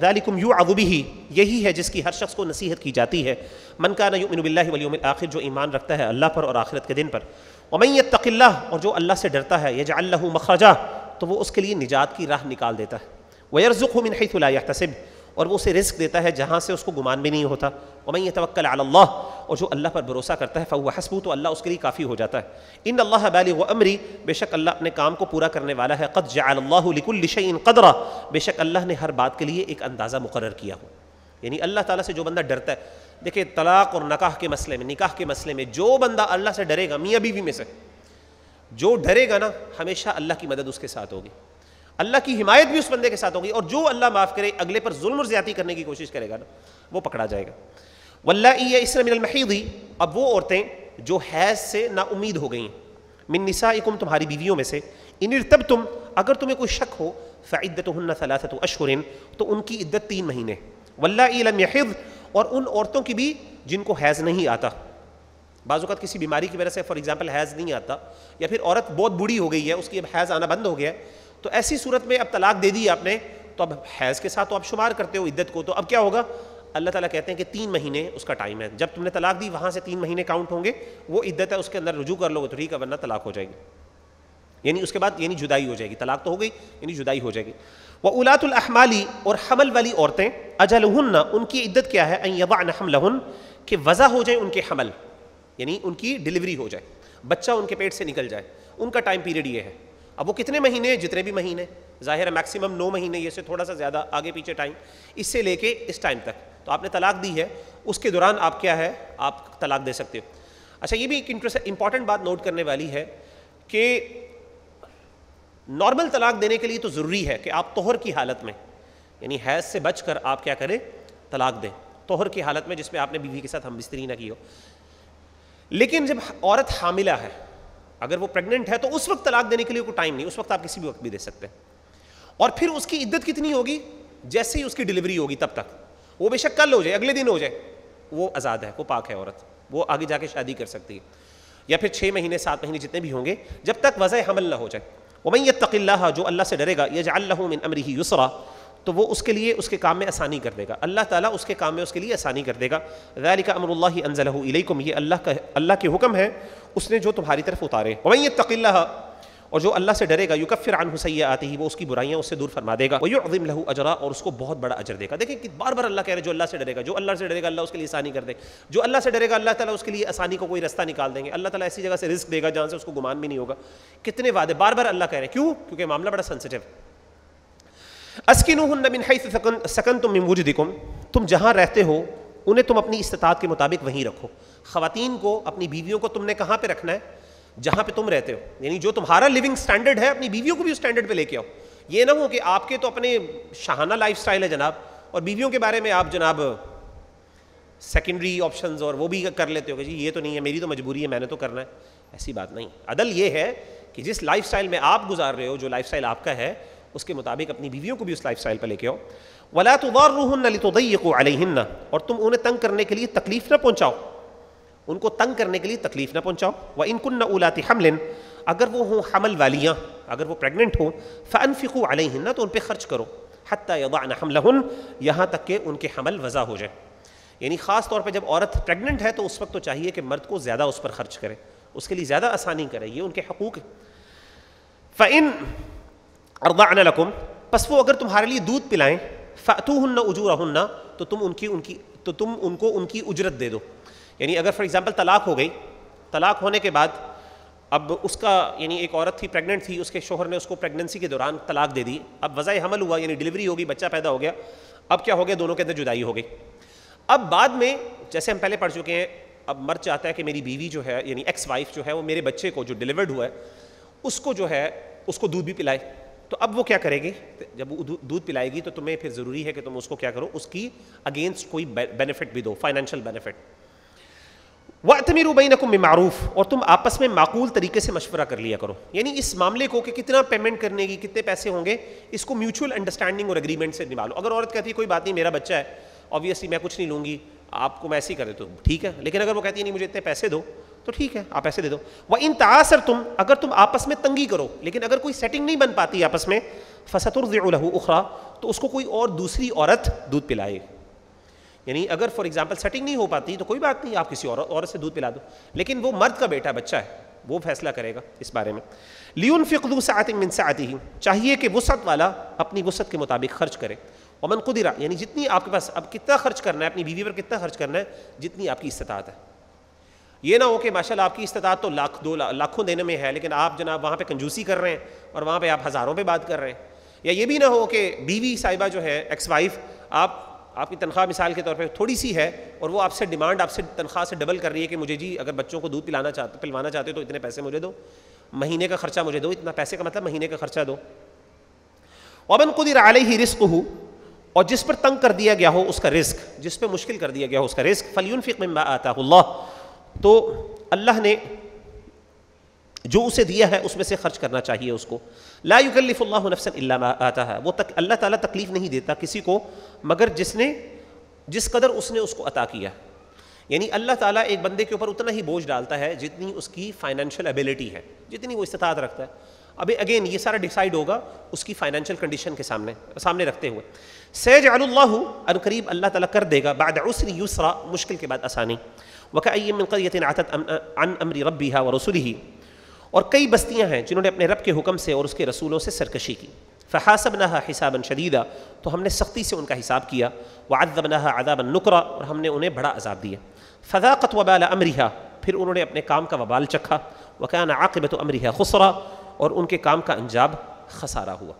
ذالکم یو اغبی ہی یہی ہے جس کی ہر شخص کو نصیحت کی جاتی ہے۔ من کا یؤمن باللہ والیوم الاخر، جو ایمان رکھتا ہے اللہ پر اور آخرت کے دن پر۔ ومن یتق اللہ، اور جو اللہ سے ڈرتا ہے، یجعل له مخرجا، تو وہ اس کے لیے نجات کی راہ نکال دیتا ہے۔ ویرزقه من حيث لا يحتسب۔ اور وہ اسے رزق دیتا ہے جہاں سے اس کو گمان بھی نہیں ہوتا۔ ومن يتوکل علی اللہ اور جو اللہ پر بھروسہ کرتا ہے، فهو حسبه، تو اللہ اس کے لیے کافی ہو جاتا ہے۔ ان اللہ بالغ امری بے شک اللہ اپنے کام کو پورا کرنے والا ہے۔ قد جعل اللہ لكل شيء قدرا، بے شک اللہ نے ہر بات کے لیے ایک اندازہ مقرر کیا ہو۔ یعنی اللہ تعالیٰ سے جو بندہ ڈرتا ہے، دیکھیں طلاق اور نکاح کے مسئلے میں، نکاح کے مسئلے میں جو بندہ اللہ سے ڈرے گا، میاں بیوی میں سے، جو ڈرے گا نا، ہمیشہ اللہ کی مدد اس کے ساتھ ہوگی۔ اللہ کی حمایت بھی اس بندے کے ساتھ ہوگی اور جو اللہ معاف کرے، اگلے پر ظلم اور زیادتی کرنے کی کوشش کرے گا نا، وہ پکڑا جائے گا۔ واللہ اس من المحیض اب وہ عورتیں جو حیض سے نا امید ہو گئیں۔ من نسائکم تمہاری بیویوں میں سے۔ ان ارتب تم اگر تمہیں کوئی شک ہو فعدتہن ثلاثت اشہر تو ان کی عدت تین مہینے۔ واللہ لم یحض اور ان عورتوں کی بھی جن کو حیض نہیں آتا۔ بعض اوقات کسی بیماری کی وجہ سے فار ایگزامپل حیض نہیں آتا، یا پھر عورت بہت بوڑھی ہو گئی ہے، اس کی اب حیض آنا بند ہو گیا تو ایسی صورت میں اب طلاق دے دی آپ نے، تو اب حیض کے ساتھ تو آپ شمار کرتے ہو عدت کو، تو اب کیا ہوگا؟ اللہ تعالیٰ کہتے ہیں کہ تین مہینے اس کا ٹائم ہے۔ جب تم نے طلاق دی، وہاں سے تین مہینے کاؤنٹ ہوں گے، وہ عدت ہے، اس کے اندر رجوع کر لو گے تو ٹھیک ہے، ورنہ طلاق ہو جائے گی۔ یعنی اس کے بعد یعنی جدائی ہو جائے گی۔ طلاق تو ہو گئی یعنی جدائی ہو جائے گی۔ وہ اولاد الحمالی اور حمل والی عورتیں اجلہن ان کی عدت کیا ہے؟ حملہن کہ وضع ہو جائے ان کے حمل یعنی ان کی ڈلیوری ہو جائے۔ بچہ ان کے پیٹ سے نکل جائے۔ ان کا ٹائم پیریڈ یہ ہے۔ اب وہ کتنے مہینے جتنے بھی مہینے ظاہر ہے میکسیمم نو مہینے یہ سے تھوڑا سا زیادہ آگے پیچھے ٹائم اس سے لے کے اس ٹائم تک۔ تو آپ نے طلاق دی ہے، اس کے دوران آپ کیا ہے؟ آپ طلاق دے سکتے ہو۔ اچھا یہ بھی ایک انٹرسٹ امپورٹنٹ بات نوٹ کرنے والی ہے کہ نارمل طلاق دینے کے لیے تو ضروری ہے کہ آپ توہر کی حالت میں یعنی حیض سے بچ کر آپ کیا کریں؟ طلاق دیں۔ توہر کی حالت میں جس میں آپ نے بیوی کے ساتھ ہم بستری نہ کی ہو۔ لیکن جب عورت حاملہ ہے اگر وہ پریگننٹ ہے تو اس وقت طلاق دینے کے لیے کوئی ٹائم نہیں، اس وقت آپ کسی بھی وقت بھی دے سکتے ہیں۔ اور پھر اس کی عدت کتنی ہوگی؟ جیسے ہی اس کی ڈلیوری ہوگی تب تک۔ وہ بے شک کل ہو جائے، اگلے دن ہو جائے۔ وہ آزاد ہے، وہ پاک ہے عورت۔ وہ آگے جا کے شادی کر سکتی ہے۔ یا پھر چھ مہینے، سات مہینے جتنے بھی ہوں گے، جب تک وضع حمل نہ ہو جائے۔ وہ میں یہ اللہ جو اللہ سے ڈرے گا یہ اللہ من امری یسرا تو وہ اس کے لیے، اس کے کام میں آسانی کر دے گا۔ اللہ تعالیٰ اس کے کام میں اس کے لیے آسانی کر دے گا۔ ذالک امر اللہ انزلہ الیکم یہ اللہ کا، اللہ کے حکم ہے۔ اس نے جو تمہاری طرف اتارے۔ ومن یتق اللہ اور جو اللہ سے ڈرے گا یکفر عنہ سیئاتی ہی وہ اس کی برائیاں اس سے دور فرما دے گا۔ ویعظم له اجرا اور اس کو بہت بڑا اجر دے گا۔ دیکھیں کہ بار بار اللہ کہہ رہے جو اللہ سے ڈرے گا، جو اللہ سے ڈرے گا، اللہ اس کے لیے آسانی کر دے۔ جو اللہ سے ڈرے گا، اللہ تعالیٰ اس کے لیے آسانی کو کوئی رستہ نکال دیں گے۔ اللہ تعالیٰ ایسی جگہ سے رزق دے گا جہاں سے اس کو گمان بھی نہیں ہوگا۔ کتنے وعدے بار بار اللہ کہہ رہے ہیں۔ کیوں؟ کیونکہ معاملہ بڑا سینسٹیو اسکنوہن من حیث سکنتم من وجدکم تم جہاں رہتے ہو، انہیں تم اپنی استطاعت کے مطابق وہیں رکھو۔ خواتین کو، اپنی بیویوں کو تم نے کہاں پہ رکھنا ہے؟ جہاں پہ تم رہتے ہو۔ یعنی جو تمہارا لیونگ سٹینڈرڈ ہے، اپنی بیویوں کو بھی اس سٹینڈرڈ پہ لے کے آؤ۔ یہ نہ ہو کہ آپ کے تو اپنے شاہانہ لائف سٹائل ہے جناب۔ اور بیویوں کے بارے میں آپ جناب سیکنڈری آپشنز اور وہ بھی کر لیتے ہو کہ جی یہ تو نہیں ہے، میری تو مجبوری ہے، میں نے تو کرنا ہے۔ ایسی بات نہیں۔ عدل یہ ہے کہ جس لائف سٹائل میں آپ گزار رہے ہو، جو لائف سٹائل آپ کا ہے، اس کے مطابق اپنی بیویوں کو بھی اس لائف سٹائل پہ لے کے آؤ۔ ولا تضاروهن لتضيقوا عليهن۔ اور تم انہیں تنگ کرنے کے لیے تکلیف نہ پہنچاؤ۔ ان کو تنگ کرنے کے لیے تکلیف نہ پہنچاؤ۔ وہ ان کن اولات حمل، اگر وہ ہوں حمل والیاں، اگر وہ پریگننٹ ہوں فانفقوا علیہن تو ان پہ خرچ کرو۔ حتیٰ یضعن حملہن یہاں تک کہ ان کے حمل وضع ہو جائے۔ یعنی خاص طور پہ جب عورت پریگننٹ ہے، تو اس وقت تو چاہیے کہ مرد کو زیادہ اس پر خرچ کرے۔ اس کے لیے زیادہ آسانی کرے، یہ ان کے حقوق ہے فَإِن أَرْضَعْنَ لَكُمْ، پس وہ اگر تمہارے لیے دودھ پلائیں، فَأْتُوهُنَّ أُجُورَهُنَّ، تو تم ان کی ان کی، تو تم ان کو ان کی اجرت دے دو۔ یعنی اگر فار ایگزامپل طلاق ہو گئی، طلاق ہونے کے بعد اب اس کا یعنی ایک عورت تھی پریگننٹ تھی، اس کے شوہر نے اس کو پریگننسی کے دوران طلاق دے دی۔ اب وضع حمل ہوا یعنی ڈلیوری ہوگی، بچہ پیدا ہو گیا۔ اب کیا ہو گیا؟ دونوں کے اندر جدائی ہو گئی۔ اب بعد میں جیسے ہم پہلے پڑھ چکے ہیں، اب مرد چاہتا ہے کہ میری بیوی جو ہے یعنی ایکس وائف جو ہے، وہ میرے بچے کو جو ڈلیورڈ ہوا ہے، اس کو جو ہے، اس کو دودھ بھی پلائے۔ تو اب وہ کیا کرے گی؟ جب وہ دودھ پلائے گی تو تمہیں پھر ضروری ہے کہ تم اس کو کیا کرو؟ اس کی اگینسٹ کوئی بینیفٹ بھی دو فائنینشیل بینیفٹ وَأْتَمِرُوا بَيْنَكُمْ بِمَعْرُوفِ اور تم آپس میں معقول طریقے سے مشورہ کر لیا کرو۔ یعنی اس معاملے کو کہ کتنا پیمنٹ کرنے کی، کتنے پیسے ہوں گے، اس کو میوچول انڈرسٹینڈنگ اور اگریمنٹ سے نبھالو اگر عورت کہتی ہے کوئی بات نہیں، میرا بچہ ہے آبویسلی میں کچھ نہیں لوں گی، آپ کو میں ایسے ہی کر دے تو ٹھیک ہے؟ لیکن اگر وہ کہتی ہے نہیں، مجھے اتنے پیسے دو، تو ٹھیک ہے، آپ پیسے دے دو۔ وہ ان تاثر تم اگر تم آپس میں تنگی کرو، لیکن اگر کوئی سیٹنگ نہیں بن پاتی آپس میں فصت الرض اخرا تو اس کو کوئی اور دوسری عورت دودھ پلائے۔ یعنی اگر فار ایگزامپل سیٹنگ نہیں ہو پاتی تو کوئی بات نہیں، آپ کسی اور عورت سے دودھ پلا دو۔ لیکن وہ مرد کا بیٹا بچہ ہے، وہ فیصلہ کرے گا اس بارے میں۔ لیون فقدو ساعت من ساعتی ہی چاہیے کہ وسعت والا اپنی وسعت کے مطابق خرچ کرے۔ امن قدرا یعنی جتنی آپ کے پاس اب کتنا خرچ کرنا ہے، اپنی بیوی پر کتنا خرچ کرنا ہے، جتنی آپ کی استطاعت ہے۔ یہ نہ ہو کہ ماشاء اللہ آپ کی استطاعت تو لاکھ دو لاکھوں دینے میں ہے، لیکن آپ جناب وہاں پہ کنجوسی کر رہے ہیں اور وہاں پہ آپ ہزاروں پہ بات کر رہے ہیں۔ یا یہ بھی نہ ہو کہ بیوی صاحبہ جو ہے ایکس وائف آپ آپ کی تنخواہ مثال کے طور پہ تھوڑی سی ہے اور وہ آپ سے ڈیمانڈ آپ سے تنخواہ سے ڈبل کر رہی ہے کہ مجھے جی اگر بچوں کو دودھ پلانا چاہتے پلوانا چاہتے تو اتنے پیسے مجھے دو، مہینے کا خرچہ مجھے دو، اتنا پیسے کا مطلب مہینے کا خرچہ دو۔ ومن قدر علیہ رزق ہو اور جس پر تنگ کر دیا گیا ہو اس کا رزق، جس پہ مشکل کر دیا گیا ہو اس کا رزق فلیون فک مما آتا اللہ تو اللہ نے جو اسے دیا ہے، اس میں سے خرچ کرنا چاہیے اس کو۔ لا یکلف اللہ نفسا الا ما آتا ہے وہ تک اللہ تعالیٰ تکلیف نہیں دیتا کسی کو، مگر جس نے، جس قدر اس نے اس کو عطا کیا۔ یعنی اللہ تعالیٰ ایک بندے کے اوپر اتنا ہی بوجھ ڈالتا ہے جتنی اس کی فائنینشیل ابیلٹی ہے، جتنی وہ استطاعت رکھتا ہے۔ ابھی اگین یہ سارا ڈیسائیڈ ہوگا اس کی فائنینشیل کنڈیشن کے سامنے سامنے رکھتے ہوئے۔ سیج اللہ ان قریب اللہ تعالیٰ کر دے گا۔ بعد عسر یسرا، مشکل کے بعد آسانی۔ وکأي من قرية عتت عن امر ربها ورسله۔ اور کئی بستیاں ہیں جنہوں نے اپنے رب کے حکم سے اور اس کے رسولوں سے سرکشی کی۔ فحاسبناها حسابا شدیدا تو ہم نے سختی سے ان کا حساب کیا۔ وعذبناها عذابا نکرا اور ہم نے انہیں بڑا عذاب دیا۔ فذاقت وبال امرها پھر انہوں نے اپنے کام کا وبال چکھا۔ وكان عاقبة امرها خسرا، اور ان کے کام کا انجام خسارہ ہوا۔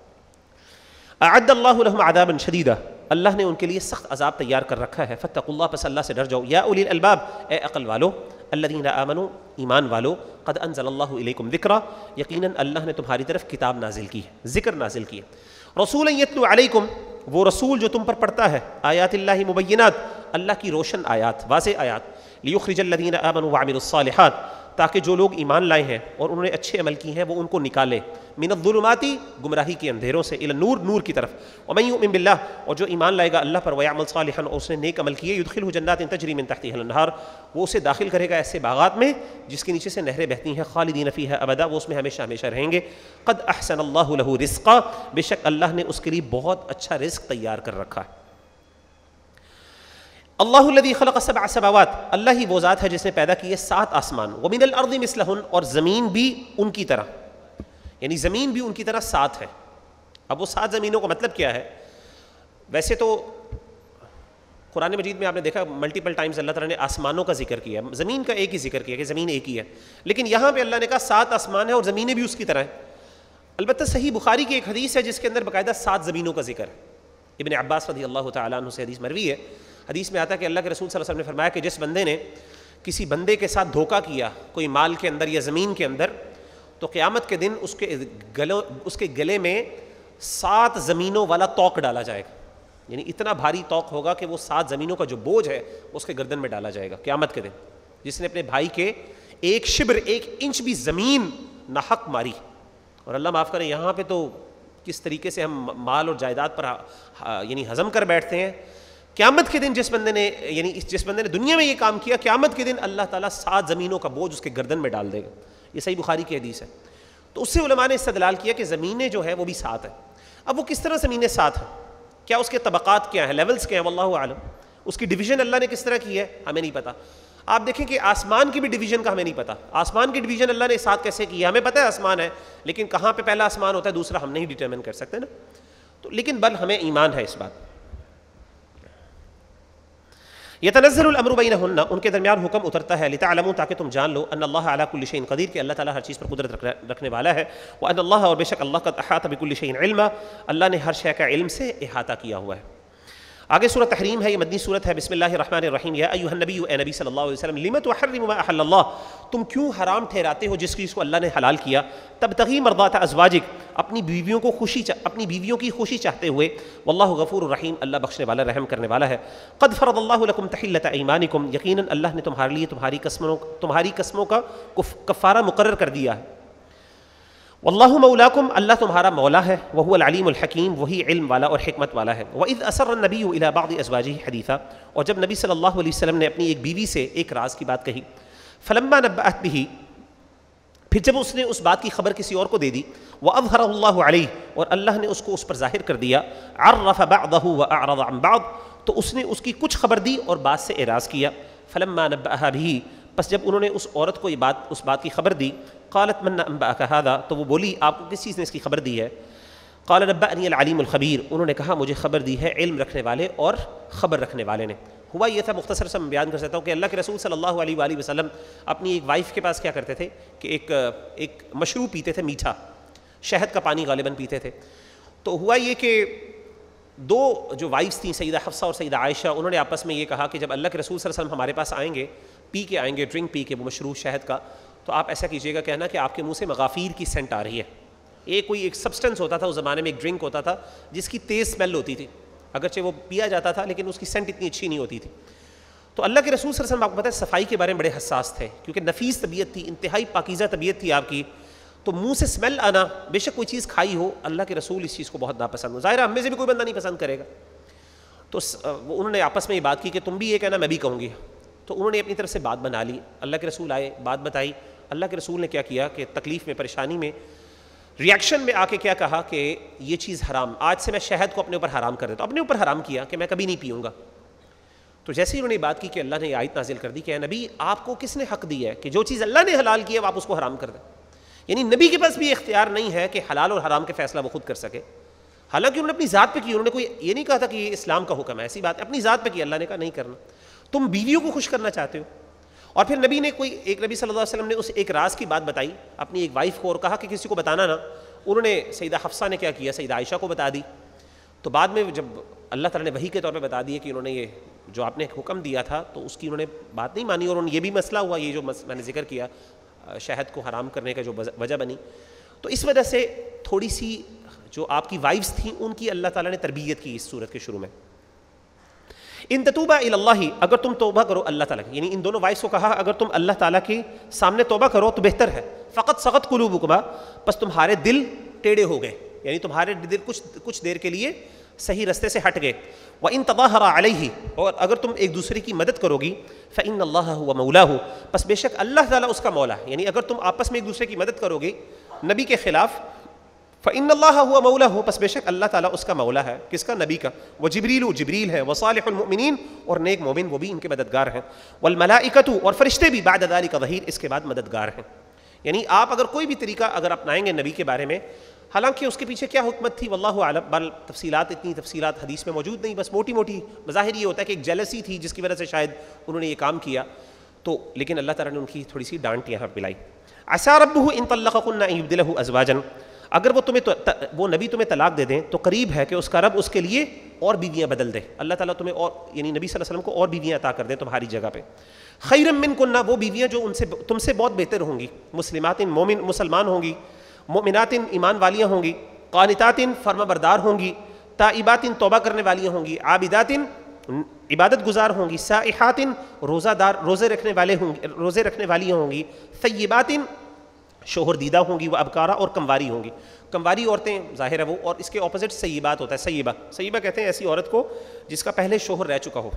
اعد اللہ لهم عذابا شدیدا اللہ نے ان کے لیے سخت عذاب تیار کر رکھا ہے۔ فتق اللہ پس اللہ سے ڈر جاؤ۔ یا اولی الالباب، اے عقل والو، الذین آمنوا، ایمان والو، قد انزل اللہ علیکم ذکرہ یقیناً اللہ نے تمہاری طرف کتاب نازل کی ہے، ذکر نازل کی ہے۔ رسول یتلو علیکم، وہ رسول جو تم پر پڑھتا ہے۔ آیات اللہ مبینات، اللہ کی روشن آیات، واضح آیات۔ لیخرج الذین آمنوا وعملوا الصالحات۔ تاکہ جو لوگ ایمان لائے ہیں اور انہوں نے اچھے عمل کی ہیں، وہ ان کو نکالے۔ من الظلماتی، گمراہی کے اندھیروں سے، الى نور نور کی طرف۔ ومن یؤمن باللہ، اور جو ایمان لائے گا اللہ پر، ویعمل صالحا، اور اس نے نیک عمل کیے، یدخلہ جنات تجری من تحتها الانہار۔ وہ اسے داخل کرے گا ایسے باغات میں، جس کے نیچے سے نہریں بہتی ہیں، خالدین فیہا ابدا۔ وہ اس میں ہمیشہ ہمیشہ رہیں گے۔ قد احسن اللہ له رزقا۔ بے شک اللہ نے اس کے لیے بہت اچھا رزق تیار کر رکھا ہے۔ اللہ الذي خلق سبع سماوات، اللہ ہی وہ ذات ہے جس نے پیدا کیے سات آسمان، ومن الارض مثلہن، اور زمین بھی ان کی طرح۔ یعنی زمین بھی ان کی طرح سات ہے۔ اب وہ سات زمینوں کا مطلب کیا ہے؟ ویسے تو قرآن مجید میں آپ نے دیکھا ملٹیپل ٹائمز اللہ تعالیٰ نے آسمانوں کا ذکر کیا زمین کا ایک ہی ذکر کیا کہ زمین ایک ہی ہے۔ لیکن یہاں پہ اللہ نے کہا سات آسمان ہے اور زمینیں بھی اس کی طرح ہیں۔ البتہ صحیح بخاری کی ایک حدیث ہے جس کے اندر باقاعدہ سات زمینوں کا ذکر ہے۔ ابن عباس رضی اللہ تعالیٰ عنہ سے حدیث مروی ہے۔ حدیث میں آتا ہے کہ اللہ کے رسول صلی اللہ علیہ وسلم نے فرمایا کہ جس بندے نے کسی بندے کے ساتھ دھوکہ کیا، کوئی مال کے اندر یا زمین کے اندر، تو قیامت کے دن اس کے گلوں، اس کے گلے میں سات زمینوں والا توق ڈالا جائے گا۔ یعنی اتنا بھاری توق ہوگا کہ وہ سات زمینوں کا جو بوجھ ہے، اس کے گردن میں ڈالا جائے گا قیامت کے دن۔ جس نے اپنے بھائی کے ایک شبر، ایک انچ بھی زمین ناحق ماری۔ اور اللہ معاف کریں یہاں پہ تو کس طریقے سے ہم مال اور جائیداد پر یعنی ہضم کر بیٹھتے ہیں؟ قیامت کے دن جس بندے نے یعنی جس بندے نے دنیا میں یہ کام کیا، قیامت کے دن اللہ تعالیٰ سات زمینوں کا بوجھ اس کے گردن میں ڈال دے گا۔ یہ صحیح بخاری کی حدیث ہے۔ تو اس سے علماء نے استدلال کیا کہ زمینیں جو ہے وہ بھی سات ہیں۔ اب وہ کس طرح زمینیں سات ہیں؟ کیا اس کے طبقات کیا ہیں؟ لیولس کیا ہیں؟ واللہ عالم اس کی ڈویژن اللہ نے کس طرح کی ہے؟ ہمیں نہیں پتا۔ آپ دیکھیں کہ آسمان کی بھی ڈویژن کا ہمیں نہیں پتا۔ آسمان کی ڈویژن اللہ نے ساتھ کیسے کی ہے؟ ہمیں پتہ ہے آسمان ہے، لیکن کہاں پہ پہلا آسمان ہوتا ہے، دوسرا ہم نہیں ڈیٹرمن کر سکتے نا۔ تو لیکن بل ہمیں ایمان ہے اس بات۔ یہ تنزل الامر بینہن ان کے درمیان حکم اترتا ہے. لتعلموا تاکہ تم جان لو ان اللہ علی کل شیء قدیر، کہ اللہ تعالی ہر چیز پر قدرت رکھنے والا ہے. وان اللہ، اور بے شک اللہ قد احاط بكل شیء علما. اللہ نے ہر شے کا علم سے احاطہ کیا ہوا ہے. آگے سورہ تحریم ہے، یہ مدنی صورت ہے۔ بسم اللہ الرحمن الرحیم۔ یا ایوہ النبی، اے نبی صلی اللہ علیہ وسلم، لم تحرم ما احل اللہ؟ تم کیوں حرام ٹھہراتے ہو جس چیز کو اللہ نے حلال کیا؟ تب تغی مردات ازواجک، اپنی بیویوں کو خوشی چا... اپنی بیویوں کی خوشی چاہتے ہوئے۔ واللہ غفور الرحیم، اللہ بخشنے والا، رحم کرنے والا ہے۔ قد فرض اللہ لکم تحلت ایمانکم، یقیناً اللہ نے تمہارے لیے تمہاری قسموں تمہاری قسموں کا کفارہ مقرر کر دیا ہے۔ واللہ مولاکم، اللہ تمہارا مولا ہے وہ العلیم الحکیم، وہی علم والا اور حکمت والا ہے۔ وَإِذْ أَسَرَّ النَّبِيُّ إِلَى بَعْضِ أَزْوَاجِهِ حَدِيثًا، اور جب نبی صلی اللہ علیہ وسلم نے اپنی ایک بیوی سے ایک راز کی بات کہی، فلما نبأت بِهِ، پھر جب اس نے اس بات کی خبر کسی اور کو دے دی، وَأَظْهَرَهُ اللَّهُ عَلَيْهِ، اور اللہ نے اس کو اس پر ظاہر کر دیا، عَرَّفَ بَعْضَهُ وَأَعْرَضَ عَنْ بَعْض، تو اس نے اس کی کچھ خبر دی اور بات سے اعراض کیا۔ فلما نبأها بِهِ، پس جب انہوں نے اس عورت کو یہ بات، اس بات کی خبر دی قالت من انبأك هذا. تو وہ بولی، آپ کو کس چیز نے اس کی خبر دی ہے؟ قال نبأني العلیم الخبیر انہوں نے کہا، مجھے خبر دی ہے علم رکھنے والے اور خبر رکھنے والے نے۔ ہوا یہ تھا، مختصر سے میں بیان کر سکتا ہوں کہ اللہ کے رسول صلی اللہ علیہ وآلہ وسلم اپنی ایک وائف کے پاس کیا کرتے تھے؟ کہ ایک ایک مشروب پیتے تھے، میٹھا۔ شہد کا پانی غالباً پیتے تھے۔ تو ہوا یہ کہ دو جو وائفس تھیں، سیدہ حفصہ اور سیدہ عائشہ، انہوں نے آپس میں یہ کہا کہ جب اللہ کے رسول صلی اللہ علیہ وسلم ہمارے پاس آئیں گے، پی کے آئیں گے ڈرنک پی کے، وہ مشروع شہد کا تو آپ ایسا کیجیے گا کہنا کہ آپ کے منہ سے مغافیر کی سینٹ آ رہی ہے۔ ایک کوئی ایک سبسٹنس ہوتا تھا، اس زمانے میں ایک ڈرنک ہوتا تھا، جس کی تیز اسمیل ہوتی تھی۔ اگرچہ وہ پیا جاتا تھا، لیکن اس کی سینٹ اتنی اچھی نہیں ہوتی تھی۔ تو اللہ کے رسول صلی اللہ علیہ وسلم، آپ کو پتہ ہے، صفائی کے بارے میں بڑے حساس تھے، کیونکہ نفیس طبیعت تھی، انتہائی پاکیزہ طبیعت تھی آپ کی۔ تو منہ سے اسمیل آنا، بے شک کوئی چیز کھائی ہو، اللہ کے رسول اس چیز کو بہت ناپسند ہو ظاہر ہم میں سے بھی کوئی بندہ نہیں پسند کرے گا۔ تو انہوں نے آپس میں یہ بات کی کہ تم بھی یہ کہنا، میں بھی کہوں گی۔ تو انہوں نے اپنی طرف سے بات بنا لی۔ اللہ کے رسول آئے، بات بتائی۔ اللہ کے رسول نے کیا کیا کہ تکلیف میں، پریشانی میں ریئیکشن میں آ کے کیا کہا کہ یہ چیز حرام، آج سے میں شہد کو اپنے اوپر حرام کر دیتا ہوں، اپنے اوپر حرام کیا کہ میں کبھی نہیں پیوں گا۔ تو جیسے ہی انہوں نے بات کی کہ اللہ نے آیت نازل کر دی کہ نبی، آپ کو کس نے حق دیا ہے کہ جو چیز اللہ نے حلال کی ہے آپ اس کو حرام کر دیں۔ یعنی نبی کے پاس بھی اختیار نہیں ہے کہ حلال اور حرام کے فیصلہ وہ خود کر سکے۔ حالانکہ انہوں نے اپنی ذات پہ کی، انہوں نے کوئی یہ نہیں کہا تھا کہ یہ اسلام کا حکم ہے، ایسی بات ہے اپنی ذات پہ کی، اللہ نے کہا نہیں کرنا۔ تم بیویوں کو خوش کرنا چاہتے ہو۔ اور پھر نبی نے کوئی ایک نبی صلی اللہ علیہ وسلم نے اس ایک راز کی بات بتائی، اپنی ایک وائف کو اور کہا کہ کسی کو بتانا نا۔ انہوں نے سیدہ حفصہ نے کیا کیا، سیدہ عائشہ کو بتا دی۔ تو بعد میں جب اللہ تعالیٰ نے وہی کے طور پہ بتا دیا کہ انہوں نے یہ جو آپ نے حکم دیا تھا، تو اس کی انہوں نے بات نہیں مانی اور انہوں نے یہ بھی مسئلہ ہوا، یہ جو میں نے ذکر کیا، شہد کو حرام کرنے کا جو وجہ بنی۔ تو اس وجہ سے تھوڑی سی جو آپ کی وائفس تھیں، ان کی اللہ تعالیٰ نے تربیت کی اس صورت کے شروع میں۔ ان تطوبہ اللہ اگر تم توبہ کرو، اللہ تعالیٰ کی یعنی ان دونوں وائفس کو کہا اگر تم اللہ تعالیٰ کے سامنے توبہ کرو تو بہتر ہے۔ فقط سخت قلوب بس تمہارے دل ٹیڑھے ہو گئے۔ یعنی تمہارے دل کچھ کچھ دیر کے لیے صحیح رستے سے ہٹ گئے۔ وہ ان تباہ علیہ اور اگر تم ایک دوسرے کی مدد کرو گی فعن اللہ ہوا مولا ہو بس بے شک اللہ تعالیٰ اس کا مولا ہے۔ یعنی اگر تم آپس میں ایک دوسرے کی مدد کرو گے نبی کے خلاف فعن اللہ ہوا مولا ہو بس بے شک اللہ تعالیٰ اس کا مولا ہے. کس کا؟ نبی کا. وہ جبریل و جبریل ہے. وہ صالح المؤمنین اور نیک مومن وہ بھی ان کے مددگار ہیں. والملائکتو اور فرشتے بھی بعد ذالک ظہیر اس کے بعد مددگار ہیں. یعنی آپ اگر کوئی بھی طریقہ اگر اپنائیں گے نبی کے بارے میں، حالانکہ اس کے پیچھے کیا حکمت تھی؟ واللہ عالم بل تفصیلات اتنی تفصیلات حدیث میں موجود نہیں. بس موٹی موٹی بظاہر یہ ہوتا ہے کہ ایک جیلسی تھی جس کی وجہ سے شاید انہوں نے یہ کام کیا. تو لیکن اللہ تعالیٰ نے ان کی تھوڑی سی ڈانٹ یہاں پلائی. رب ان طلقن دل ازواجن اگر وہ تمہیں وہ نبی تمہیں طلاق دے دیں تو قریب ہے کہ اس کا رب اس کے لیے اور بیویاں بدل دے۔ اللہ تعالیٰ تمہیں اور یعنی نبی صلی اللہ علیہ وسلم کو اور بیویاں عطا کر دیں تمہاری جگہ پہ۔ خیرم من کنہ وہ بیویاں جو ان سے تم سے بہت بہتر ہوں گی۔ مسلمات مومن، مسلمان ہوں گی۔ مومنات ایمان والیاں ہوں گی۔ قانتات فرما بردار ہوں گی۔ تائبات توبہ کرنے والیاں ہوں گی۔ عابدات عبادت گزار ہوں گی۔ سائحات روزہ دار، روزے رکھنے والے ہوں گی روزے رکھنے والی ہوں گی۔ طیبات شوہر دیدہ ہوں گی، وہ ابکارہ اور کمواری ہوں گی۔ کمواری عورتیں، ظاہر ہے وہ، اور اس کے اپوزٹ سیبات ہوتا ہے، سیبہ۔ سیبہ کہتے ہیں ایسی عورت کو جس کا پہلے شوہر رہ چکا ہو۔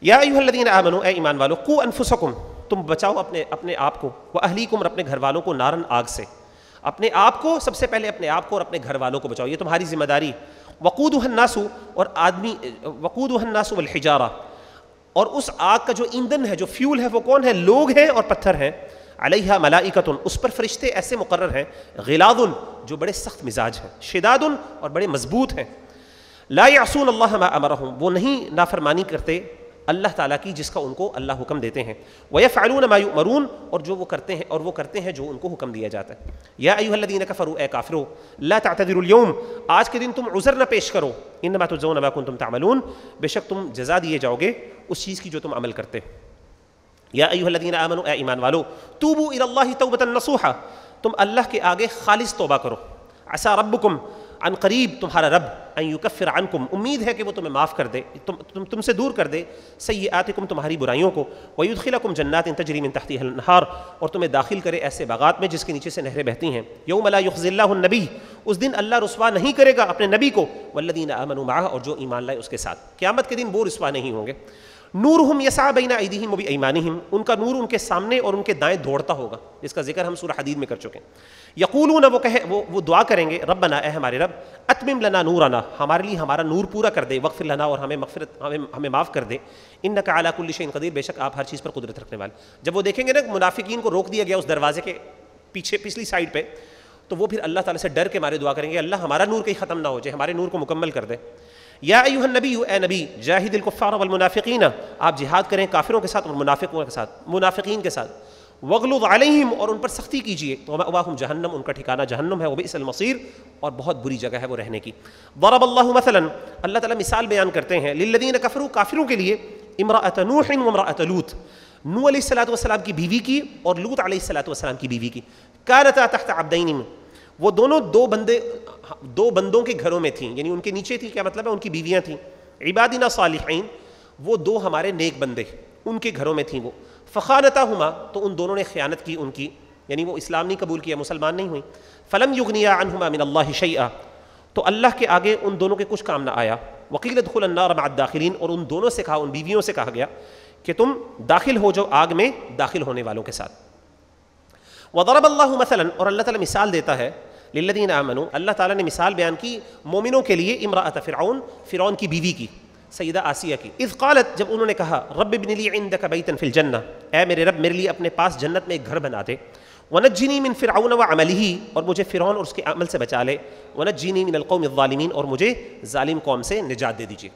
یا ایوہ الذین آمنوا اے ایمان والو، قو انفسکم، تم بچاؤ اپنے اپنے آپ کو وہ اہلیکم اور اپنے گھر والوں کو نارن آگ سے۔ اپنے آپ کو، سب سے پہلے اپنے آپ کو اور اپنے گھر والوں کو بچاؤ۔ یہ تمہاری ذمہ داری۔ وقود الناسو اور آدمی وقود الناسو والحجارہ اور اس آگ کا جو ایندھن ہے، جو فیول ہے، وہ کون ہے؟ لوگ ہیں اور پتھر ہیں۔ علیہ ملائکتن، اس پر فرشتے ایسے مقرر ہیں غلاد جو بڑے سخت مزاج ہیں شداد اور بڑے مضبوط ہیں۔ لا یعصون اللہ ما امرہم، وہ نہیں نافرمانی کرتے اللہ تعالیٰ کی جس کا ان کو اللہ حکم دیتے ہیں۔ وہ فعلون ما مرون اور جو وہ کرتے ہیں، اور وہ کرتے ہیں جو ان کو حکم دیا جاتا ہے۔ یا ایوہ الذین کفروا، اے کافرو، لا تعتذروا اليوم، آج کے دن تم عذر نہ پیش کرو۔ انما تجزون ما کنتم تعملون، بے شک تم جزا دیے جاؤ گے اس چیز کی جو تم عمل کرتے۔ یا ایوہ الذین آمنوا اے ایمان والو توبو اللہ توبتا نصوحا تم اللہ کے آگے خالص توبہ کرو۔ عسا ربکم عن قریب تمہارا رب ان یکفر عنکم۔ امید ہے کہ وہ تمہیں معاف کر دے تم تم, تم سے دور کر دے۔ سیئاتکم تمہاری برائیوں کو۔ ویدخلکم جنات تجری من تحتها الانہار اور تمہیں داخل کرے ایسے باغات میں جس کے نیچے سے نہریں بہتی ہیں۔ یوم لا یخزی اللہ النبی۔ اس دن اللہ رسوا نہیں کرے گا اپنے نبی کو۔ والذین آمنوا معه اور جو ایمان لائے اس کے ساتھ۔ قیامت کے دن وہ رسوا نہیں ہوں گے۔ نورہم یسعى بین ایدیہم و بایمانہم ان کا نور ان کے سامنے اور ان کے دائیں دوڑتا ہوگا، جس کا ذکر ہم سورہ حدید میں کر چکے ہیں۔ یقولون، وہ کہے، وہ وہ دعا کریں گے، ربنا، اے ہمارے رب، اتمم لنا نورنا، ہمارے لیے ہمارا نور پورا کر دے وغفر لنا اور ہمیں مغفرت ہمیں ہمیں معاف کر دے۔ انک علی کل شیء قدیر، بے شک آپ ہر چیز پر قدرت رکھنے والے۔ جب وہ دیکھیں گے نا، منافقین کو روک دیا گیا اس دروازے کے پیچھے، پچھلی سائڈ پہ، تو وہ پھر اللہ تعالیٰ سے ڈر کے مارے دعا کریں گے، اللہ ہمارا نور کہیں ختم نہ ہو جائے، ہمارے نور کو مکمل کر دے۔ یا ایوہ النبی، اے نبی، جاہد الکفار والمنافقین، آپ جہاد کریں کافروں کے ساتھ اور منافقوں کے ساتھ، منافقین کے ساتھ۔ وغلظ علیہم اور ان پر سختی کیجیے تو مأواہم جہنم ان کا ٹھکانہ جہنم ہے، وہ بئس المصیر اور بہت بری جگہ ہے وہ رہنے کی۔ ضرب اللہ مثلا، اللہ تعالیٰ مثال بیان کرتے ہیں۔ للذین کفروا کافروں کے لیے امرأۃ نوح و امرأۃ لوط۔ نو علیہ الصلوۃ والسلام کی بیوی کی اور لوط علیہ الصلوۃ والسلام کی بیوی کی۔ کانتا تحت عبدین وہ دونوں دو بندے، دو بندوں کے گھروں میں تھیں یعنی ان کے نیچے تھی، کیا مطلب ہے؟ ان کی بیویاں تھیں۔ عبادنا صالحین، وہ دو ہمارے نیک بندے ان کے گھروں میں تھیں وہ۔ فخانتا ہما تو ان دونوں نے خیانت کی ان کی یعنی وہ اسلام نہیں قبول کیا، مسلمان نہیں ہوئی فلم یغنیا عنہما من اللہ شیئا، تو اللہ کے آگے ان دونوں کے کچھ کام نہ آیا۔ وکیل ادخل النار مع الداخلین، اور ان دونوں سے کہا، ان بیویوں سے کہا گیا کہ تم داخل ہو جو آگ میں داخل ہونے والوں کے ساتھ۔ وضرب اللہ مثلا، اور اللہ تعالیٰ مثال دیتا ہے للذین آمنوا، اللہ تعالیٰ نے مثال بیان کی مومنوں کے لیے امراۃ فرعون فرعون کی بیوی کی، سیدہ آسیہ کی۔ اذ قالت، جب انہوں نے کہا، رب ابن لی عندک بیتا فی الجنہ، اے میرے رب، میرے لیے اپنے پاس جنت میں ایک گھر بنا دے۔ ونجنی من فرعون وعملہ، اور مجھے فرعون اور اس کے عمل سے بچا لے۔ ونجنی من القوم الظالمین، اور مجھے ظالم قوم سے نجات دے دیجیے۔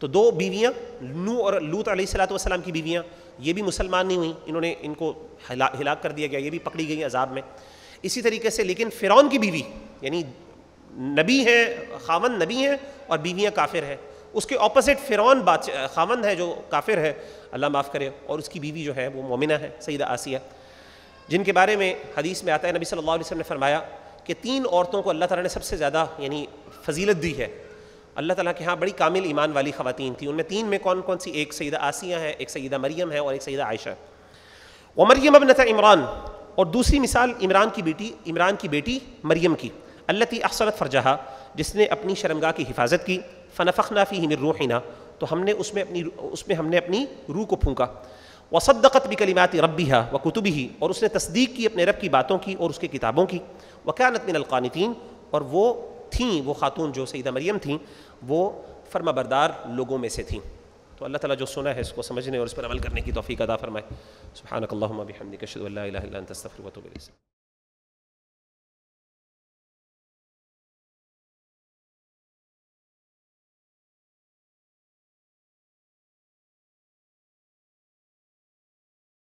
تو دو بیویاں نو اور لوت علیہ الصلوۃ والسلام کی بیویاں، یہ بھی مسلمان نہیں ہوئیں۔ انہوں نے ان کو ہلاک کر دیا گیا، یہ بھی پکڑی گئی عذاب میں۔ اسی طریقے سے، لیکن فرعون کی بیوی یعنی نبی ہے خاون نبی ہیں اور بیویاں کافر ہیں۔ اس کے اپوزٹ فرعون بات خاون ہے جو کافر ہے اللہ معاف کرے۔ اور اس کی بیوی جو ہے، وہ مومنہ ہے، سیدہ آسیہ۔ جن کے بارے میں حدیث میں آتا ہے، نبی صلی اللہ علیہ وسلم نے فرمایا کہ تین عورتوں کو اللہ تعالیٰ نے سب سے زیادہ یعنی فضیلت دی ہے۔ اللہ تعالیٰ کے ہاں بڑی کامل ایمان والی خواتین تھیں۔ ان میں تین میں کون کون سی؟ ایک سیدہ آسیہ ہے، ایک سیدہ مریم ہے اور ایک سیدہ عائشہ۔ وہ مریم ابنت عمران اور دوسری مثال عمران کی بیٹی، عمران کی بیٹی مریم کی۔ اللہ تی احسرت فرجہا جس نے اپنی شرمگاہ کی حفاظت کی۔ فنفخنا فیہ من روحنا، تو ہم نے اس میں اپنی اس میں ہم نے اپنی روح کو پھونکا۔ وصدقت بکلمات ربیہا وکتبہ اور اس نے تصدیق کی اپنے رب کی باتوں کی اور اس کی کتابوں کی۔ وکانت من القانتین، اور وہ تھیں، وہ خاتون جو سیدہ مریم تھیں، وہ فرما بردار لوگوں میں سے تھیں۔ تو اللہ تعالیٰ جو سنا ہے اس کو سمجھنے اور اس پر عمل کرنے کی توفیق عطا فرمائے۔ سبحانک اللہم بحمدک اشہد ان لا الہ الا انت، استغفرک و اتوب الیک۔